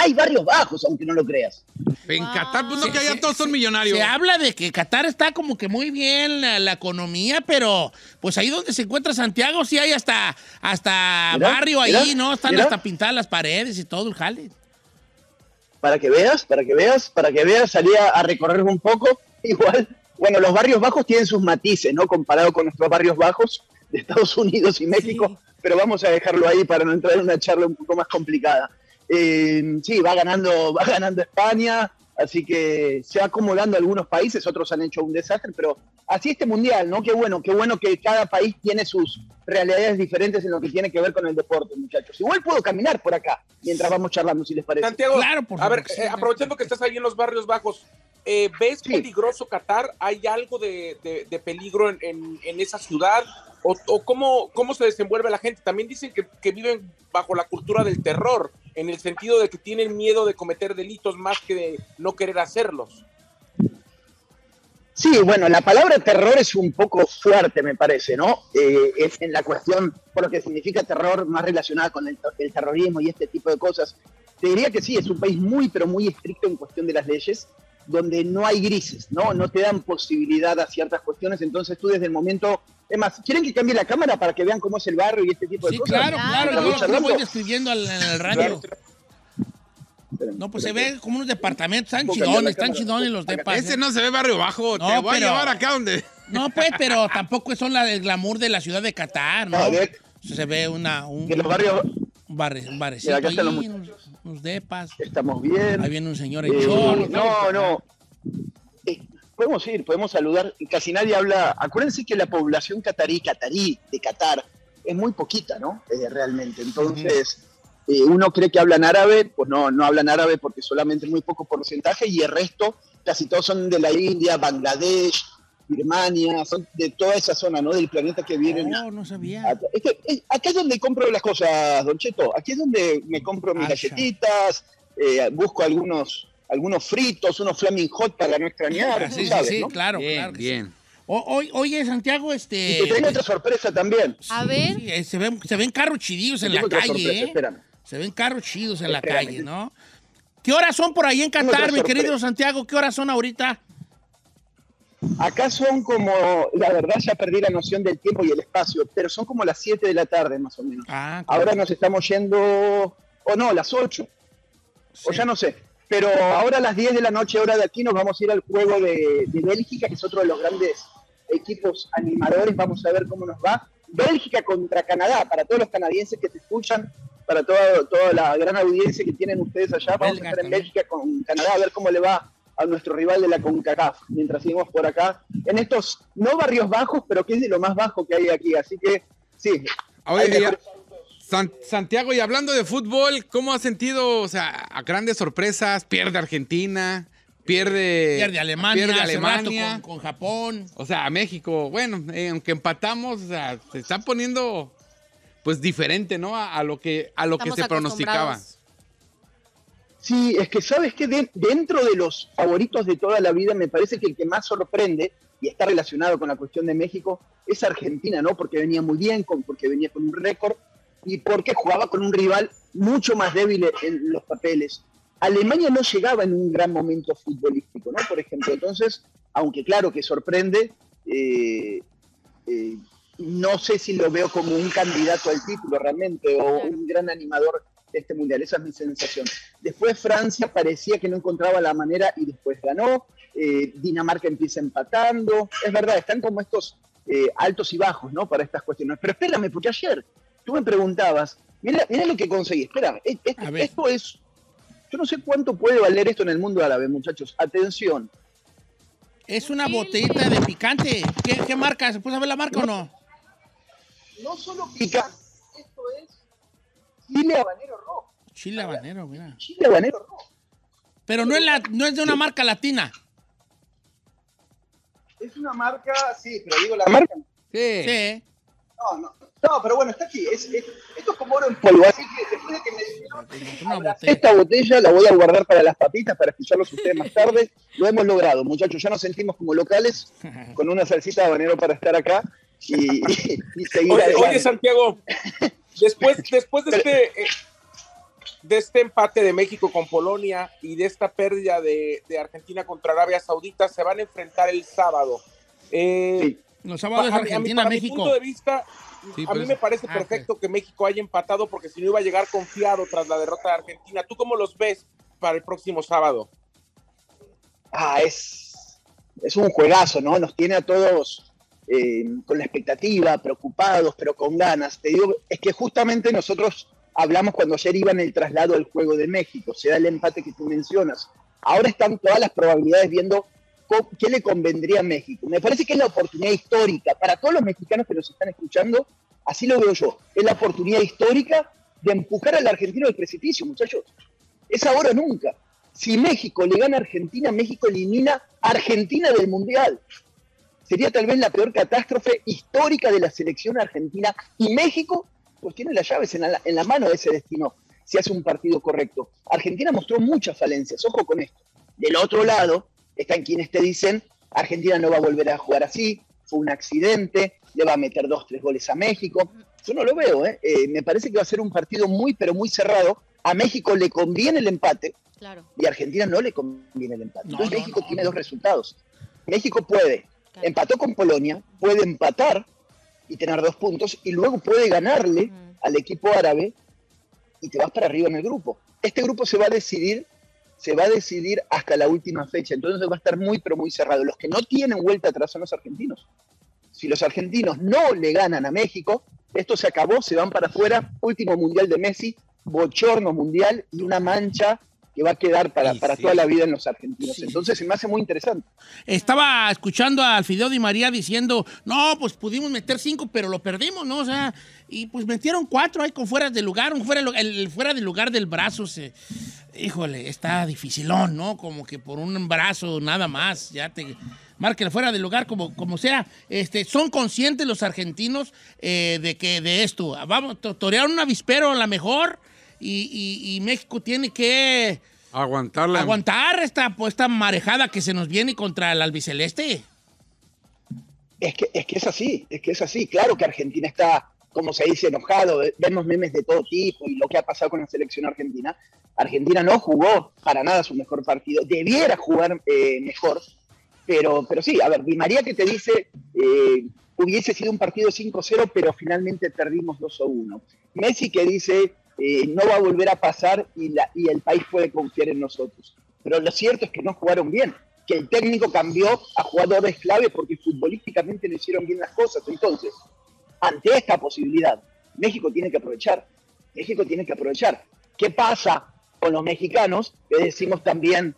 Hay barrios bajos, aunque no lo creas. En Wow. Qatar, pues no Sí, que allá sí, todos son millonarios. Se habla de que Qatar está como que muy bien la, la economía, pero pues ahí donde se encuentra Santiago sí hay hasta, hasta Mira, barrio mira, ahí, ¿no? Están mira. hasta pintadas las paredes y todo el jale. Para que veas, para que veas, para que veas, salí a, a recorrer un poco. Igual, bueno, los barrios bajos tienen sus matices, ¿no? Comparado con nuestros barrios bajos de Estados Unidos y México, pero vamos a dejarlo ahí para no entrar en una charla un poco más complicada. Eh, sí, va ganando, va ganando España, así que se va acomodando algunos países, otros han hecho un desastre, pero así este mundial, ¿no? Qué bueno, qué bueno que cada país tiene sus realidades diferentes en lo que tiene que ver con el deporte, muchachos. Igual puedo caminar por acá mientras vamos charlando, si les parece. Santiago, Claro, por a ver, eh, aprovechando que estás ahí en los barrios bajos, eh, ¿ves Sí. peligroso Qatar? ¿Hay algo de, de- de peligro en, en- en esa ciudad? ¿O, o cómo, cómo se desenvuelve la gente? También dicen que, que viven bajo la cultura del terror, en el sentido de que tienen miedo de cometer delitos más que de no querer hacerlos. Sí, bueno, la palabra terror es un poco fuerte, me parece, ¿no? Eh, en la cuestión, por lo que significa terror, más relacionada con el, el terrorismo y este tipo de cosas. Te diría que sí, es un país muy, pero muy estricto en cuestión de las leyes, donde no hay grises, ¿no? No te dan posibilidad a ciertas cuestiones, entonces tú desde el momento... Es más, ¿quieren que cambie la cámara para que vean cómo es el barrio y este tipo de Sí, cosas? claro, claro. ¿Estamos Yo lo- voy describiendo al- en el radio. Claro. No, pues se ve como unos departamentos, están chidones, están chidones los depas. Ese ¿eh? no se ve barrio bajo. No, Te voy pero- a llevar acá donde. No, pues, pero tampoco son la, el glamour de la ciudad de Qatar, ¿no? No, de- Se ve una, un, Que los barrios un, barre- un barecito Mira, acá están ahí, los- unos, depas. estamos bien. Ahí viene un señor en Eh, short. no, no. Eh, podemos ir, podemos saludar. Casi nadie habla. Acuérdense que la población catarí, catarí de Qatar, es muy poquita, ¿no? Eh, realmente. Entonces, eh, uno cree que hablan árabe, pues no, no hablan árabe porque solamente muy poco porcentaje y el resto, casi todos son de la India, Bangladesh, Birmania, son de toda esa zona, ¿no? Del planeta que vienen. No, no sabía. Acá, es que, acá es donde compro las cosas, Don Cheto. Aquí es donde me compro mis Asha. galletitas, eh, busco algunos, algunos fritos, unos flaming hot para no extrañar. Sí, sí, sabes, sí, ¿no? claro, Bien, claro. que sí. bien. O- oye, Santiago, Y este. te traigo otra sorpresa también. A ver. sí, eh, se, ven, se ven carros chidillos en la tengo calle, sorpresa, ¿eh? espérame. Se ven carros chidos en la Espérame. calle, ¿no? ¿Qué horas son por ahí en Tengo Qatar, mi querido Santiago? ¿Qué horas son ahorita? Acá son como, la verdad ya perdí la noción del tiempo y el espacio, pero son como las 7 de la tarde más o menos. Ah, Ahora nos estamos yendo, o no, las 8, o ya no sé. Pero ahora a las 10 de la noche, hora de aquí, nos vamos a ir al juego de, de Bélgica, que es otro de los grandes equipos animadores. Vamos a ver cómo nos va. Bélgica contra Canadá, para todos los canadienses que te escuchan, para toda, toda la gran audiencia que tienen ustedes allá. Vamos a estar en. Bélgica con Canadá, a ver cómo le va a nuestro rival de la CONCACAF, mientras seguimos por acá, en estos, no barrios bajos, pero que es de lo más bajo que hay aquí. Así que, sí. San- Santiago, y hablando de fútbol, ¿cómo has sentido, o sea, a grandes sorpresas? Pierde Argentina, pierde... Pierde Alemania, pierde Alemania. con, con Japón. O sea, México, bueno, eh, aunque empatamos, o sea, se está poniendo pues diferente, ¿no? A, a lo que, a lo que se pronosticaba. Sí, es que sabes que de- dentro de los favoritos de toda la vida, me parece que el que más sorprende, y está relacionado con la cuestión de México, es Argentina, ¿no? Porque venía muy bien, con, porque venía con un récord y porque jugaba con un rival mucho más débil en los papeles. Alemania no llegaba en un gran momento futbolístico, ¿no? Por ejemplo, entonces, aunque claro que sorprende, eh, eh, no sé si lo veo como un candidato al título realmente o un gran animador de este mundial. Esa es mi sensación. Después Francia parecía que no encontraba la manera y después ganó. Eh, Dinamarca empieza empatando. Es verdad, están como estos eh, altos y bajos, ¿no? Para estas cuestiones. Pero espérame, porque ayer tú me preguntabas, mira, mira lo que conseguí. Espera, e- e- esto es. Yo no sé cuánto puede valer esto en el mundo árabe, muchachos. Atención. Es una botellita de picante. ¿Qué, qué marca? ¿Se puede saber la marca o no? No solo pica, esto es chile habanero rojo. Chile habanero, mira. Chile habanero rojo. Pero no es, la, no es de una marca latina. Es una marca, sí, pero digo la marca. Sí. Sí. No, no, no, pero bueno, está aquí. Es, es- esto es como oro en polvo. Así que después de que me dijeron, esta botella la voy a guardar para las papitas, para escucharlos ustedes más tarde. Lo hemos logrado, muchachos. Ya nos sentimos como locales, con una salsita de habanero para estar acá y, y- y seguir Oye, Santiago, después, después de este, eh, de este empate de México con Polonia y de esta pérdida de, de Argentina contra Arabia Saudita, se van a enfrentar el sábado. Eh, Sí. Los sábados es a mí- a mí- Argentina, para mi México. punto de vista, Sí, a mí me parece Ah, perfecto que México haya empatado porque si no iba a llegar confiado tras la derrota de Argentina. ¿Tú cómo los ves para el próximo sábado? Ah, es, es un juegazo, ¿no? Nos tiene a todos eh, con la expectativa, preocupados, pero con ganas. Te digo, es que justamente nosotros hablamos cuando ayer iba en el traslado al juego de México, se da el empate que tú mencionas. Ahora están todas las probabilidades viendo qué le convendría a México. Me parece que es la oportunidad histórica para todos los mexicanos que nos están escuchando, así lo veo yo. Es la oportunidad histórica de empujar al argentino del precipicio, muchachos. Es ahora o nunca. Si México le gana a Argentina, México elimina a Argentina del Mundial. Sería tal vez la peor catástrofe histórica de la selección argentina. Y México, pues tiene las llaves en la, en la mano de ese destino, si hace un partido correcto. Argentina mostró muchas falencias, ojo con esto. Del otro lado, están quienes te dicen, Argentina no va a volver a jugar así, fue un accidente, le va a meter dos, tres goles a México. Yo no lo veo, ¿eh? Eh, me parece que va a ser un partido muy, pero muy cerrado. A México le conviene el empate, Claro. y a Argentina no le conviene el empate. No, Entonces no, México no, tiene dos resultados. México puede. Empató con Polonia, puede empatar y tener dos puntos, y luego puede ganarle al equipo árabe y te vas para arriba en el grupo. Este grupo se va a decidir, se va a decidir hasta la última fecha, entonces va a estar muy, pero muy cerrado. Los que no tienen vuelta atrás son los argentinos. Si los argentinos no le ganan a México, esto se acabó, se van para afuera, último mundial de Messi, bochorno mundial y una mancha que va a quedar para, para sí. toda la vida en los argentinos. Sí. Entonces se me hace muy interesante. Estaba escuchando al Fideo Di María diciendo, no, pues pudimos meter cinco, pero lo perdimos, ¿no? O sea, y pues metieron cuatro ahí con fuera de lugar, un fuera, el, fuera de lugar del brazo se... Híjole, está dificilón, ¿no? Como que por un brazo nada más, ya te... Marque fuera de lugar, como, como sea. Este, son conscientes los argentinos eh, de que de esto. Vamos, to- torearon un avispero a la mejor y, y- y México tiene que Aguantarla. aguantar esta, pues, esta marejada que se nos viene contra el albiceleste. Es que, es que es así, es que es así. Claro que Argentina está, como se dice, enojado. Vemos memes de todo tipo y lo que ha pasado con la selección argentina. Argentina no jugó para nada su mejor partido. Debiera jugar eh, mejor. Pero, pero sí, a ver, Di María que te dice, eh, hubiese sido un partido 5-0, pero finalmente perdimos 2-1. Messi que dice, eh, no va a volver a pasar y, y el país puede confiar en nosotros. Pero lo cierto es que no jugaron bien, que el técnico cambió a jugadores clave porque futbolísticamente no hicieron bien las cosas. Entonces, ante esta posibilidad, México tiene que aprovechar. México tiene que aprovechar. ¿Qué pasa con los mexicanos? Que decimos también,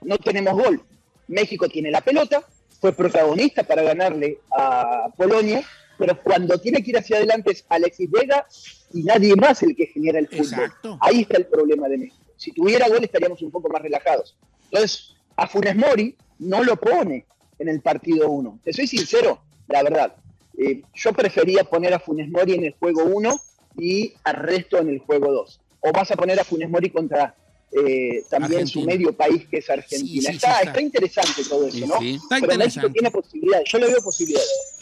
no tenemos gol. México tiene la pelota, fue protagonista para ganarle a Polonia, pero cuando tiene que ir hacia adelante es Alexis Vega y nadie más el que genera el fútbol. Exacto. Ahí está el problema de México. Si tuviera gol estaríamos un poco más relajados. Entonces, a Funes Mori no lo pone en el partido 1. Te soy sincero, la verdad. Eh, yo prefería poner a Funes Mori en el juego 1 y al resto en el juego 2. O vas a poner a Funes Mori contra eh, también su medio país que es Argentina. Sí, sí, está, sí, está interesante todo eso, ¿no? sí. Está Pero México tiene posibilidades. Yo le veo posibilidades.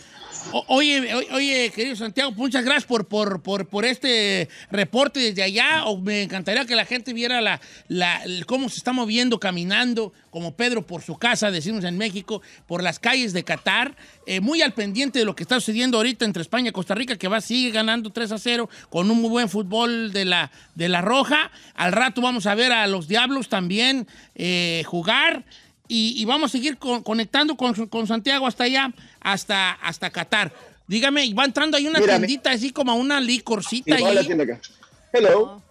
Oye, oye, querido Santiago, muchas gracias por, por, por, por este reporte desde allá. Me encantaría que la gente viera la, la- cómo se está moviendo, caminando, como Pedro por su casa, decimos en México, por las calles de Qatar, eh, muy al pendiente de lo que está sucediendo ahorita entre España y Costa Rica, que va, sigue ganando 3 a 0 con un muy buen fútbol de la, de la Roja. Al rato vamos a ver a los Diablos también eh, jugar. Y, y vamos a seguir con- conectando con, con Santiago hasta allá, hasta, hasta Qatar. Dígame, y va entrando ahí una Mira, me- tiendita así como una licorcita Mira, la ahí. tienda acá. Hello.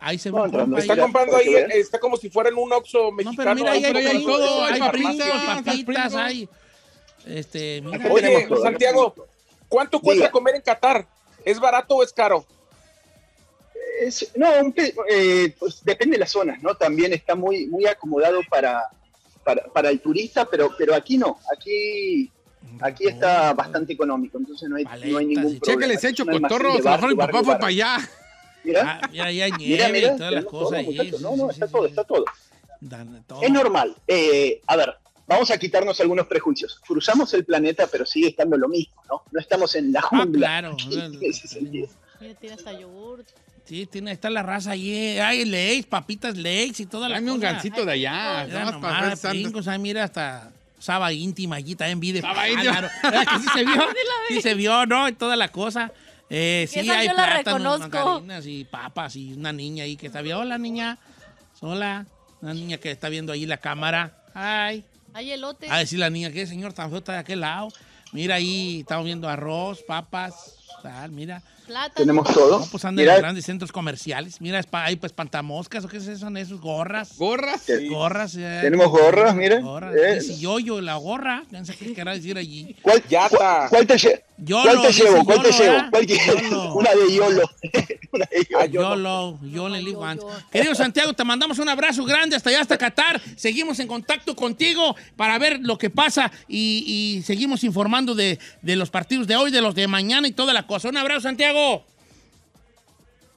Ahí se No, ahí. Está comprando ahí, está como si fuera en un Oxxo No, mexicano. pero mira, ahí hay, todo, hay papitas, papitas, papitas, papitas. hay. Este, mira. Oye, Santiago, ¿cuánto cuesta Diga. comer en Qatar? ¿Es barato o es caro? Es- no, un eh, pues depende de las zonas, ¿no? También está muy, muy acomodado para, para, para el turista, pero, pero aquí no. Aquí, aquí está bastante económico, entonces no hay, no hay ningún problema. Cheque, les Es hecho A mi barrio, papá fue para allá. Mira, Ah, mira, ahí hay mira, nieve mira, y todas las cosas todo, ahí. Sí, No, no, sí, está sí, todo, sí. está todo. Dan- todo. Es normal. Eh, a ver, vamos a quitarnos algunos prejuicios. Cruzamos el planeta, pero sigue estando lo mismo, ¿no? No estamos en la Ah, jungla. claro. en ese sentido. Mira, tiene hasta yogur. Sí, tiene, está la raza ahí. Hay leis, papitas leis y toda la Dame un gancito de allá. Mira nomás, hasta Saba íntima allí también vi de Saba íntima. claro. ¿Verdad que sí se vio? sí se vio, ¿no? Y toda la cosa. Eh, sí, Esa hay yo plátanos, y papas y una niña ahí que está viendo. Hola, niña. Hola. Una niña que está viendo ahí la cámara. Ay. Hay elote. A decir la niña, ¿qué señor tan feo está de aquel lado? Mira ahí, estamos viendo arroz, papas, tal, mira. Plátano. Tenemos todo. No, pues andan en grandes centros comerciales. Mira, hay pues pantamoscas, ¿o qué es eso? son esos? Gorras. ¿Gorras? Sí. Gorras. eh, Tenemos gorras, mira. Gorras. Eh. Dice yo-yo, la gorra. No sé qué querrá decir allí. ¿Cuál, Ya cuál- está. cuál te, lle- Yolo, cuál te llevo? ¿Cuál te Yolo, llevo? ¿Cuál quieres? Yolo. Una de YOLO. Una de YOLO. Ah. YOLO, you only live Yo, once. yo. Querido Santiago, te mandamos un abrazo grande hasta allá, hasta Qatar. Seguimos en contacto contigo para ver lo que pasa y, y seguimos informando de, de los partidos de hoy, de los de mañana y toda la cosa. Un abrazo, Santiago.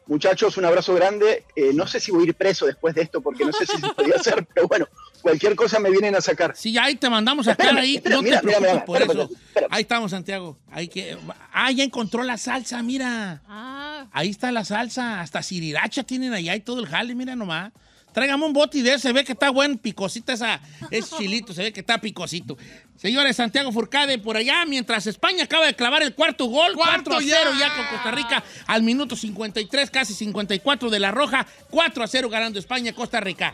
Muchachos, un abrazo grande. Eh, no sé si voy a ir preso después de esto porque no sé si se podía hacer, pero bueno, cualquier cosa me vienen a sacar. Sí, ahí te mandamos a sacar Espérame, ahí. espérame, no te mira, mira, preocupes mira, por espérame, eso. espérame. Ahí estamos, Santiago. Ahí que... Ah, ya encontró la salsa, mira. Ah, Ahí está la salsa. Hasta siriracha tienen allá y todo el jale, mira nomás. Tráigame un bote de ese, se ve que está buen picosita esa, ese chilito, se ve que está picosito. Señores, Santiago Furcade por allá, mientras España acaba de clavar el cuarto gol, ¡Cuarto 4 a 0 ya! con Costa Rica al minuto 53, casi 54 de la roja, 4 a 0 ganando España, Costa Rica.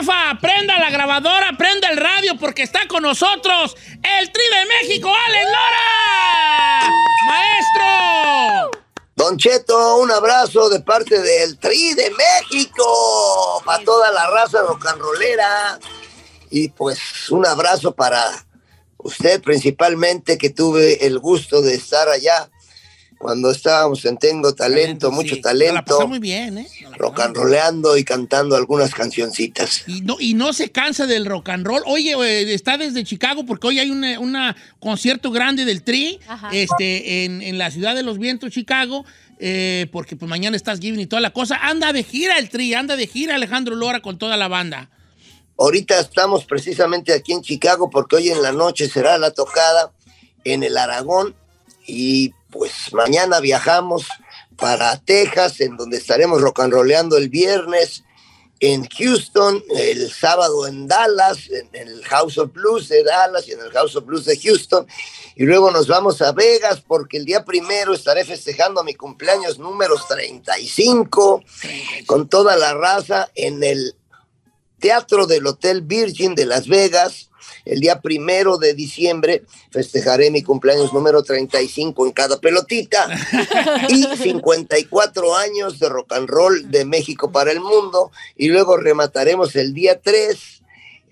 Jefa, prenda la grabadora, prenda el radio porque está con nosotros el Tri de México, Alex Lora. Maestro. Don Cheto, un abrazo de parte del Tri de México, para toda la raza rocanrolera. Y pues un abrazo para usted principalmente, que tuve el gusto de estar allá cuando estábamos en Tengo Talento, mucho sí. Nos La pasó talento, muy bien, ¿eh? La pasamos rocanroleando y cantando algunas cancioncitas. Y no, y no se cansa del rock and roll. Oye, eh, está desde Chicago porque hoy hay un una concierto grande del Tri Ajá. este, en, en la ciudad de los vientos, Chicago, eh, porque pues mañana estás giving y toda la cosa. Anda de gira el Tri, anda de gira Alejandro Lora con toda la banda. Ahorita estamos precisamente aquí en Chicago porque hoy en la noche será la tocada en el Aragón y pues mañana viajamos para Texas en donde estaremos rocanroleando el viernes en Houston, el sábado en Dallas, en el House of Blues de Dallas y en el House of Blues de Houston. Y luego nos vamos a Vegas porque el día primero estaré festejando mi cumpleaños número 35 con toda la raza en el Teatro del Hotel Virgin de Las Vegas. El día primero de diciembre festejaré mi cumpleaños número 35 en cada pelotita y 54 años de rock and roll de México para el mundo. Y luego remataremos el día 3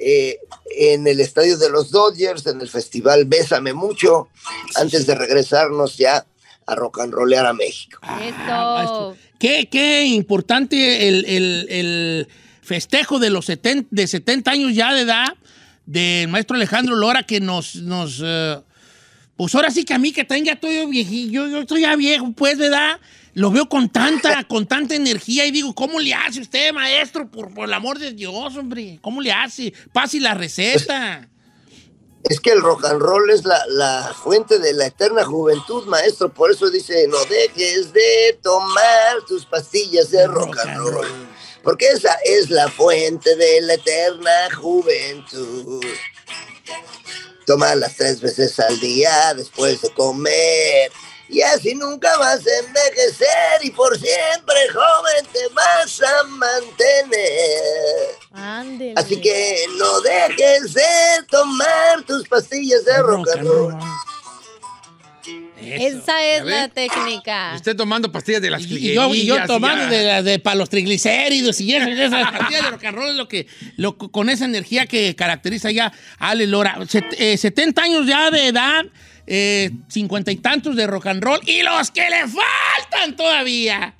eh, en el estadio de los Dodgers, en el festival Bésame Mucho, antes de regresarnos ya a rock and rollear a México. Ah, Qué, qué importante el, el- el festejo de los 70, de 70 años ya de edad del maestro Alejandro Lora que nos... nos eh, pues ahora sí que a mí que tenga todo yo viejillo, yo estoy ya viejo, pues, ¿verdad? Lo veo con tanta, con tanta energía y digo, ¿cómo le hace usted, maestro? Por, por el amor de Dios, hombre. ¿Cómo le hace? Pase la receta. Es que el rock and roll es la, la fuente de la eterna juventud, maestro. Por eso dice, no dejes de tomar tus pastillas de rock and roll. Porque esa es la fuente de la eterna juventud. Tómalas tres veces al día después de comer. Y así nunca vas a envejecer y por siempre joven te vas a mantener. Así que no dejes de tomar tus pastillas de rock and roll. Esa es la técnica. Usted tomando pastillas de las Y yo, y yo tomando ya. de, la- de para los triglicéridos y esas, esas pastillas de rock and roll es lo que, lo, con esa energía que caracteriza ya a Ale Lora. Set- eh, 70 años ya de edad, eh, 50 y tantos de rock and roll y los que le faltan todavía.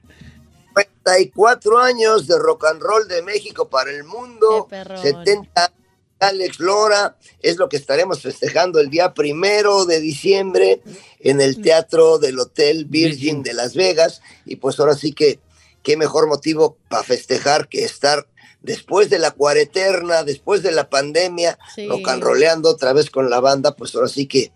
54 años de rock and roll de México para el mundo, 70 Alex Lora, es lo que estaremos festejando el día primero de diciembre en el Teatro del Hotel Virgin de Las Vegas. Y pues ahora sí que, qué mejor motivo para festejar que estar después de la cuareterna, después de la pandemia, Sí. rock and rolleando otra vez con la banda, pues ahora sí que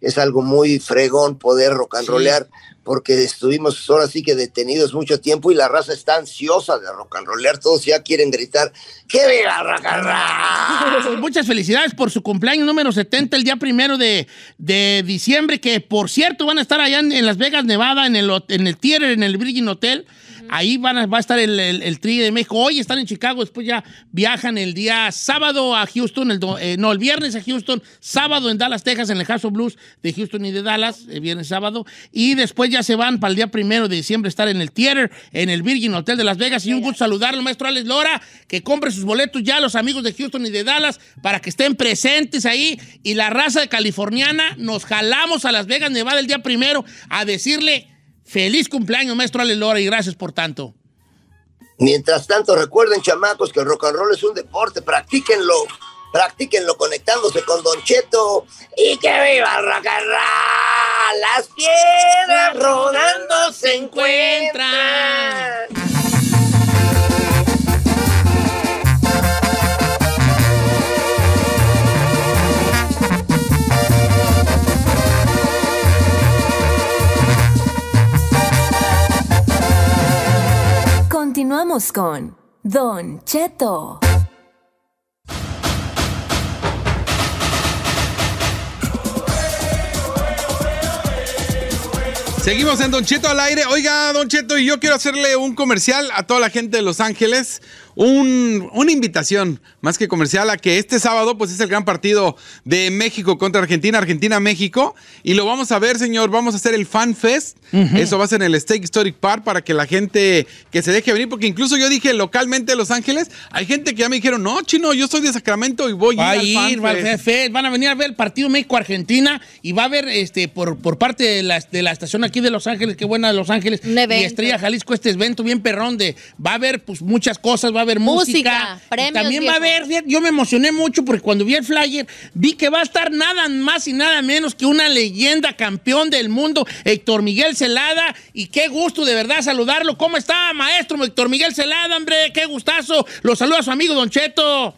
es algo muy fregón poder rollear, porque estuvimos ahora sí que detenidos mucho tiempo y la raza está ansiosa de rock and rollear, todos ya quieren gritar, ¡que viva rock and roll! Muchas felicidades por su cumpleaños número 70, el día primero de, de diciembre, que por cierto van a estar allá en, Las Vegas, Nevada, en el, en el Theater, en el Virgin Hotel. Ahí van a, va a estar el, el, el Tri de México. Hoy están en Chicago, después ya viajan el día sábado a Houston, el do- eh, no, el viernes a Houston, sábado en Dallas, Texas, en el House of Blues de Houston y de Dallas, el viernes, sábado. Y después ya se van para el día primero de diciembre estar en el Theater, en el Virgin Hotel de Las Vegas. Y un gusto saludarlo, maestro Alex Lora, que compre sus boletos ya a los amigos de Houston y de Dallas para que estén presentes ahí. Y la raza de californiana nos jalamos a Las Vegas, Nevada, el día primero a decirle feliz cumpleaños, maestro Alex Lora, y gracias por tanto. Mientras tanto, recuerden, chamacos, que el rock and roll es un deporte, practíquenlo, practíquenlo conectándose con Don Cheto y que viva el rock and roll. Las piedras rodando se encuentran. Continuamos con Don Cheto. Seguimos en Don Cheto al aire. Oiga, Don Cheto, y yo quiero hacerle un comercial a toda la gente de Los Ángeles. Un- una invitación, más que comercial, a que este sábado pues es el gran partido de México contra Argentina, Argentina-México. Y lo vamos a ver, señor. Vamos a hacer el Fan Fest. Eso va a ser en el Steak Historic Park para que la gente que se deje venir. Porque incluso yo dije localmente de Los Ángeles, hay gente que ya me dijeron, no, chino, yo soy de Sacramento y voy Va a a ir al ir, Fan va Fest". Fest, van a venir a ver el partido México-Argentina y va a haber este, por, por parte de la, de la estación aquí de Los Ángeles, qué buena de Los Ángeles, y. Estrella Jalisco, este evento bien perrón de, va a haber pues muchas cosas, va a haber música, Música, premios, también va a haber, yo me emocioné mucho porque cuando vi el flyer vi que va a estar nada más y nada menos que una leyenda campeón del mundo, Héctor Miguel Celada, y qué gusto de verdad saludarlo. ¿Cómo está, maestro Héctor Miguel Celada, hombre? Qué gustazo. Lo saluda su amigo Don Cheto.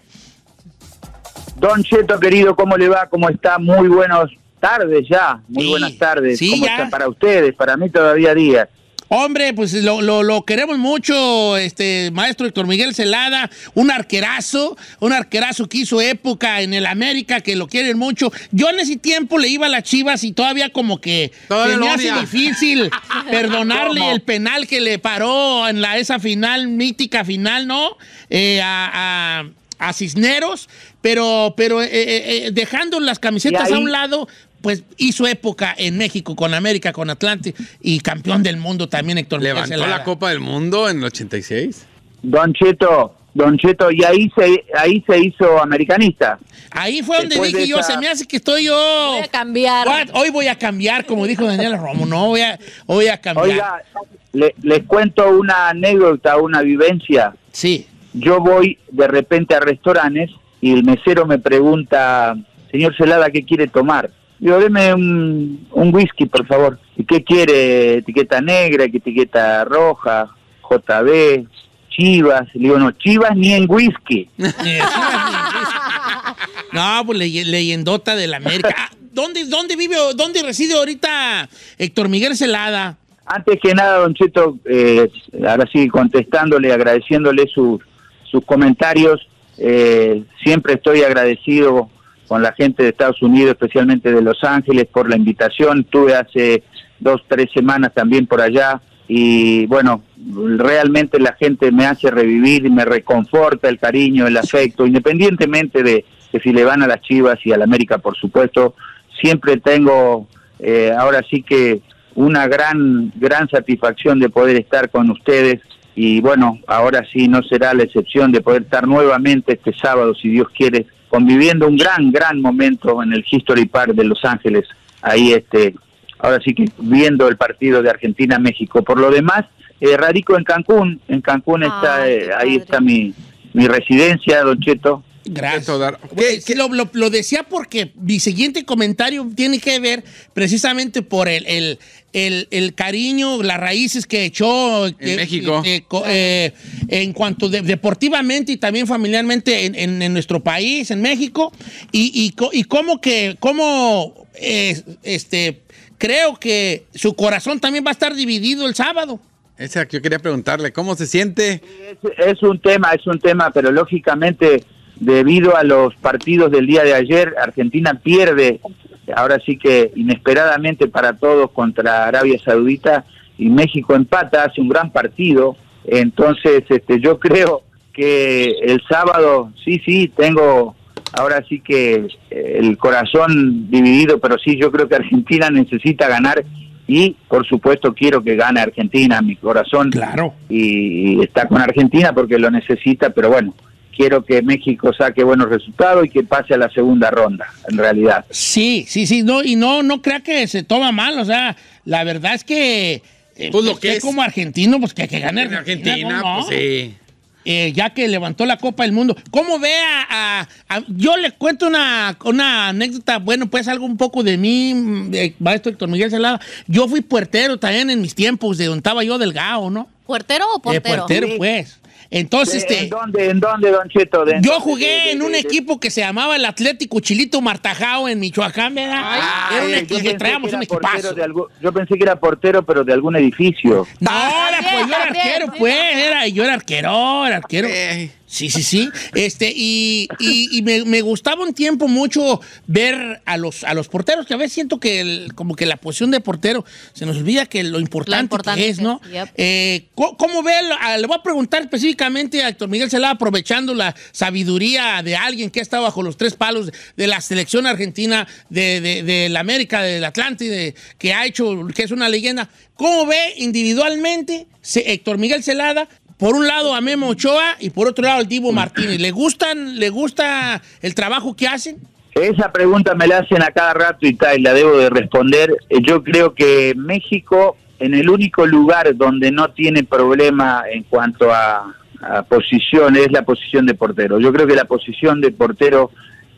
Don Cheto, querido, ¿cómo le va? ¿Cómo está? Muy buenas tardes ya. Muy buenas tardes. sí, ¿Cómo ya. está para ustedes? Para mí todavía día. Hombre, pues lo, lo- lo queremos mucho, este maestro Héctor Miguel Celada, un arquerazo, un arquerazo que hizo época en el América, que lo quieren mucho. Yo en ese tiempo le iba a las Chivas y todavía como que se me hace difícil perdonarle ¿Cómo? el penal que le paró en la esa final, mítica final, ¿no? Eh, a, a- a Cisneros, pero, pero eh, eh, eh, dejando las camisetas a un lado, pues hizo época en México con América, con Atlante y campeón del mundo también Héctor Miguel Levantó Celada. la Copa del Mundo en el 86. Don Cheto, Don Cheto, y ahí se, ahí se hizo americanista. Ahí fue donde Después dije yo, esa- se me hace que estoy yo. Voy a cambiar. What? Hoy voy a cambiar, como dijo Daniela Romo. No, voy a, voy a cambiar. Oiga, le- les cuento una anécdota, una vivencia. Sí. Yo voy de repente a restaurantes y el mesero me pregunta, señor Celada, ¿qué quiere tomar? Digo, deme un, un whisky, por favor. ¿Y qué quiere? ¿Etiqueta negra? ¿Qué etiqueta roja? JB, Chivas. Le digo, no, Chivas ni en whisky. No, pues ley- leyendota del América. Ah, ¿Dónde, dónde vive, dónde reside ahorita Héctor Miguel Celada? Antes que nada, Don Cheto, eh, ahora sí, contestándole, agradeciéndole sus sus comentarios. eh, siempre estoy agradecido con la gente de Estados Unidos, especialmente de Los Ángeles, por la invitación. Estuve hace dos, tres semanas también por allá y bueno, realmente la gente me hace revivir y me reconforta el cariño, el afecto, independientemente de que si le van a las Chivas y a la América, por supuesto, siempre tengo eh, ahora sí que una gran, gran satisfacción de poder estar con ustedes y bueno, ahora sí no será la excepción de poder estar nuevamente este sábado, si Dios quiere, conviviendo un gran, gran momento en el History Park de Los Ángeles, ahí este, ahora sí que viendo el partido de Argentina-México. Por lo demás, eh, radico en Cancún, en Cancún está, eh, ahí está mi, mi residencia, Don Cheto. Gracias. Lo, lo- lo decía porque mi siguiente comentario tiene que ver precisamente por el, el, el- el cariño, las raíces que echó en México. en cuanto de- deportivamente y también familiarmente en, en- en nuestro país, en México, y, y, co- y cómo que, cómo eh, este, creo que su corazón también va a estar dividido el sábado. Esa que yo quería preguntarle, ¿cómo se siente? Es, es un tema, es un tema, pero lógicamente debido a los partidos del día de ayer, Argentina pierde, ahora sí que inesperadamente para todos contra Arabia Saudita y México empata, hace un gran partido, entonces este, yo creo que el sábado, sí, sí, tengo ahora sí que eh, el corazón dividido, pero sí, yo creo que Argentina necesita ganar y por supuesto quiero que gane Argentina, mi corazón claro. y, y está con Argentina porque lo necesita, pero bueno, quiero que México saque buenos resultados y que pase a la segunda ronda, en realidad. Sí, sí, sí, no, y no, no crea que se toma mal, o sea, la verdad es que eh, Pues lo que es. como argentino, pues que, que gane En Argentina, Argentina, ¿cómo no? pues sí. Eh, ya que levantó la Copa del Mundo. ¿Cómo ve a, a- a- Yo le cuento una, una anécdota, bueno, pues algo un poco de mí, de maestro Héctor Miguel Celada. Yo fui puertero también en mis tiempos, de donde estaba yo delgado, ¿no? ¿Puertero o Eh, portero? portero, pues. Entonces, ¿En este... dónde, en dónde, Don Cheto? ¿De- Yo jugué de- en un de- equipo que se llamaba el Atlético Chilito Martajao en Michoacán, ¿verdad? Era un Ay, yo equipo, pensé traíamos que un equipazo. yo pensé que era portero, pero de algún edificio. No, era, pues yo era arquero, pues, era, yo era arquero, era arquero. Sí, sí, sí. Este, y, y- y me, me gustaba un tiempo mucho ver a los, a los porteros, que a veces siento que el- como que la posición de portero se nos olvida que lo importante, importante que es, ¿no? es, yep. Eh, ¿cómo, cómo ve? le voy a preguntar específicamente a Héctor Miguel Celada, aprovechando la sabiduría de alguien que ha estado bajo los tres palos de la selección argentina, de, de, de la América, del Atlántide, que ha hecho, que es una leyenda. ¿Cómo ve individualmente Héctor Miguel Celada? Por un lado a Memo Ochoa y por otro lado al Divo Martínez. ¿Le gustan, le gusta el trabajo que hacen? Esa pregunta me la hacen a cada rato y tal, la debo de responder. Eh, Yo creo que México, en el único lugar donde no tiene problema en cuanto a, a posición, es la posición de portero. Yo creo que la posición de portero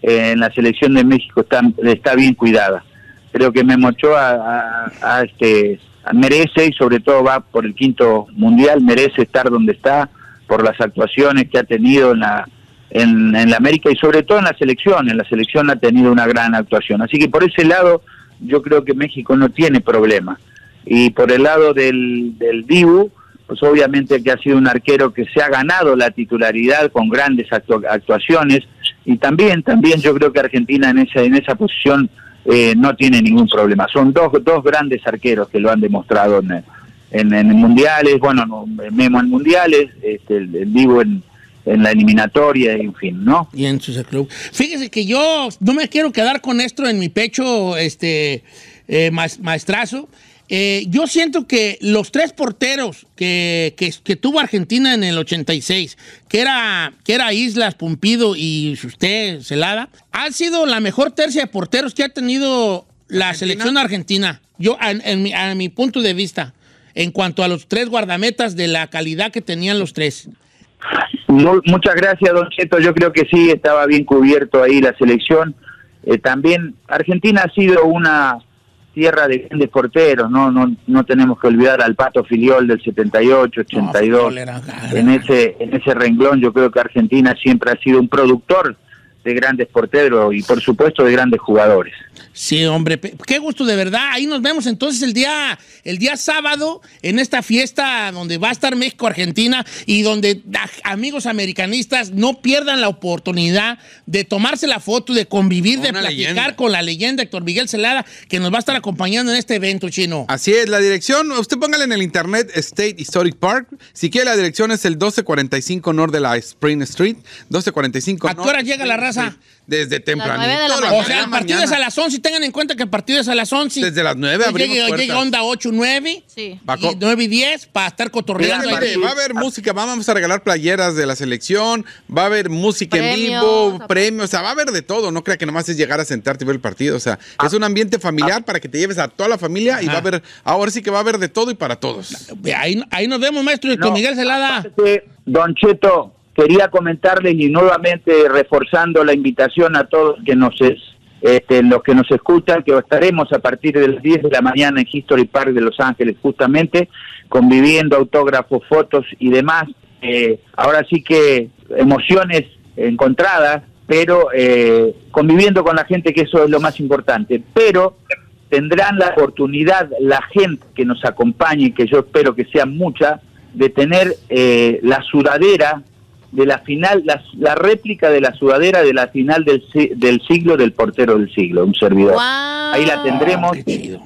eh, en la selección de México está, bien cuidada. Creo que Memo Ochoa a- a- a, este, merece y sobre todo va por el quinto mundial, merece estar donde está por las actuaciones que ha tenido en la en, la América y sobre todo en la selección. En la selección ha tenido una gran actuación. Así que por ese lado yo creo que México no tiene problema. Y por el lado del, del Dibu, pues obviamente que ha sido un arquero que se ha ganado la titularidad con grandes actu- actuaciones y también también yo creo que Argentina en esa en esa posición eh, no tiene ningún problema. Son dos, dos grandes arqueros que lo han demostrado en, en, mundiales, bueno, no, Memo en mundiales, este, el, en, en la eliminatoria, en fin, ¿no? Y en su club. Fíjese que yo no me quiero quedar con esto en mi pecho, este eh, maes- maestrazo. Eh, yo siento que los tres porteros que, que- que tuvo Argentina en el 86, que era, que era Islas, Pumpido y usted, Celada, han sido la mejor tercia de porteros que ha tenido la selección argentina. Yo, en- en mi- a mi punto de vista, en cuanto a los tres guardametas de la calidad que tenían los tres. Mu- muchas gracias, Don Cheto. Yo creo que sí, estaba bien cubierto ahí la selección. Eh, también Argentina ha sido una tierra de grandes porteros, ¿no? No, no tenemos que olvidar al Pato Filiol del 78, 82. en ese, en ese renglón yo creo que Argentina siempre ha sido un productor de grandes porteros y por supuesto de grandes jugadores. Sí, hombre, qué gusto de verdad. Ahí nos vemos entonces el día, el día sábado en esta fiesta donde va a estar México Argentina y donde a- amigos americanistas no pierdan la oportunidad de tomarse la foto, de convivir, de platicar leyenda. con la leyenda Héctor Miguel Celada que nos va a estar acompañando en este evento chino. Así es, la dirección, usted póngale en el internet State Historic Park. Si quiere, la dirección es el 1245 North de la Spring Street. 1245 ¿A qué hora llega la raza? Desde temprano. O sea, el partido es a las 11. Tengan en cuenta que el partido es a las 11. Desde las 9 abrimos Llega, puertas. llega onda 8, 9. Sí. Y 9 y 10 para estar cotorreando. Ahí. va a haber música, vamos a regalar playeras de la selección, va a haber música en Premios, vivo, premios, o sea, va a haber de todo, no crea que nomás es llegar a sentarte y ver el partido, o sea, es un ambiente familiar para que te lleves a toda la familia y va a haber, ahora sí que va a haber de todo y para todos. Ahí, ahí nos vemos, maestro Héctor No, Miguel Celada. Don Cheto, quería comentarles y nuevamente reforzando la invitación a todos que nos es- este, los que nos escuchan, que estaremos a partir de las 10 de la mañana en History Park de Los Ángeles, justamente, conviviendo, autógrafos, fotos y demás. Eh, ahora sí que emociones encontradas, pero eh, conviviendo con la gente, que eso es lo más importante. Pero tendrán la oportunidad, la gente que nos acompañe, que yo espero que sea mucha, de tener eh, la sudadera de la final, la, la réplica de la sudadera de la final del, si- del siglo del portero del siglo, un servidor. Wow. Ahí la tendremos,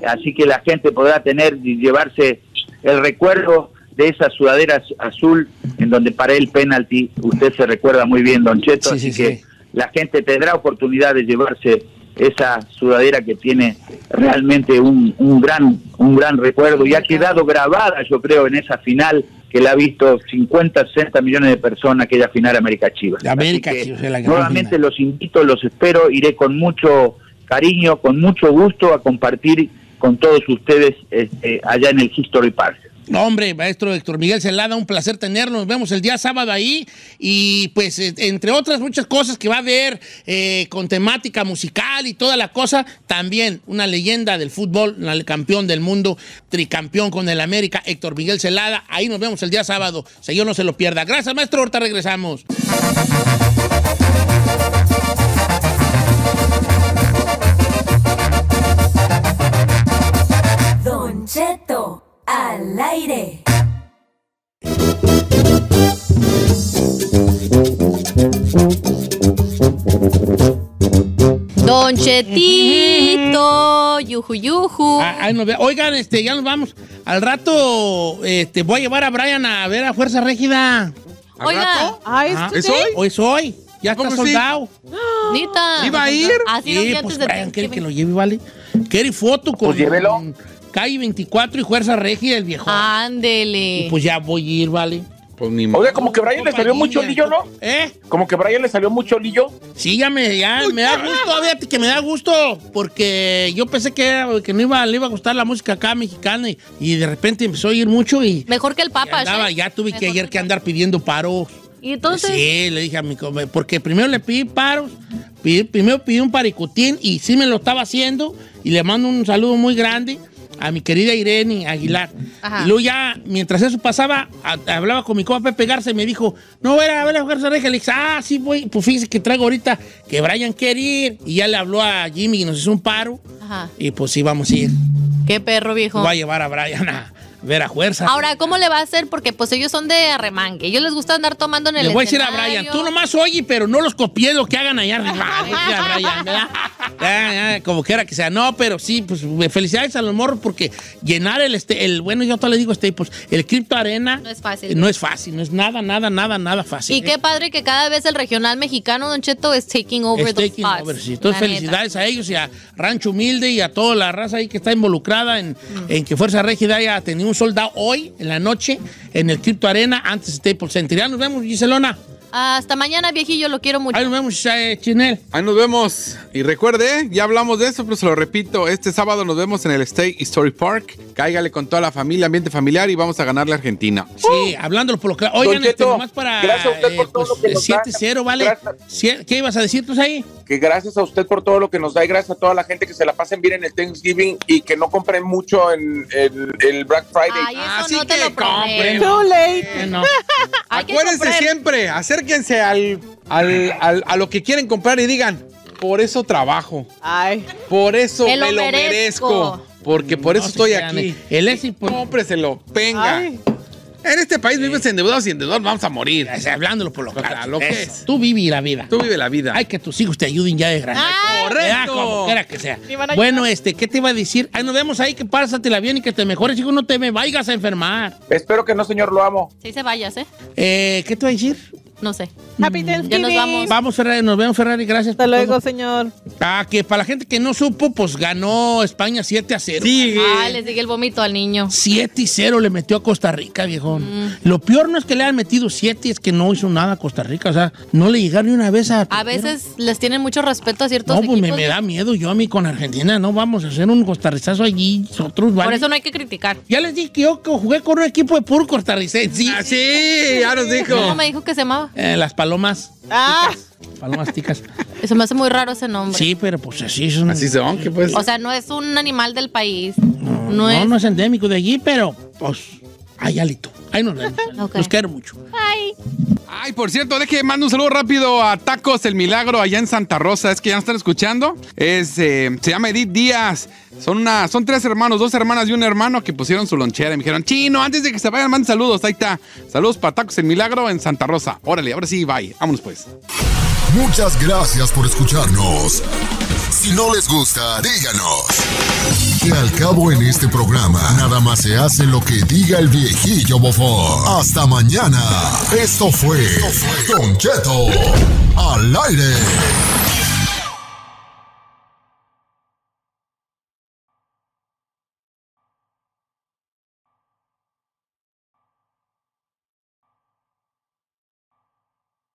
así que la gente podrá tener y llevarse el recuerdo de esa sudadera az- azul en donde paré el penalti. Usted se recuerda muy bien, Don Cheto, Sí, así sí, que sí. la gente tendrá oportunidad de llevarse esa sudadera que tiene realmente un, un gran un gran recuerdo y ha quedado grabada, yo creo, en esa final que la ha visto 50, 60 millones de personas, aquella final América Chivas. América que, Chivas, la nuevamente los invito, los espero, iré con mucho cariño, con mucho gusto a compartir con todos ustedes este, allá en el History Park. Hombre, maestro Héctor Miguel Celada, un placer tenerlo. Nos vemos el día sábado ahí. Y pues, eh, entre otras muchas cosas que va a haber eh, con temática musical y toda la cosa, también una leyenda del fútbol, el campeón del mundo, tricampeón con el América, Héctor Miguel Celada. Ahí nos vemos el día sábado. Señor, no se lo pierda. Gracias, maestro. Ahorita regresamos. Don Cheto, al aire. Don Chetito, yuju yuju. Ah, ahí nos ve- Oigan, este, ya nos vamos. Al rato este, voy a llevar a Brian a ver a Fuerza Régida. ¿Al Oiga. rato? Ah, ¿es Ah, hoy? Hoy es hoy. Ya está ¿Poco sí? soldado. Nita. ¿Iba a ir? Así vi pues antes de Brian quiere que lo lleve, ¿vale? Quiere foto con Pues llévelo. Calle 24 y Fuerza Regia del viejo. Ándele. Pues ya voy a ir, ¿vale? Pues ni. Oiga, como que Brian le salió mucho lillo, ¿no? ¿Eh? Como que Brian le salió mucho lillo. Sí, ya me, ya me da gusto, fíjate que me da gusto, porque yo pensé que, era- que no iba, le iba a gustar la música acá mexicana y, y de repente empezó a oír mucho y, Mejor que el y Papa. andaba, ¿sí? ya tuve que ayer que andar pidiendo paros. Y entonces. Sí, le dije a mi porque primero le pedí paros, primero pedí un paricutín y sí me lo estaba haciendo y le mando un saludo muy grande a mi querida Irene Aguilar. Ajá. Y luego ya, mientras eso pasaba, a- hablaba con mi compa Pepe Garza y me dijo, no, voy a ver a Regia. Le dije, ah, sí, voy. Pues fíjese que traigo ahorita que Brian quiere ir. Y ya le habló a Jimmy y nos hizo un paro. Ajá. Y pues sí, vamos a ir. Qué perro, viejo. Voy a llevar a Brian a ver a Fuerza. Ahora, ¿cómo le va a hacer? Porque pues ellos son de arremangue. Ellos les gusta andar tomando en el Le voy a decir a. Brian, tú nomás oye, pero no los copies lo que hagan allá arriba. Dije a Brian, ¿verdad? Ah, ah, como quiera que sea. No, pero sí, pues felicidades a los morros porque llenar el, este, el bueno, yo te le digo, este, pues el Crypto Arena No es fácil. no es fácil, no es nada, nada, nada, nada fácil. Y qué padre que cada vez el regional mexicano, Don Cheto, es taking over Es the taking spots. over, sí. Entonces, neta. felicidades a ellos y a Rancho Humilde y a toda la raza ahí que está involucrada en, en que Fuerza Régida haya tenido un soldado hoy, en la noche, en el Crypto Arena, antes de Staples Center. Ya nos vemos, Giselona. Hasta mañana, viejillo, lo quiero mucho. Ahí nos vemos, eh, Chinel. Ahí nos vemos. Y recuerde, ya hablamos de eso, pero se lo repito. Este sábado nos vemos en el State History Park. Cáigale con toda la familia, ambiente familiar y vamos a ganarle a Argentina. Sí, hablándolo por lo que. Oigan, este, nomás para. gracias a usted por eh, todo pues, lo que nos da. 7-0, ¿vale? Sie- ¿Qué ibas a decir tú ahí? Que gracias a usted por todo lo que nos da y gracias a toda la gente que se la pasen bien en el Thanksgiving y que no compren mucho en, en el Black Friday. Ay, eso Así no te que lo compren. Too late. Eh, no. Acuérdense siempre, acérquense al, al- al- a lo que quieren comprar y digan, por eso trabajo, Ay. por eso Me me lo merezco. merezco, porque por No eso estoy crean, aquí. eh. El éxito. pues, Cómpreselo, venga. Ay. En este país vives endeudados y endeudados vamos a morir. eh, Hablándolo por lo claro. Claro, lo que es. Tú vive la vida. Tú vive la vida. Ay, que tus hijos te ayuden ya de grande. Ay, Correcto. Como quiera que sea. Bueno, este, ¿qué te iba a decir? Ay, nos vemos ahí, que pásatela bien y que te mejores, hijo, no te me vayas a enfermar. Espero que no, señor, lo amo. Sí se vayas, ¿eh? Eh, ¿Qué te iba a decir? No sé. Happy Thanksgiving. Ya nos vamos. Vamos, Ferrari, nos vemos, Ferrari, gracias. Hasta por luego, todo. señor. Ah, que para la gente que no supo, pues ganó España 7 a 0. Sigue. Ah, le sigue el vómito al niño. 7 y 0 le metió a Costa Rica, viejón. Mm. Lo peor no es que le hayan metido 7, es que no hizo nada a Costa Rica. O sea, no le llegaron ni una vez a. A veces les tienen mucho respeto a ciertos No, pues me, equipos. me da miedo yo a mí con Argentina. No vamos a hacer un costarrizazo allí. Nosotros, Por ¿vale? eso no hay que criticar. Ya les dije que yo jugué con un equipo de puro costarricense. Ah, sí, ya nos dijo. ¿Cómo me dijo que se llamaba? Eh, las palomas. Ah. Palomas ticas. Eso me hace muy raro ese nombre. Sí, pero pues así son. Así son, que pues. O sea, no es un animal del país. No, no, es. no es endémico de allí, pero pues. Ay, alito. Ahí nos vemos. Ok. Los quiero mucho. Ay. Ay, por cierto, deje mando un saludo rápido a Tacos El Milagro allá en Santa Rosa. Es que ya nos están escuchando. Es, eh, se llama Edith Díaz. Son, una, son tres hermanos, dos hermanas y un hermano que pusieron su lonchera y me dijeron, chino, antes de que se vayan, manden saludos. Ahí está. Saludos para Tacos El Milagro en Santa Rosa. Órale, ahora sí, bye. Vámonos pues. Muchas gracias por escucharnos. Si no les gusta, díganos. Que al cabo en este programa, nada más se hace lo que diga el viejillo bofón. Hasta mañana. Esto fue Don Cheto al aire.